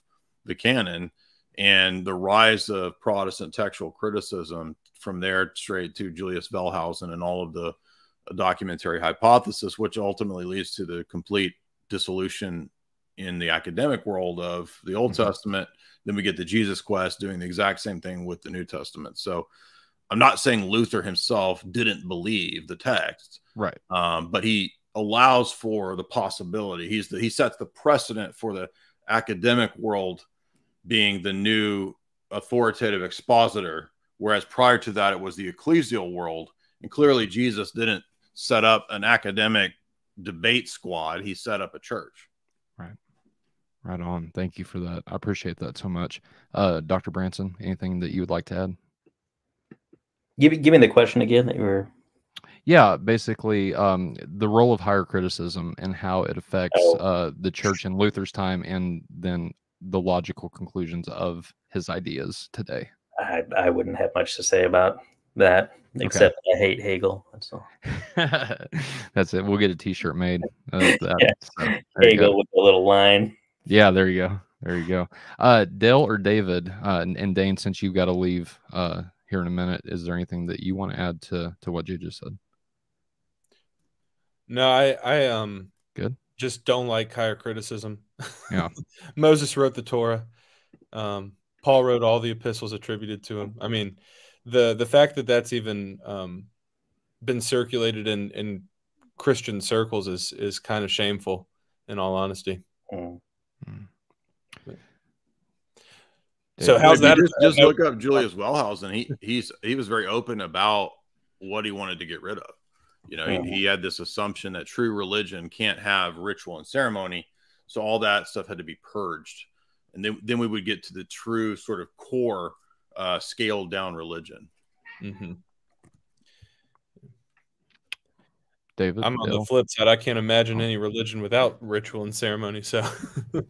the canon and the rise of Protestant textual criticism from there straight to Julius Wellhausen and all of the documentary hypothesis, which ultimately leads to the complete dissolution in the academic world of the Old mm-hmm. Testament. Then we get the Jesus Quest doing the exact same thing with the New Testament. So I'm not saying Luther himself didn't believe the text, right? Um, but he allows for the possibility. He's the, he sets the precedent for the academic world being the new authoritative expositor, whereas prior to that it was the ecclesial world. And clearly, Jesus didn't set up an academic debate squad; he set up a church. Right. Right on. Thank you for that. I appreciate that so much. Uh, Dr. Branson, anything that you would like to add? Give give me the question again that you were. Yeah, basically, um, the role of higher criticism and how it affects Oh. uh, the church in Luther's time, and then the logical conclusions of his ideas today. I, I wouldn't have much to say about that, except I hate Hegel. That's all. That's it. We'll get a T-shirt made. That, Yeah. so, there you go. Hegel with a little line. Yeah, there you go. There you go. Uh, Dale or David, uh, and, and Dane, since you've got to leave uh, here in a minute, is there anything that you want to add to to what you just said? No, I, I um Good. just don't like higher criticism. Yeah. Moses wrote the Torah. Um, Paul wrote all the epistles attributed to him. I mean, the the fact that that's even um, been circulated in in Christian circles is is kind of shameful. In all honesty. Mm. So how's that? Just, just look up Julius Wellhausen. He he's he was very open about what he wanted to get rid of. You know, he, he had this assumption that true religion can't have ritual and ceremony, so all that stuff had to be purged, and then then we would get to the true sort of core uh, scaled down religion. Mhm. David, I'm on Dale? the flip side. I can't imagine any religion without ritual and ceremony. So, but,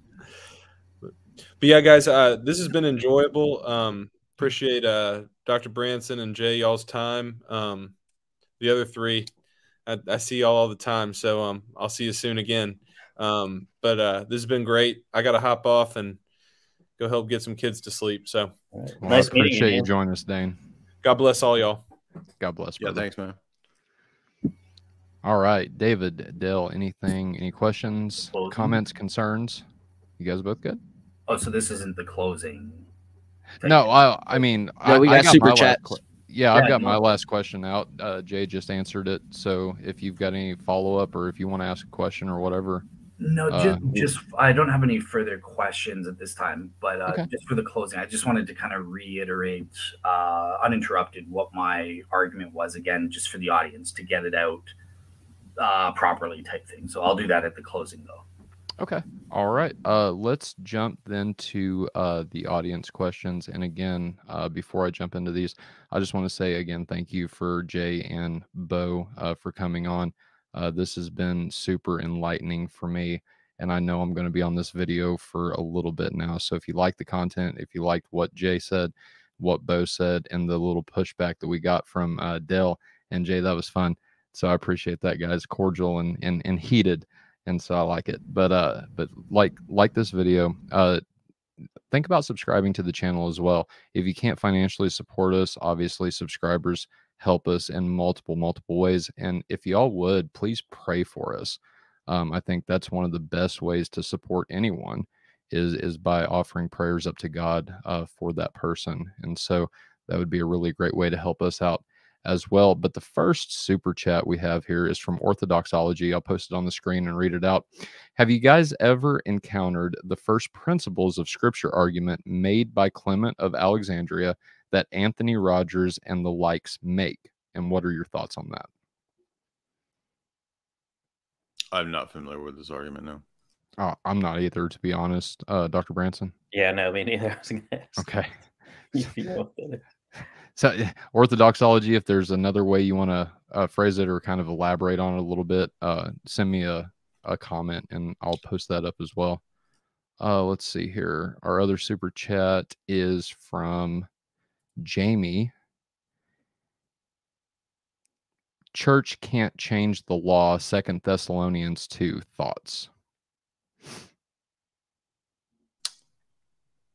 but yeah, guys, uh, this has been enjoyable. Um, appreciate uh, Dr. Branson and Jay y'all's time. Um, the other three, I, I see y'all all the time. So um, I'll see you soon again. Um, but uh, this has been great. I got to hop off and go help get some kids to sleep. So Well, nice I meeting appreciate you. you man. joining us, Dane. God bless all y'all. God bless. Yeah, brother. thanks, man. All right, David, Dale, anything, any questions, Closing. comments, concerns? You guys both good? Oh, so this isn't the closing. thing. No, I, I mean, Yeah, I, we I got super my last chats. yeah, I've got no. my last question out. Uh, Jay just answered it. So if you've got any follow up or if you want to ask a question or whatever, No, Uh, just, just I don't have any further questions at this time, but uh, Okay. just for the closing, I just wanted to kind of reiterate, uh, uninterrupted, what my argument was again, just for the audience to get it out uh, properly, type thing. So I'll do that at the closing, though. Okay. All right. Uh, let's jump then to uh, the audience questions. And again, uh, before I jump into these, I just want to say again, thank you for Jay and Beau uh, for coming on. Uh, this has been super enlightening for me. And I know I'm going to be on this video for a little bit now. So if you like the content, if you liked what Jay said, what Beau said, and the little pushback that we got from uh, Dale and Jay, that was fun. So I appreciate that, guys. Cordial and, and, and heated and so I like it. But uh, but like like this video, uh, think about subscribing to the channel as well. If you can't financially support us, obviously subscribers help us in multiple multiple ways. And if y'all would please pray for us. Um, I think that's one of the best ways to support anyone is is by offering prayers up to God uh, for that person. And so that would be a really great way to help us out as well. But the first super chat we have here is from Orthodoxology. I'll post it on the screen and read it out. Have you guys ever encountered the first principles of scripture argument made by Clement of Alexandria that Anthony Rogers and the likes make? And what are your thoughts on that? I'm not familiar with this argument now. Oh, I'm not either, to be honest. Uh, Dr. Branson. Yeah, no, me neither. I was gonna ask. Okay. if you know what that is. So, eh, orthodoxology, if there's another way you want to uh, phrase it or kind of elaborate on it a little bit, uh, send me a, a comment and I'll post that up as well. Uh, let's see here. Our other super chat is from Jamie. Church can't change the law. Second Thessalonians 2. Thoughts?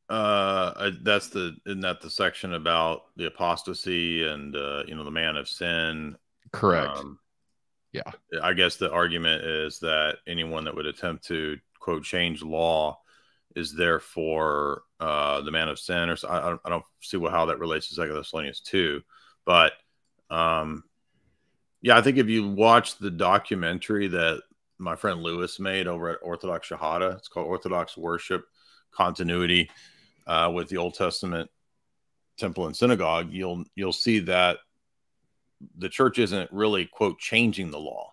Uh, that's the isn't that the section about the apostasy and uh, you know the man of sin? Correct. Um, Yeah. I guess the argument is that anyone that would attempt to quote change law is therefore uh, the man of sin, or so, I, I don't- see what, how that relates to Second Thessalonians two, but um, yeah, I think if you watch the documentary that my friend Lewis made over at Orthodox Shahada, it's called Orthodox Worship Continuity uh, with the Old Testament temple and synagogue, you'll you'll see that the church isn't really quote changing the law.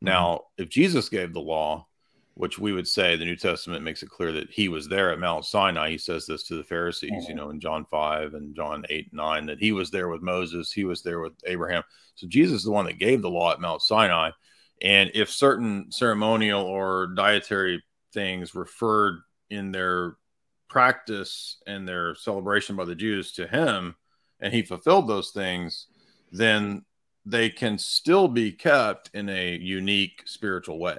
Now, if Jesus gave the law, which we would say the New Testament makes it clear that he was there at Mount Sinai. He says this to the Pharisees, mm-hmm. you know, in John 5 and John 8 9, that he was there with Moses, he was there with Abraham. So Jesus is the one that gave the law at Mount Sinai. And if certain ceremonial or dietary things referred in their practice and their celebration by the Jews to him, and he fulfilled those things, then they can still be kept in a unique spiritual way.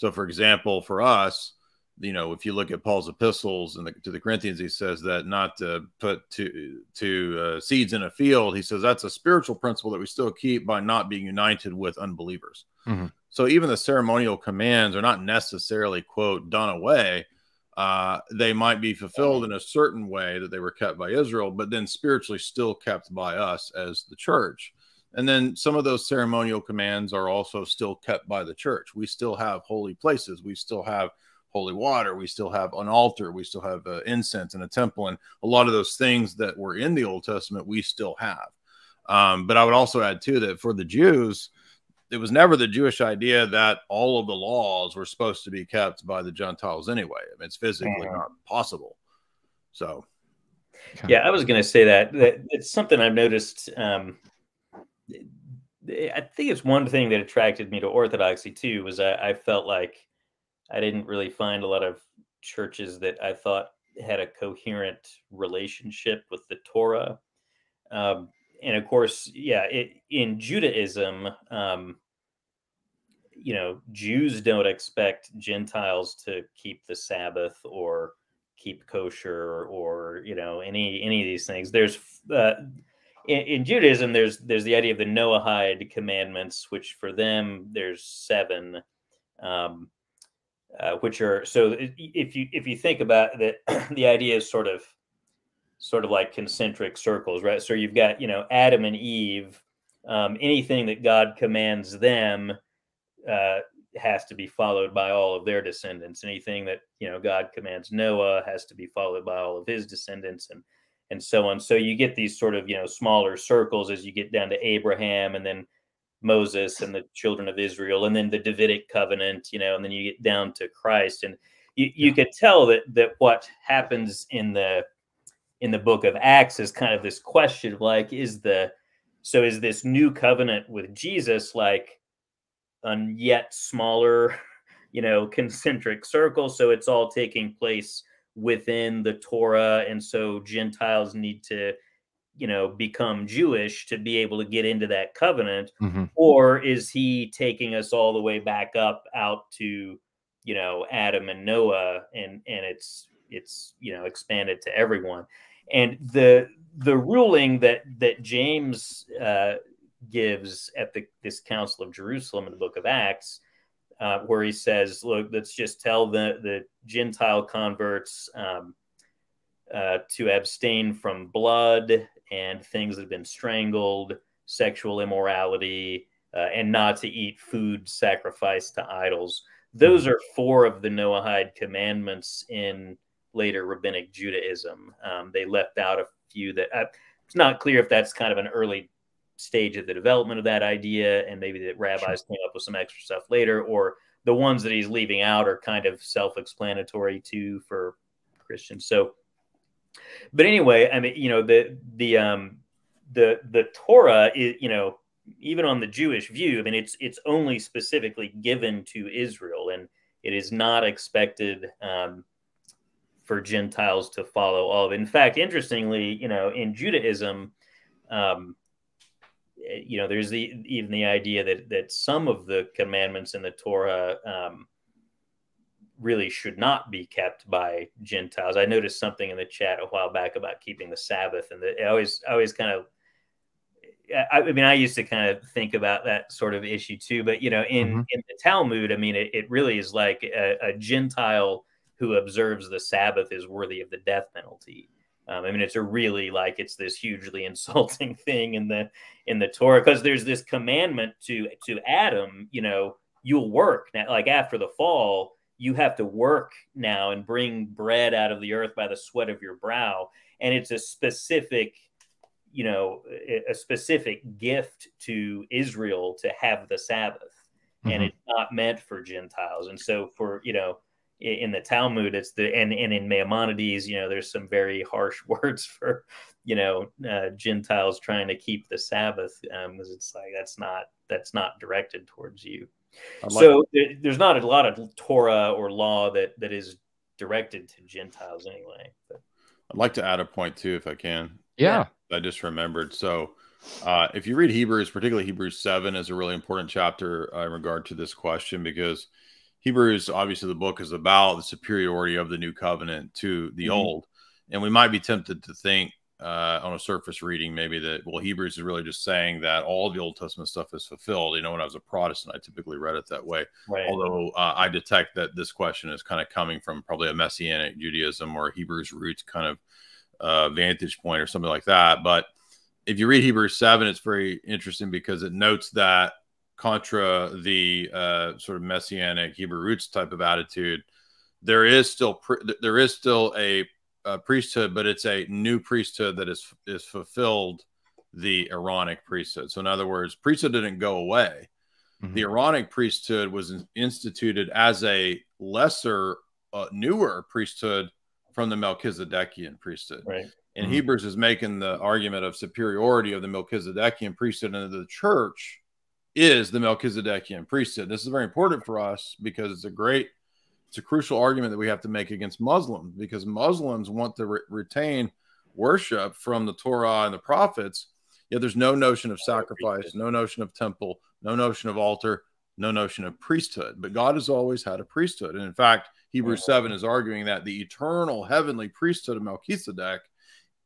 So, for example, for us, you know, if you look at Paul's epistles and to the Corinthians, he says that not to put to to uh, seeds in a field. He says that's a spiritual principle that we still keep by not being united with unbelievers. Mm-hmm. So even the ceremonial commands are not necessarily quote done away. Uh, they might be fulfilled in a certain way that they were kept by Israel, but then spiritually still kept by us as the church. And then some of those ceremonial commands are also still kept by the church. We still have holy places. We still have holy water. We still have an altar. We still have uh, incense and a temple. And a lot of those things that were in the Old Testament, we still have. Um, but I would also add, too, that for the Jews, it was never the Jewish idea that all of the laws were supposed to be kept by the Gentiles anyway. I mean, it's physically mm-hmm. not possible. So, yeah, I was going to say that, that it's something I've noticed. Um, I think it's one thing that attracted me to Orthodoxy too was I, I felt like I didn't really find a lot of churches that I thought had a coherent relationship with the Torah. Um, and of course, yeah, it, in Judaism, um, you know, Jews don't expect Gentiles to keep the Sabbath or keep kosher or you know any any of these things. There's uh, in, in, Judaism, there's there's the idea of the Noahide commandments, which for them there's seven, um, uh, which are so if you if you think about that, the idea is sort of sort of like concentric circles, right? So you've got you know Adam and Eve. Um, anything that God commands them uh, has to be followed by all of their descendants. Anything that you know God commands Noah has to be followed by all of his descendants, and and so on. So you get these sort of you know smaller circles as you get down to Abraham and then Moses and the children of Israel and then the Davidic covenant, you know, and then you get down to Christ. And you, you could tell that that what happens in the in the book of Acts is kind of this question of like is the so is this new covenant with Jesus like a yet smaller, you know, concentric circle? So it's all taking place within the Torah, and so Gentiles need to, you know, become Jewish to be able to get into that covenant, mm-hmm. or is he taking us all the way back up out to, you know, Adam and Noah, and and it's it's you know expanded to everyone, and the the ruling that that James uh, gives at the this Council of Jerusalem in the Book of Acts uh, where he says, "Look, let's just tell the the Gentile converts um, uh, to abstain from blood and things that have been strangled, sexual immorality, uh, and not to eat food sacrificed to idols." Those are four of the Noahide commandments in later rabbinic Judaism. Um, they left out a few that uh, it's not clear if that's kind of an early stage of the development of that idea, and maybe the rabbis came up with some extra stuff later, or the ones that he's leaving out are kind of self-explanatory too for Christians. So, but anyway, I mean, you know, the the um the the Torah is, you know, even on the Jewish view, I mean, it's it's only specifically given to Israel, and it is not expected um, for Gentiles to follow all of it. In fact, interestingly, you know, in Judaism, um, you know, there's the even the idea that that some of the commandments in the Torah um, really should not be kept by Gentiles. I noticed something in the chat a while back about keeping the Sabbath, and the, I always I always kind of I, I, mean, I used to kind of think about that sort of issue too, but you know, in mm-hmm. in the Talmud, I mean, it, it really is like a, a, Gentile who observes the Sabbath is worthy of the death penalty. Um, I mean, it's a really like it's this hugely insulting thing in the in the Torah because there's this commandment to to Adam, you know, you'll work now. Like after the fall, you have to work now and bring bread out of the earth by the sweat of your brow, and it's a specific, you know, a specific gift to Israel to have the Sabbath. and Mhm. it's not meant for Gentiles. And so for you know in the Talmud, it's the and and in Maimonides, you know, there's some very harsh words for you know uh, Gentiles trying to keep the Sabbath, um, because it's like that's not that's not directed towards you. Like- so there- there's not a lot of Torah or law that that is directed to Gentiles anyway. But, I'd like to add a point too, if I can. Yeah. I just remembered. So, uh, if you read Hebrews, particularly Hebrews 7 is a really important chapter uh, in regard to this question because Hebrews, obviously, the book is about the superiority of the new covenant to the Mhm. old. And we might be tempted to think uh, on a surface reading, maybe that, well, Hebrews is really just saying that all the Old Testament stuff is fulfilled. You know, when I was a Protestant, I typically read it that way right. although uh, I detect that this question is kind of coming from probably a messianic Judaism or Hebrews roots kind of uh, vantage point or something like that. But if you read Hebrews 7, it's very interesting because it notes that contra the uh, sort of messianic Hebrew roots type of attitude, there is still there is still a, a priesthood, but it's a new priesthood that is is fulfilled the Aaronic priesthood. So in other words, priesthood didn't go away Mhm. the Aaronic priesthood was instituted as a lesser, uh, newer priesthood from the Melchizedekian priesthood. right. And Mhm. Hebrews is making the argument of superiority of the Melchizedekian priesthood, and the church is the Melchizedekian priesthood. This is very important for us because it's a great, it's a crucial argument that we have to make against Muslims because Muslims want to re- retain worship from the Torah and the prophets. Yet there's no notion of sacrifice, no notion of temple, no notion of altar, no notion of priesthood. But God has always had a priesthood. And in fact, Hebrews 7 is arguing that the eternal heavenly priesthood of Melchizedek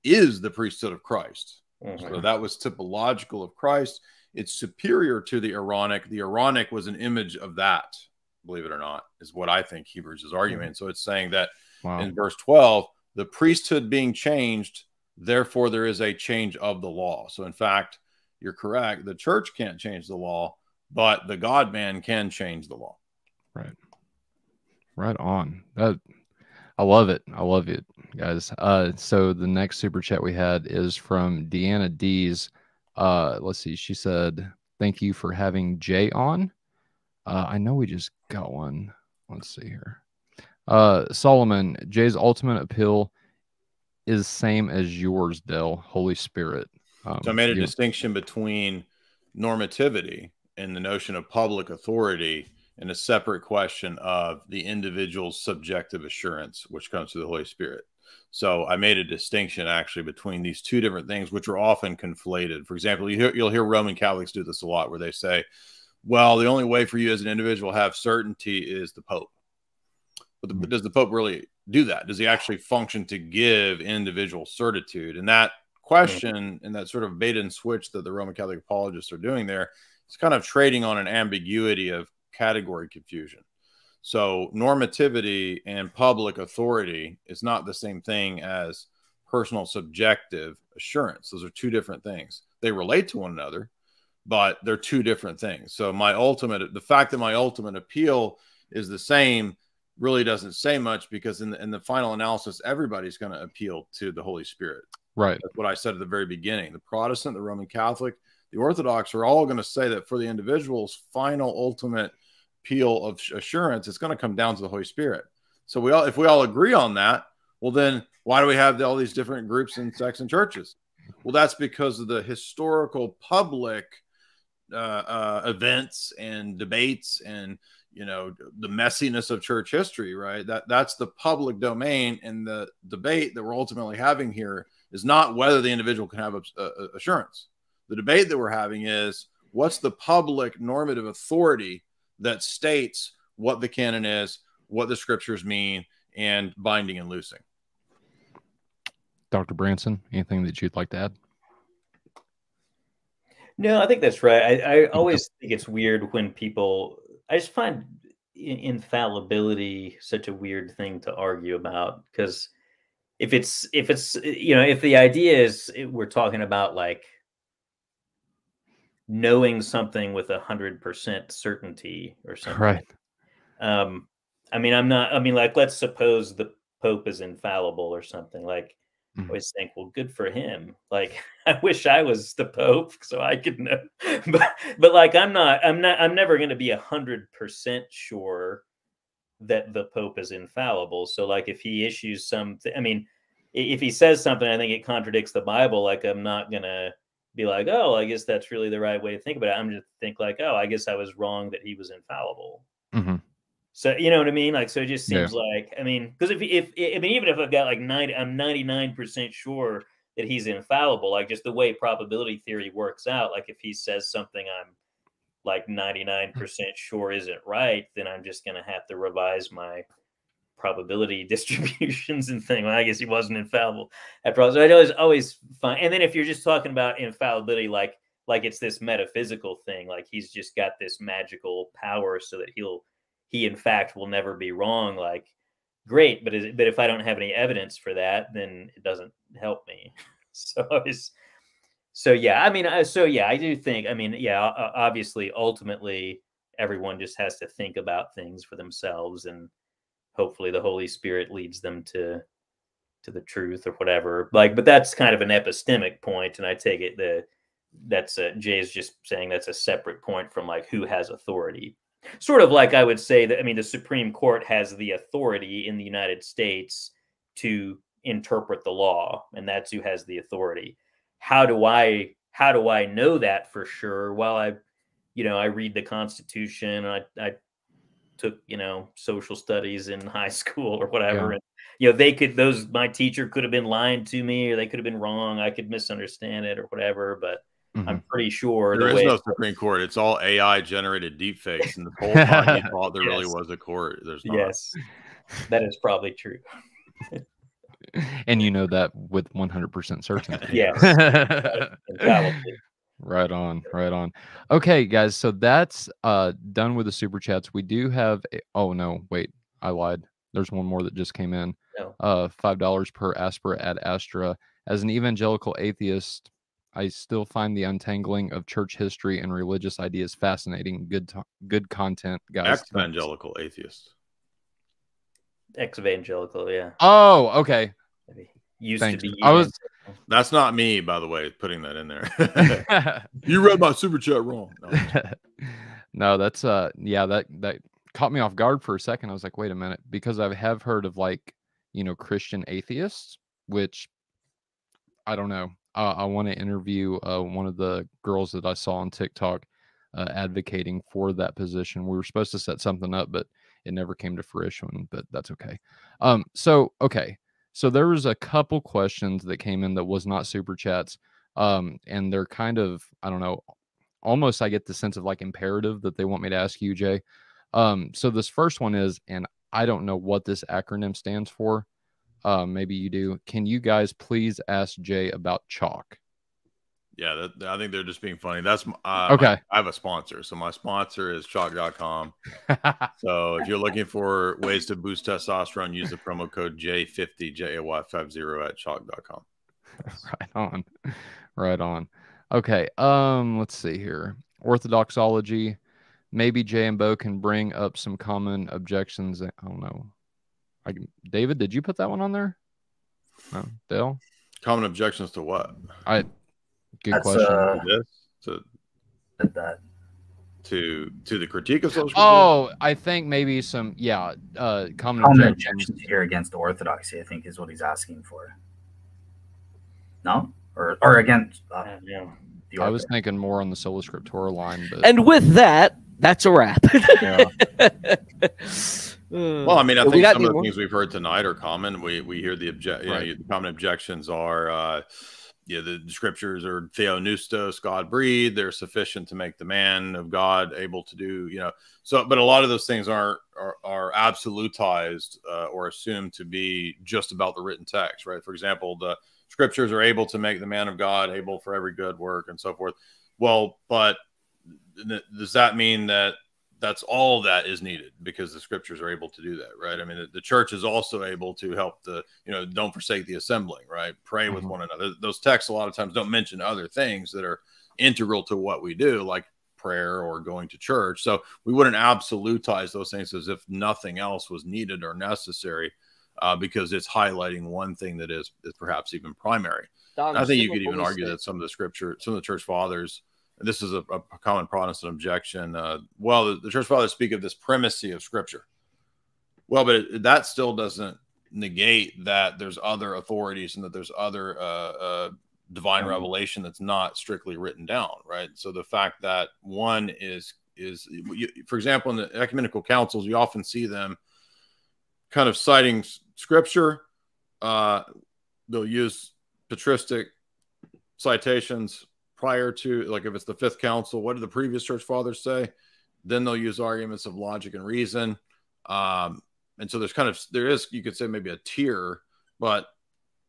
is the priesthood of Christ. Mhm. So that was typological of Christ. It's superior to the Aaronic. The Aaronic was an image of that, believe it or not, is what I think Hebrews is arguing. So it's saying that Wow. in verse 12, the priesthood being changed, therefore there is a change of the law. So in fact, you're correct. The church can't change the law, but the God man can change the law. Right Right on. That I love it. I love it, guys. Uh, so the next super chat we had is from Deanna D's. Uh, let's see. She said, "Thank you for having Jay on." Uh, I know we just got one. Let's see here. Uh, Solomon, Jay's ultimate appeal is same as yours, Dale. Holy Spirit. Um, So I made a distinction between normativity and the notion of public authority and a separate question of the individual's subjective assurance, which comes through the Holy Spirit. So I made a distinction actually between these two different things, which are often conflated. For example, you hear, you'll hear Roman Catholics do this a lot, where they say, "Well, the only way for you as an individual to have certainty is the Pope." But, the, but does the Pope really do that? Does he actually function to give individual certitude? And that hmm. question and that sort of bait and switch that the Roman Catholic apologists are doing there is kind of trading on an ambiguity of category confusion. So normativity and public authority is not the same thing as personal subjective assurance. Those are two different things. They relate to one another, but they're two different things. So my ultimate, the fact that my ultimate appeal is the same really doesn't say much because in the, in the final analysis, everybody's going to appeal to the Holy Spirit. right. That's what I said at the very beginning. The Protestant, the Roman Catholic, the Orthodox are all going to say that for the individual's final ultimate appeal of assurance, it's going to come down to the Holy Spirit. So we all, if we all agree on that, well, then why do we have all these different groups and sects and churches? Well, that's because of the historical public uh, uh, events and debates and you know the messiness of church history, right? That that's the public domain, and the debate that we're ultimately having here is not whether the individual can have a, a, assurance. The debate that we're having is what's the public normative authority that states what the canon is, what the scriptures mean, and binding and loosing. Dr. Branson, anything that you'd like to add? No, I think that's right. I, I always think it's weird when people. I just find infallibility such a weird thing to argue about because if it's if it's you know if the idea is we're talking about like knowing something with a hundred percent certainty or something, Right. um i mean i'm not i mean like let's suppose the pope is infallible or something like I always think, well, good for him. Like, I wish I was the Pope so I could know. but, but like, I'm not. I'm not. I'm never going to be a hundred percent sure that the Pope is infallible. So, like, if he issues something, I mean, if he says something, I think it contradicts the Bible. Like, I'm not gonna be like, oh, I guess that's really the right way to think about it. I'm just think like, oh, I guess I was wrong that he was infallible. Mhm. So you know what I mean? Like, so it just Yeah. seems like I mean, because if if I mean, even if I've got like ninety, I'm ninety nine percent sure that he's infallible. Like, just the way probability theory works out. Like, if he says something, I'm like ninety nine percent sure isn't right, then I'm just gonna have to revise my probability distributions and thing. Well, I guess he wasn't infallible. After all, so I always always fine. And then if you're just talking about infallibility, like like it's this metaphysical thing, like he's just got this magical power, so that he'll he in fact will never be wrong. Like great, but is but if I don't have any evidence for that, then it doesn't help me. So it's so yeah. I mean, uh, so yeah, I do think. I mean, yeah. Obviously, ultimately, everyone just has to think about things for themselves, and hopefully, the Holy Spirit leads them to to the truth or whatever. Like, but that's kind of an epistemic point, and I take it the that's a, Jay's just saying that's a separate point from like who has authority. Sort of like I would say that I mean the Supreme Court has the authority in the United States to interpret the law, and that's who has the authority. How do I how do I know that for sure? Well, I you know I read the Constitution. And I I took you know social studies in high school or whatever, Yeah. and you know they could those my teacher could have been lying to me or they could have been wrong. I could misunderstand it or whatever, but Mhm. I'm pretty sure There the is way no Supreme Court. It's all AI generated deepfakes. And the whole time you thought there really was a court. There's not. yes, that is probably true. and you know that with 100% certainty. Yes. Infallibly. Right on, right on. Okay, guys, so that's uh done with the super chats. We do have a, oh no, wait, I lied. There's one more that just came in. No. Uh five dollars per aspera ad astra. As an evangelical atheist, I still find the untangling of church history and religious ideas fascinating. Good to- good content, guys. Ex evangelical atheist. Ex-evangelical, yeah. Oh, okay. Maybe. Used Thanks. to be. I was- That's not me, by the way, putting that in there. you read my super chat wrong. No. no, that's uh yeah, that that caught me off guard for a second. I was like, wait a minute, because I have heard of like, you know, Christian atheists, which I don't know. Uh, I want to interview uh, one of the girls that I saw on TikTok uh, advocating for that position. We were supposed to set something up, but it never came to fruition. But that's okay. Um, so okay, so there was a couple questions that came in that was not super chats, um, and they're kind of I don't know, almost I get the sense of like imperative that they want me to ask you, Jay. Um, so this first one is, and I don't know what this acronym stands for. Uh, maybe you do. Can you guys please ask Jay about Choq? Yeah, that, I think they're just being funny. That's uh, Okay. I, I have a sponsor, so my sponsor is Choq.com. So if you're looking for ways to boost testosterone, use the promo code J50 J A Y 50 at Choq.com. right on right on okay um let's see here orthodoxology maybe jay and beau can bring up some common objections i don't know I can, david did you put that one on there no dale Common objections to what? Good That's, question uh, To this? To Did that. to to the critique of social media? oh i think maybe some yeah uh common, Common objections objections here against orthodoxy, I think, is what he's asking for. No, or or against uh, Uh, yeah. i was thinking more on the sola scriptura line but And with that, that's a wrap. yeah. Well, I mean, I We think some of the more? things we've heard tonight are common. We we hear the object, you know, the common objections are, uh, yeah, the scriptures are theopneustos, God breathed. They're sufficient to make the man of God able to do, you know. So, but a lot of those things aren't are, are absolutized uh, or assumed to be just about the written text, right? For example, the scriptures are able to make the man of God able for every good work and so forth. Well, but th- does that mean that that's all that is needed because the scriptures are able to do that, right? I mean, the, the church is also able to help the, you know, don't forsake the assembling, right? Pray with Mhm. one another. Those texts a lot of times don't mention other things that are integral to what we do, like prayer or going to church. So we wouldn't absolutize those things as if nothing else was needed or necessary. uh, because it's highlighting one thing that is, is perhaps even primary. Don, I think you could even argue say. that some of the scripture, some of the church fathers, and this is a, a common Protestant objection. Uh, well, the, the church fathers speak of this primacy of scripture. Well, but it, that still doesn't negate that there's other authorities and that there's other uh, uh, divine Mhm. revelation that's not strictly written down, right? So the fact that one is is, you, for example, in the ecumenical councils, you often see them kind of citing scripture. Uh, they'll use patristic citations prior to, like if it's the fifth council, what did the previous church fathers say? Then they'll use arguments of logic and reason. Um, and so there's kind of, there is, you could say maybe a tier, but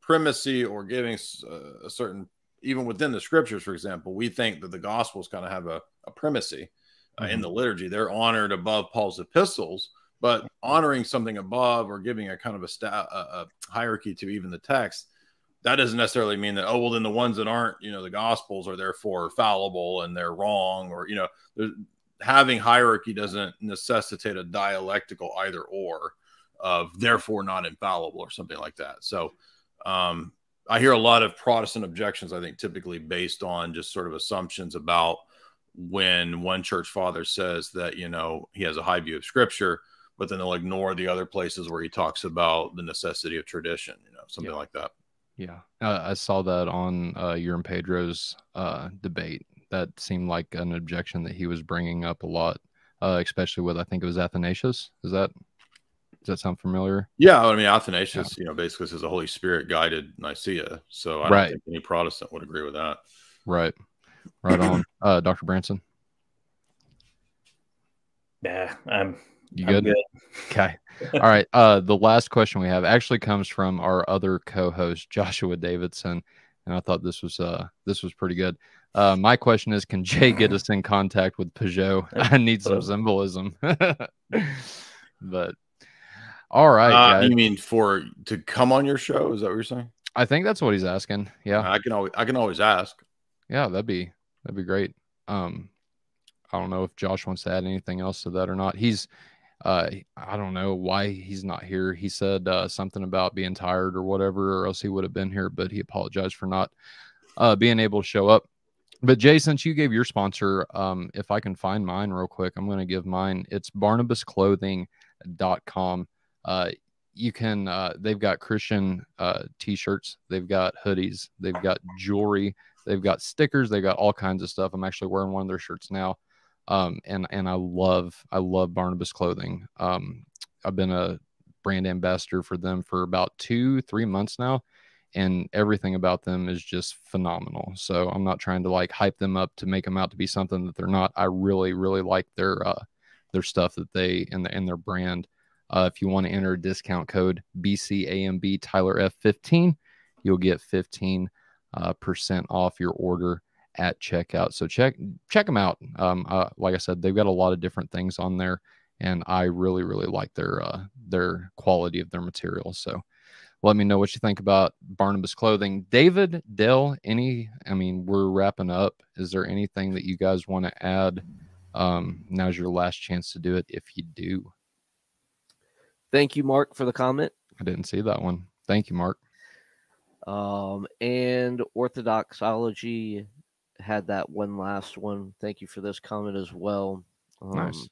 primacy or giving uh, a certain, even within the scriptures, for example, we think that the gospels kind of have a, a primacy uh, in the liturgy. They're honored above Paul's epistles, but honoring something above or giving a kind of a, sta- a, a hierarchy to even the text, that doesn't necessarily mean that, oh, well, then the ones that aren't, you know, the gospels are therefore fallible and they're wrong or, you know, having hierarchy doesn't necessitate a dialectical either or of therefore not infallible or something like that. So, um, I hear a lot of Protestant objections, I think, typically based on just sort of assumptions about when one church father says that, you know, he has a high view of scripture, but then they'll ignore the other places where he talks about the necessity of tradition, you know, something Yeah. like that. Yeah, uh, I saw that on uh, your and Pedro's uh, debate. That seemed like an objection that he was bringing up a lot, uh, especially with I think it was Athanasius. Is that does that sound familiar? Yeah. I mean, Athanasius, you know, basically says the Holy Spirit guided Nicaea. So I Right. don't think any Protestant would agree with that. Right, right on. Uh, Dr. Branson, Yeah, I'm, you I'm good? Okay. All right. Uh, the last question we have actually comes from our other co-host Joshua Davidson, and I thought this was uh this was pretty good. Uh, my question is, can Jay get us in contact with Pageau? I need some symbolism. but all right, Uh, you mean for to come on your show? Is that what you're saying? I think that's what he's asking. Yeah, I can always I can always ask. yeah, that'd be that'd be great. Um, I don't know if Josh wants to add anything else to that or not. He's uh I don't know why he's not here. He said uh, something about being tired or whatever, or else he would have been here, but he apologized for not uh being able to show up. But Jay, since you gave your sponsor, um, if I can find mine real quick, I'm gonna give mine. It's barnabasclothing.com. Uh you can uh they've got Christian uh t-shirts, they've got hoodies, they've got jewelry, they've got stickers, they got all kinds of stuff. I'm actually wearing one of their shirts now um, and and I love I love Barnabas clothing. Um, I've been a brand ambassador for them for about two three months now, and everything about them is just phenomenal. So I'm not trying to like hype them up to make them out to be something that they're not. I really really like their uh, their stuff that they and the, and their brand. Uh, if you want to enter a discount code BCAMB Tyler F15, you'll get 15 uh, percent off your order at checkout. So check check them out. Um, uh, like I said, they've got a lot of different things on there, and I really really like their uh, their quality of their material. So let me know what you think about Barnabas Clothing. David Dale, any? I mean, we're wrapping up. Is there anything that you guys want to add? Um, now's your last chance to do it. If you do, Thank you, Mark, for the comment. I didn't see that one. Thank you, Mark. Um, and Orthodoxology had that one last one. Thank you for this comment as well. Um, Nice.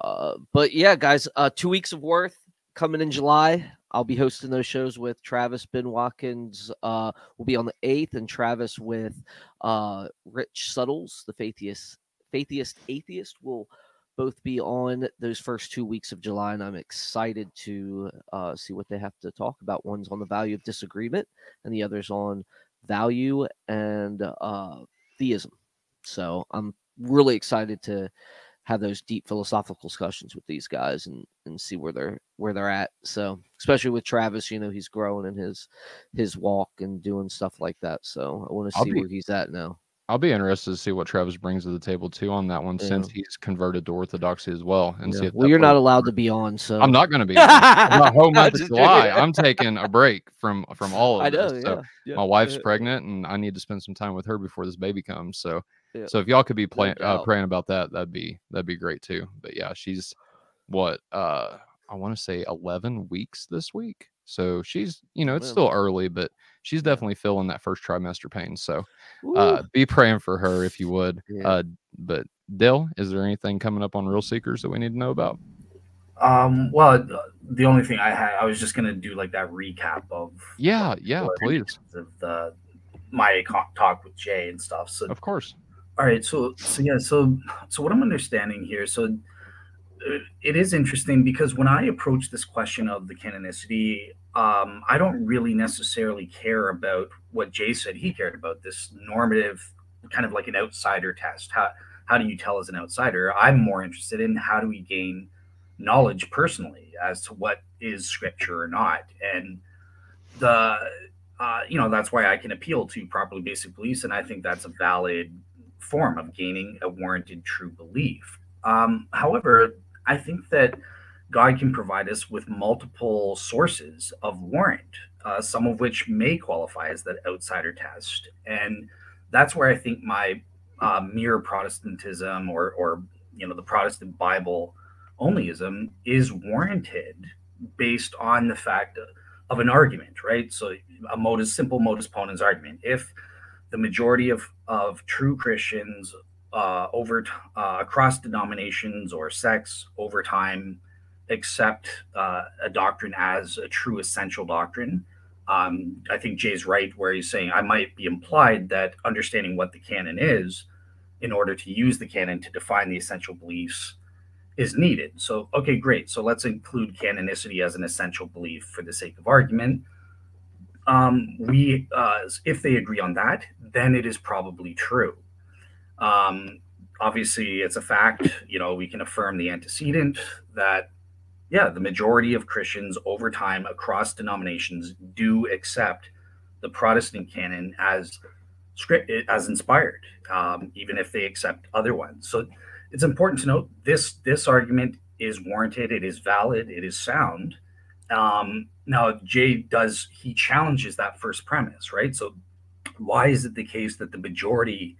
Uh, but yeah, guys, uh, two weeks of worth coming in July. I'll be hosting those shows with Travis Ben Watkins. Uh, will be on the eighth, and Travis with uh, Rich Suttles, the Faithiest, Faithiest Atheist, will both be on those first two weeks of July, and I'm excited to uh, see what they have to talk about. One's on the value of disagreement, and the other's on value and uh, theism. So I'm really excited to have those deep philosophical discussions with these guys and and see where they're where they're at. So especially with Travis, you know, he's growing in his his walk and doing stuff like that. So I want to see be- where he's at now. I'll be interested to see what Travis brings to the table too on that one, since he's converted to Orthodoxy as well. And see if Well, you're not allowed part. to be on, so I'm not going to be. on whole month of July. I'm taking a break from from all of I this. Yeah, So yeah, my wife's yeah. pregnant, and I need to spend some time with her before this baby comes. So, Yeah. so if y'all could be play, uh, praying about that, that'd be that'd be great too. But yeah, she's what uh I want to say 11 weeks this week. So she's, you know, it's Wow. still early, but she's definitely feeling that first trimester pain. So uh, be praying for her if you would. Yeah. Uh, but Dale, is there anything coming up on Real Seekers that we need to know about? Um, well, the only thing I had, I was just gonna do like that recap of Yeah, yeah, please. of the my talk with Jay and stuff. So Of course. All right, so so yeah, so so what I'm understanding here, so it is interesting because when I approach this question of the canonicity, um, I don't really necessarily care about what Jay said he cared about this normative, kind of like an outsider test. How how do you tell as an outsider? I'm more interested in how do we gain knowledge personally as to what is scripture or not, and the uh, you know that's why I can appeal to properly basic beliefs, and I think that's a valid form of gaining a warranted true belief. Um, however, I think that God can provide us with multiple sources of warrant, uh, some of which may qualify as that outsider test, and that's where I think my uh, mere Protestantism or, or you know the Protestant Bible onlyism is warranted based on the fact of, of an argument, right? So a modus simple modus ponens argument. If the majority of, of true Christians uh, over uh, across denominations or sects over time accept uh, a doctrine as a true essential doctrine. Um, I think Jay's right where he's saying I might be implied that understanding what the canon is in order to use the canon to define the essential beliefs is needed. So, okay, great. So let's include canonicity as an essential belief for the sake of argument um, we uh, if they agree on that, then it is probably true. Um, obviously, it's a fact. You know, we can affirm the antecedent that yeah, the majority of Christians over time across denominations do accept the Protestant canon as script as inspired, um, even if they accept other ones. So it's important to note this this argument is warranted. It is valid. It is sound. Um, now, Jay does he challenges that first premise, right? So, why is it the case that the majority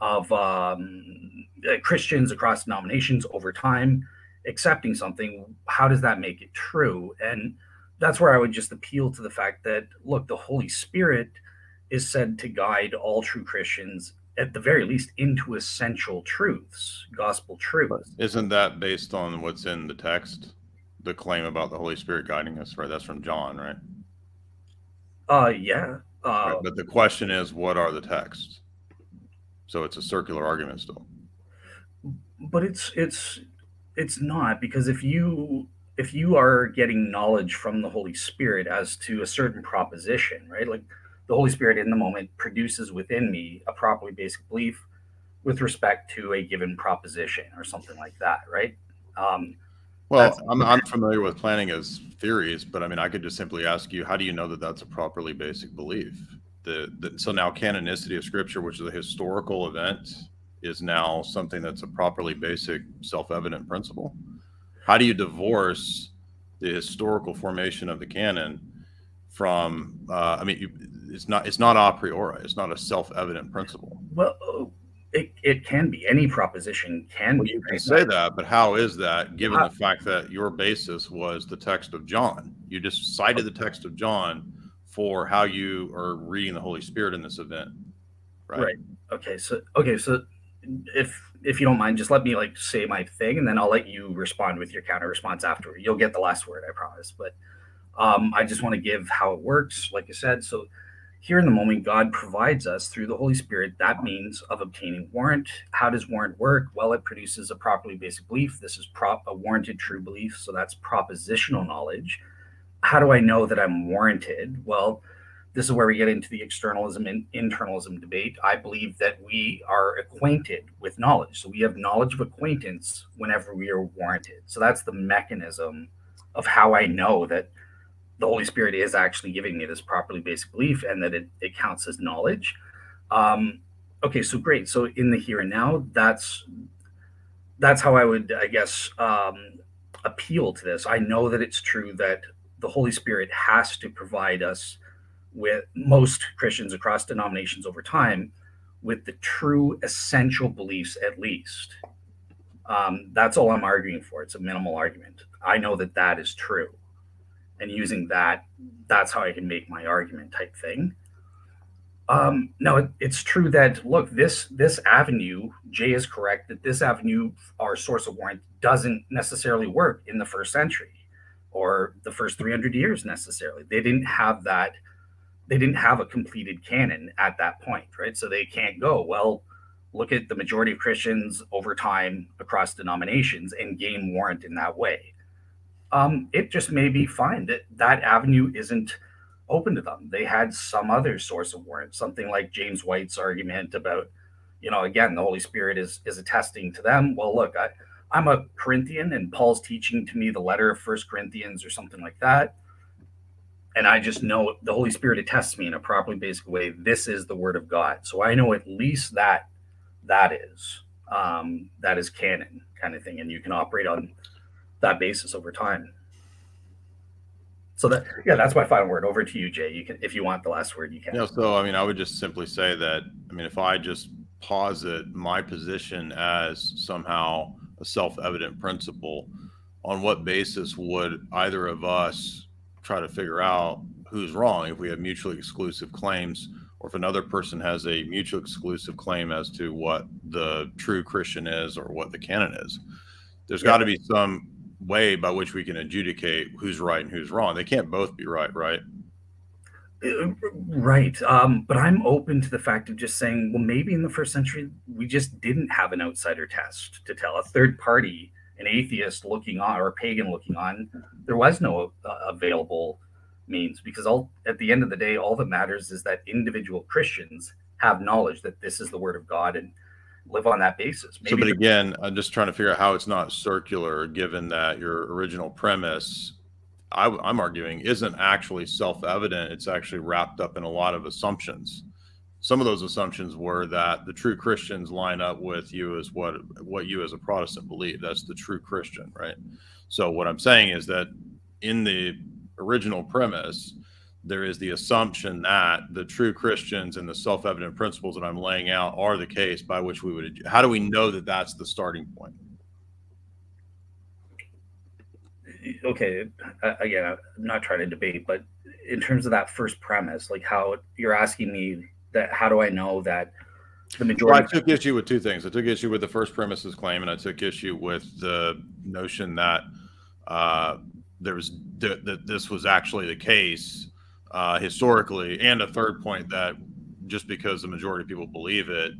of um, uh, Christians across denominations over time accepting something, how does that make it true? And that's where I would just appeal to the fact that look, the Holy Spirit is said to guide all true Christians at the very least into essential truths, gospel truths. Isn't that based on what's in the text? The claim about the Holy Spirit guiding us, right? That's from John, right? Uh, yeah. Uh, right. But the question is, what are the texts? So it's a circular argument still. but it's it's it's not because if you if you are getting knowledge from the holy spirit as to a certain proposition right like the holy spirit in the moment produces within me a properly basic belief with respect to a given proposition or something like that right um, Well, I'm, I'm familiar with Plantinga's theories, but I mean, I could just simply ask you, how do you know that that's a properly basic belief? The, the so now canonicity of scripture, which is a historical event, is now something that's a properly basic, self-evident principle. How do you divorce the historical formation of the canon from? Uh, I mean, you, it's not it's not a priori. It's not a self-evident principle. well it, it can be any proposition can Well, be you can right? say that, but how is that given the fact that your basis was the text of John? You just cited the text of John for how you are reading the Holy Spirit in this event, right? Right. okay so okay so if if you don't mind just let me like say my thing and then i'll let you respond with your counter response after. You'll get the last word i promise but um i just want to give how it works like i said. So here in the moment god provides us through the holy spirit. That means of obtaining warrant. How does warrant work? Well it produces a properly basic belief. This is prop a warranted true belief so that's propositional knowledge how do i know that i'm warranted well this is where we get into the externalism and internalism debate. I believe that we are acquainted with knowledge. So we have knowledge of acquaintance whenever we are warranted. So that's the mechanism of how I know that the Holy Spirit is actually giving me this properly basic belief and that it, it counts as knowledge. Um, okay, so great. So in the here and now, that's that's how I would, I guess, um, appeal to this. I know that it's true that the Holy Spirit has to provide us with most Christians across denominations over time with the true essential beliefs, at least. Um, that's all I'm arguing for. It's a minimal argument. I know that that is true, and using that, that's how I can make my argument type thing. Um, no, it, it's true that look, this this avenue, Jay is correct that this avenue, our source of warrant, doesn't necessarily work in the first century or the first 300 years necessarily. They didn't have that. They didn't have a completed canon at that point, right? So they can't go well. Look at the majority of Christians over time across denominations and gain warrant in that way. Um, it just may be fine that that avenue isn't open to them. They had some other source of warrant, something like James White's argument about, you know, again, the Holy Spirit is is attesting to them. Well, look, I, I'm a Corinthian and Paul's teaching to me the letter of First Corinthians or something like that. And I just know the Holy Spirit attests me in a properly basic way. This is the word of God. So I know at least that that is um, that is canon kind of thing. And you can operate on that basis over time. So that yeah, that's my final word. Over to you, Jay. You can if you want the last word, you can. Yeah. So I mean, I would just simply say that I mean, if I just posit my position as somehow a self-evident principle, on what basis would either of us try to figure out who's wrong if we have mutually exclusive claims, or if another person has a mutual exclusive claim as to what the true Christian is or what the canon is? There's yeah. got to be some way by which we can adjudicate who's right and who's wrong. They can't both be right, right? Right. Um, but I'm open to the fact of just saying, well, maybe in the first century, we just didn't have an outsider test to tell a third party, an atheist looking on or a pagan looking on. There was no uh, available means because all at the end of the day, all that matters is that individual Christians have knowledge that this is the word of God and live on that basis. Maybe so, but again, I'm just trying to figure out how it's not circular, given that your original premise, I, I'm arguing, isn't actually self-evident. It's actually wrapped up in a lot of assumptions. Some of those assumptions were that the true Christians line up with you as what what you as a Protestant believe. That's the true Christian, right? So what I'm saying is that in the original premise, there is the assumption that the true Christians and the self evident principles that I'm laying out are the case by which we would. How do we know that that's the starting point? Okay, again, I'm not trying to debate, but in terms of that first premise, like how you're asking me that, how do I know that the majority? Well, I took issue with two things. I took issue with the first premises claim, and I took issue with the notion that uh, there was th- that this was actually the case uh, historically, and a third point that just because the majority of people believe it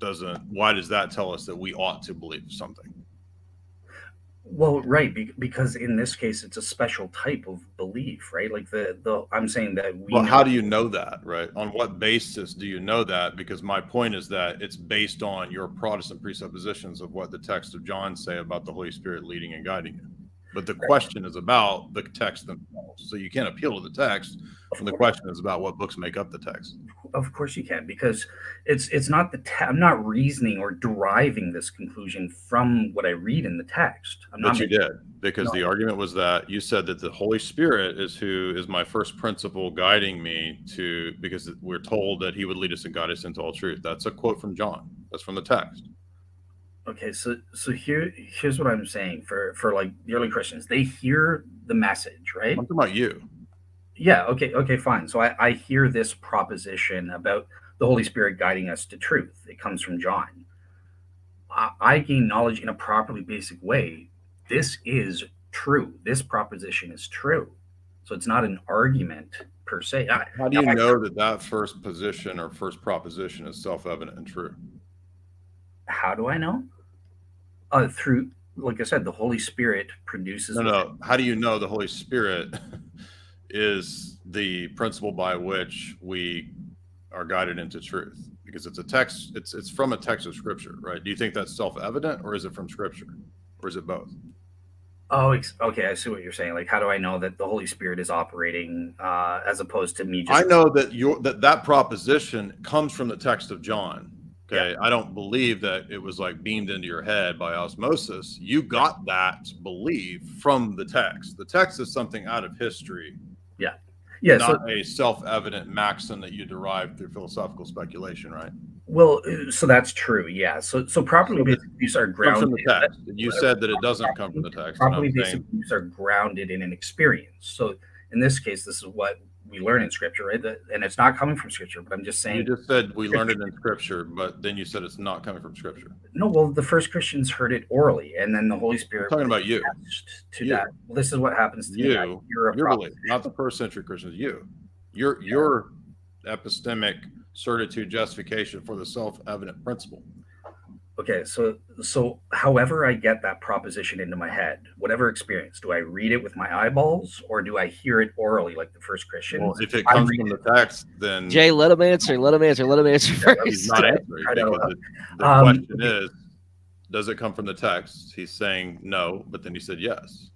doesn't. Why does that tell us that we ought to believe something? Well, right, because in this case, it's a special type of belief, right? Like the the I'm saying that we. Well, how do you know that, right? On what basis do you know that? Because my point is that it's based on your Protestant presuppositions of what the text of John say about the Holy Spirit leading and guiding you. But the right. question is about the text themselves, so you can't appeal to the text and the question is about what books make up the text. Of course you can, because it's it's not the te- I'm not reasoning or deriving this conclusion from what I read in the text. I'm but you did, because no. the argument was that you said that the Holy Spirit is who is my first principle guiding me to, because we're told that He would lead us and guide us into all truth. That's a quote from John. That's from the text. Okay, so so here here's what I'm saying for for like the early Christians, they hear the message, right? I'm talking about you yeah okay okay fine. So I, I hear this proposition about the holy spirit guiding us to truth. It comes from john. I, I gain knowledge in a properly basic way. This is true. This proposition is true. So it's not an argument per se. How do you know that that first position or first proposition is self-evident and true? How do i know? Uh, through like i said the holy spirit produces no no. how do you know the holy spirit is the principle by which we are guided into truth. Because it's a text it's it's from a text of scripture right? Do you think that's self-evident or is it from scripture or is it both? Oh okay i see what you're saying. Like how do i know that the holy spirit is operating uh as opposed to me just i know that your that that proposition comes from the text of john okay? Yeah. i don't believe that it was like beamed into your head by osmosis. You got that belief from the text. The text is something out of history yeah. Yeah. Not so, a self evident maxim that you derive through philosophical speculation, right? Well, so that's true. Yeah. So so properly So basic beliefs are grounded. from the text. You said that it doesn't come from the text. Properly saying, beliefs are grounded in an experience. So in this case, this is what we learn in scripture, right? That, and it's not coming from scripture, but I'm just saying. you just said we learned it in scripture, but then you said it's not coming from scripture. No, well, the first Christians heard it orally, and then the Holy I'm Spirit talking about you, to You. that. Well, this is what happens to me. You. hear a your belief, not the first century Christians. You, your your epistemic certitude justification for the self-evident principle. Okay, so so however I get that proposition into my head, whatever experience, do I read it with my eyeballs or do I hear it orally like the first christian Well, if it comes from it. the text, then Jay, let him answer. Let him answer. Let him answer Yeah, he's not answering I know. because the, the Um, question is, does it come from the text? He's saying no, but then he said yes.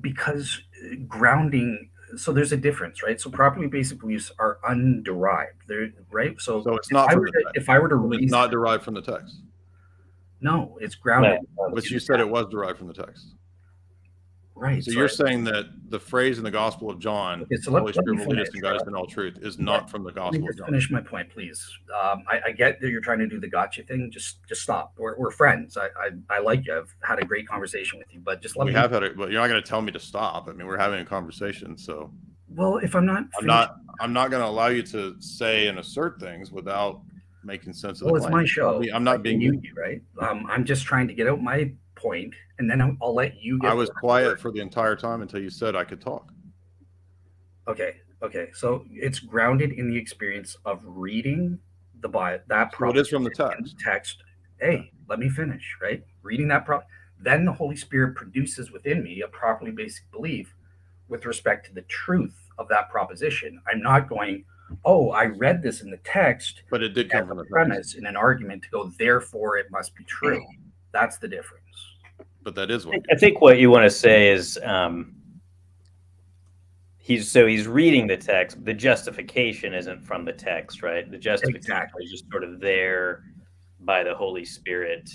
because uh, grounding so there's a difference right so properly basic beliefs are underived they're right so, So it's if not I were the to, text. if i were to It's read not derived from the text, no it's grounded but you said it was derived from the text. right So you're I- saying that the phrase in the Gospel of John, Okay, so the let- Holy let Spirit will lead us and guide us in all truth, is not from the let me Gospel of John. finish my point please um, I, I get that you're trying to do the gotcha thing just just stop we're, we're friends I, I i like you i've had a great conversation with you but just let We me have had it, but you're not going to tell me to stop. I mean, we're having a conversation, so well if i'm not I'm finished- not. I'm not going to allow you to say and assert things without making sense of well the it's my show I'm not I being. you right um, i'm just trying to get out my point and then I'll, I'll let you get I was quiet for the entire time until you said I could talk. Okay, okay. So it's grounded in the experience of reading the Bible. That So it is from the text. Text. Hey, let me finish. Right, reading that. Pro- then the Holy Spirit produces within me a properly basic belief with respect to the truth of that proposition. I'm not going. Oh, I read this in the text But it did come from a the text. premise in an argument to go. Therefore, it must be true. That's the difference. But that is what. I think what you want to say is um, he's so he's reading the text. The justification isn't from the text, right? The justification Exactly. is just sort of there by the Holy Spirit.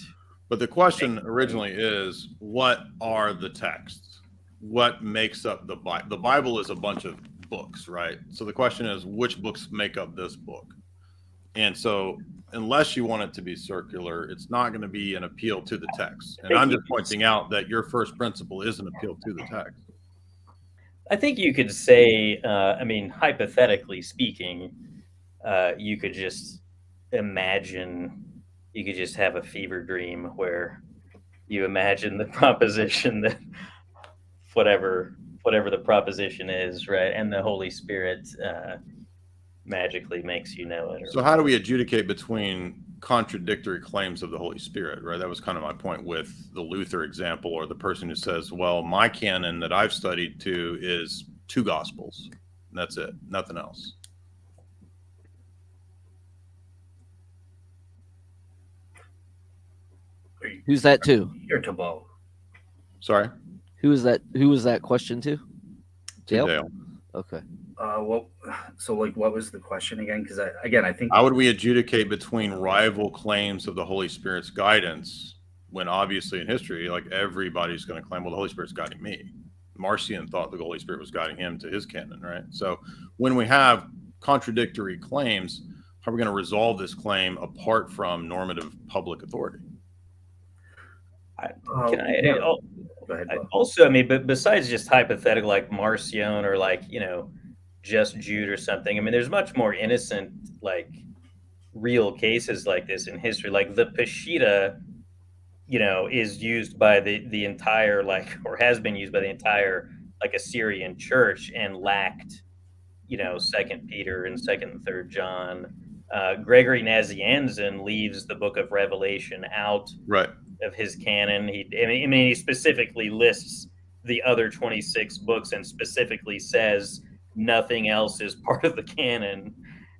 But the question originally is, what are the texts? What makes up the Bible? The Bible is a bunch of books, right? So the question is, which books make up this book? And so, unless you want it to be circular, it's not going to be an appeal to the text. And I'm just pointing out that your first principle is an appeal to the text. I think you could say, uh, I mean, hypothetically speaking, uh, you could just imagine, you could just have a fever dream where you imagine the proposition that whatever whatever the proposition is, right, and the Holy Spirit uh, magically makes you know it. or So, how do we adjudicate between contradictory claims of the Holy Spirit, right? That was kind of my point with the Luther example, or the person who says, well, my canon that I've studied to is two gospels. And that's it, nothing else. Who's that to? You're Tabo. Sorry, Who is that? Who was that question to? to Dale? Dale. Okay. Uh, well, so like, what was the question again? Because I, again, I think How would we adjudicate between rival claims of the Holy Spirit's guidance when obviously in history, like everybody's going to claim, well, the Holy Spirit's guiding me. Marcion thought the Holy Spirit was guiding him to his canon, right? So when we have contradictory claims, how are we going to resolve this claim apart from normative public authority? uh, Can I, yeah, oh, go ahead. I Beau. also, I mean, but besides just hypothetical, like Marcion or like you know, just Jude or something. I mean, there's much more innocent, like real cases like this in history. Like the Peshitta, you know, is used by the the entire like, or has been used by the entire like Assyrian church and lacked, you know, Second Peter and Second and Third John. Uh, Gregory Nazianzen leaves the Book of Revelation out Right. Of his canon. He, I mean, he specifically lists the other 26 books and specifically says nothing else is part of the canon,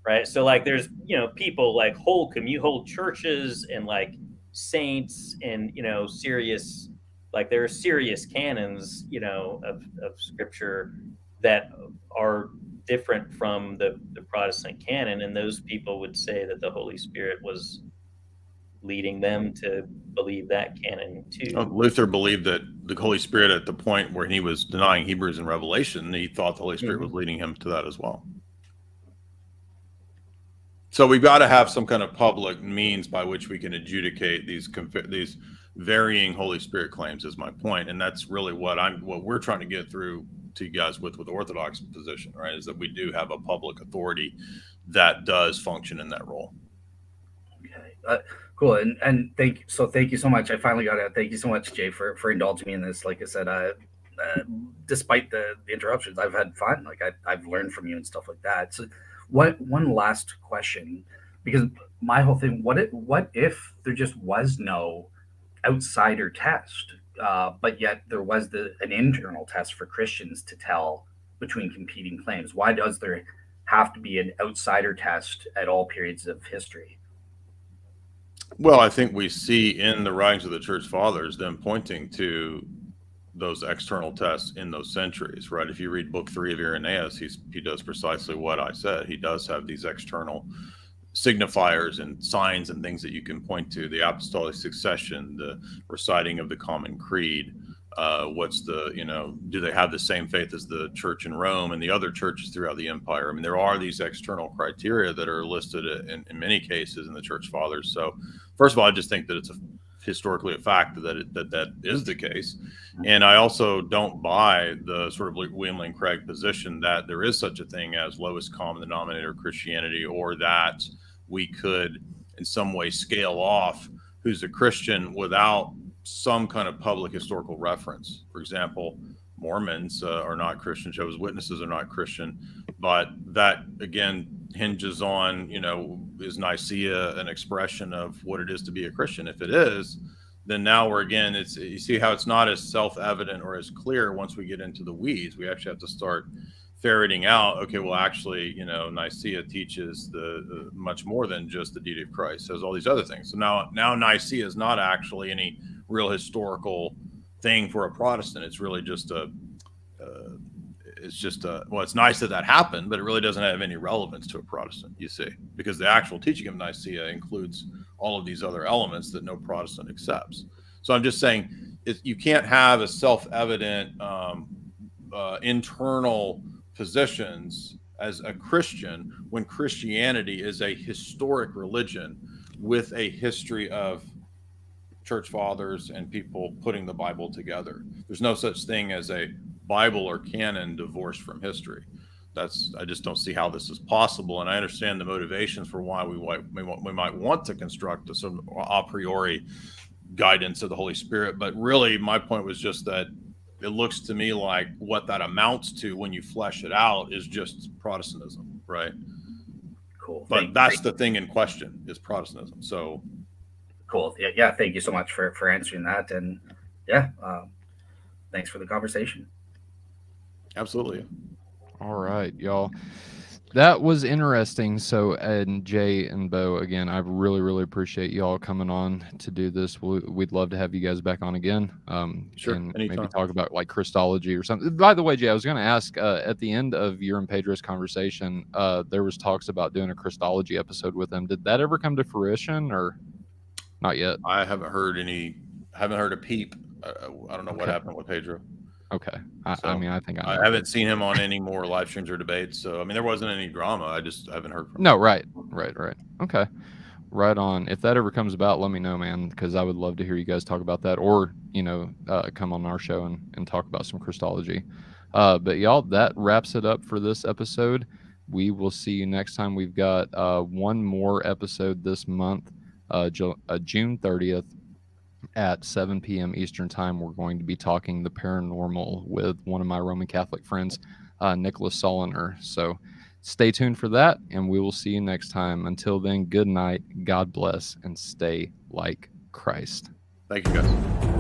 right? So, like, there's, you know, people like whole commu whole churches and like saints and, you know, serious, like, there are serious canons, you know, of, of scripture that are different from the, the Protestant canon. And those people would say that the Holy Spirit was leading them to believe that canon too. Luther believed that the Holy Spirit, at the point where he was denying Hebrews and Revelation, he thought the Holy Spirit was leading him to that as well. So we've got to have some kind of public means by which we can adjudicate these these varying Holy Spirit claims. Is my point, and that's really what I'm what we're trying to get through to you guys with with the Orthodox position, right? Is that we do have a public authority that does function in that role. Okay, uh, cool, and and thank. So thank you so much. I finally got it. Thank you so much, Jay, for for indulging me in this. Like I said, uh, uh, despite the, the interruptions, I've had fun. Like I, I've learned from you and stuff like that. So, what one last question? Because my whole thing, what if what if there just was no outsider test, uh, but yet there was the an internal test for Christians to tell between competing claims? Why does there have to be an outsider test at all periods of history? Well, I think we see in the writings of the church fathers them pointing to those external tests in those centuries, right? If you read book three of Irenaeus, he's he does precisely what I said. He does have these external signifiers and signs and things that you can point to: the apostolic succession, the reciting of the common creed. Uh, what's the you know? Do they have the same faith as the church in Rome and the other churches throughout the empire? I mean, there are these external criteria that are listed in, in many cases in the church fathers. So, first of all, I just think that it's a historically a fact that it, that that is the case. And I also don't buy the sort of William Craig position that there is such a thing as lowest common denominator Christianity, or that we could in some way scale off who's a Christian without some kind of public historical reference. For example, Mormons uh, are not Christian, Jehovah's Witnesses are not Christian, but that again hinges on, you know, is Nicaea an expression of what it is to be a Christian? If it is, then now we're again, it's you see how it's not as self-evident or as clear once we get into the weeds. We actually have to start ferreting out. Okay, well, actually, you know, Nicaea teaches the, much more than just the deity of Christ. Says all these other things. So now, now Nicaea is not actually any real historical thing for a Protestant. It's really just a, uh, it's just a, well, it's nice that that happened, but it really doesn't have any relevance to a Protestant, you see, because the actual teaching of Nicaea includes all of these other elements that no Protestant accepts. So I'm just saying you can't have a self-evident um, uh, internal positions as a Christian when Christianity is a historic religion with a history of church fathers and people putting the Bible together. There's no such thing as a Bible or canon divorced from history. That's I just don't see how this is possible, and I understand the motivations for why we we, we might want to construct a sort of a priori guidance of the Holy Spirit. But really, my point was just that it looks to me like what that amounts to when you flesh it out is just Protestantism, right? Cool. But thank, that's the thing in question is Protestantism. So cool. Yeah, yeah. Thank you so much for for answering that, and yeah, um, thanks for the conversation. Absolutely. All right, y'all. That was interesting. So, and Jay and Beau, again, I really, really appreciate y'all coming on to do this. We'd love to have you guys back on again. Um, sure. And anytime. maybe talk about like Christology or something. By the way, Jay, I was going to ask uh, at the end of your and Pedro's conversation, uh, there was talks about doing a Christology episode with them. Did that ever come to fruition or not yet? I haven't heard any, haven't heard a peep. Uh, I don't know okay. what happened with Pedro. Okay. I, so, I mean, I think I, I, haven't seen him on any more live streams or debates. So, I mean, there wasn't any drama. I just haven't heard from No, him. right. Right. Right. Okay. Right on. If that ever comes about, let me know, man, because I would love to hear you guys talk about that or, you know, uh, come on our show and, and talk about some Christology. Uh, but y'all, that wraps it up for this episode. We will see you next time. We've got uh, one more episode this month, uh, uh, June 30th at 7 p.m. Eastern Time, we're going to be talking the paranormal with one of my Roman Catholic friends, uh, Nicholas Soliner. So stay tuned for that, and we will see you next time. Until then, good night, God bless, and stay like Christ. Thank you, guys.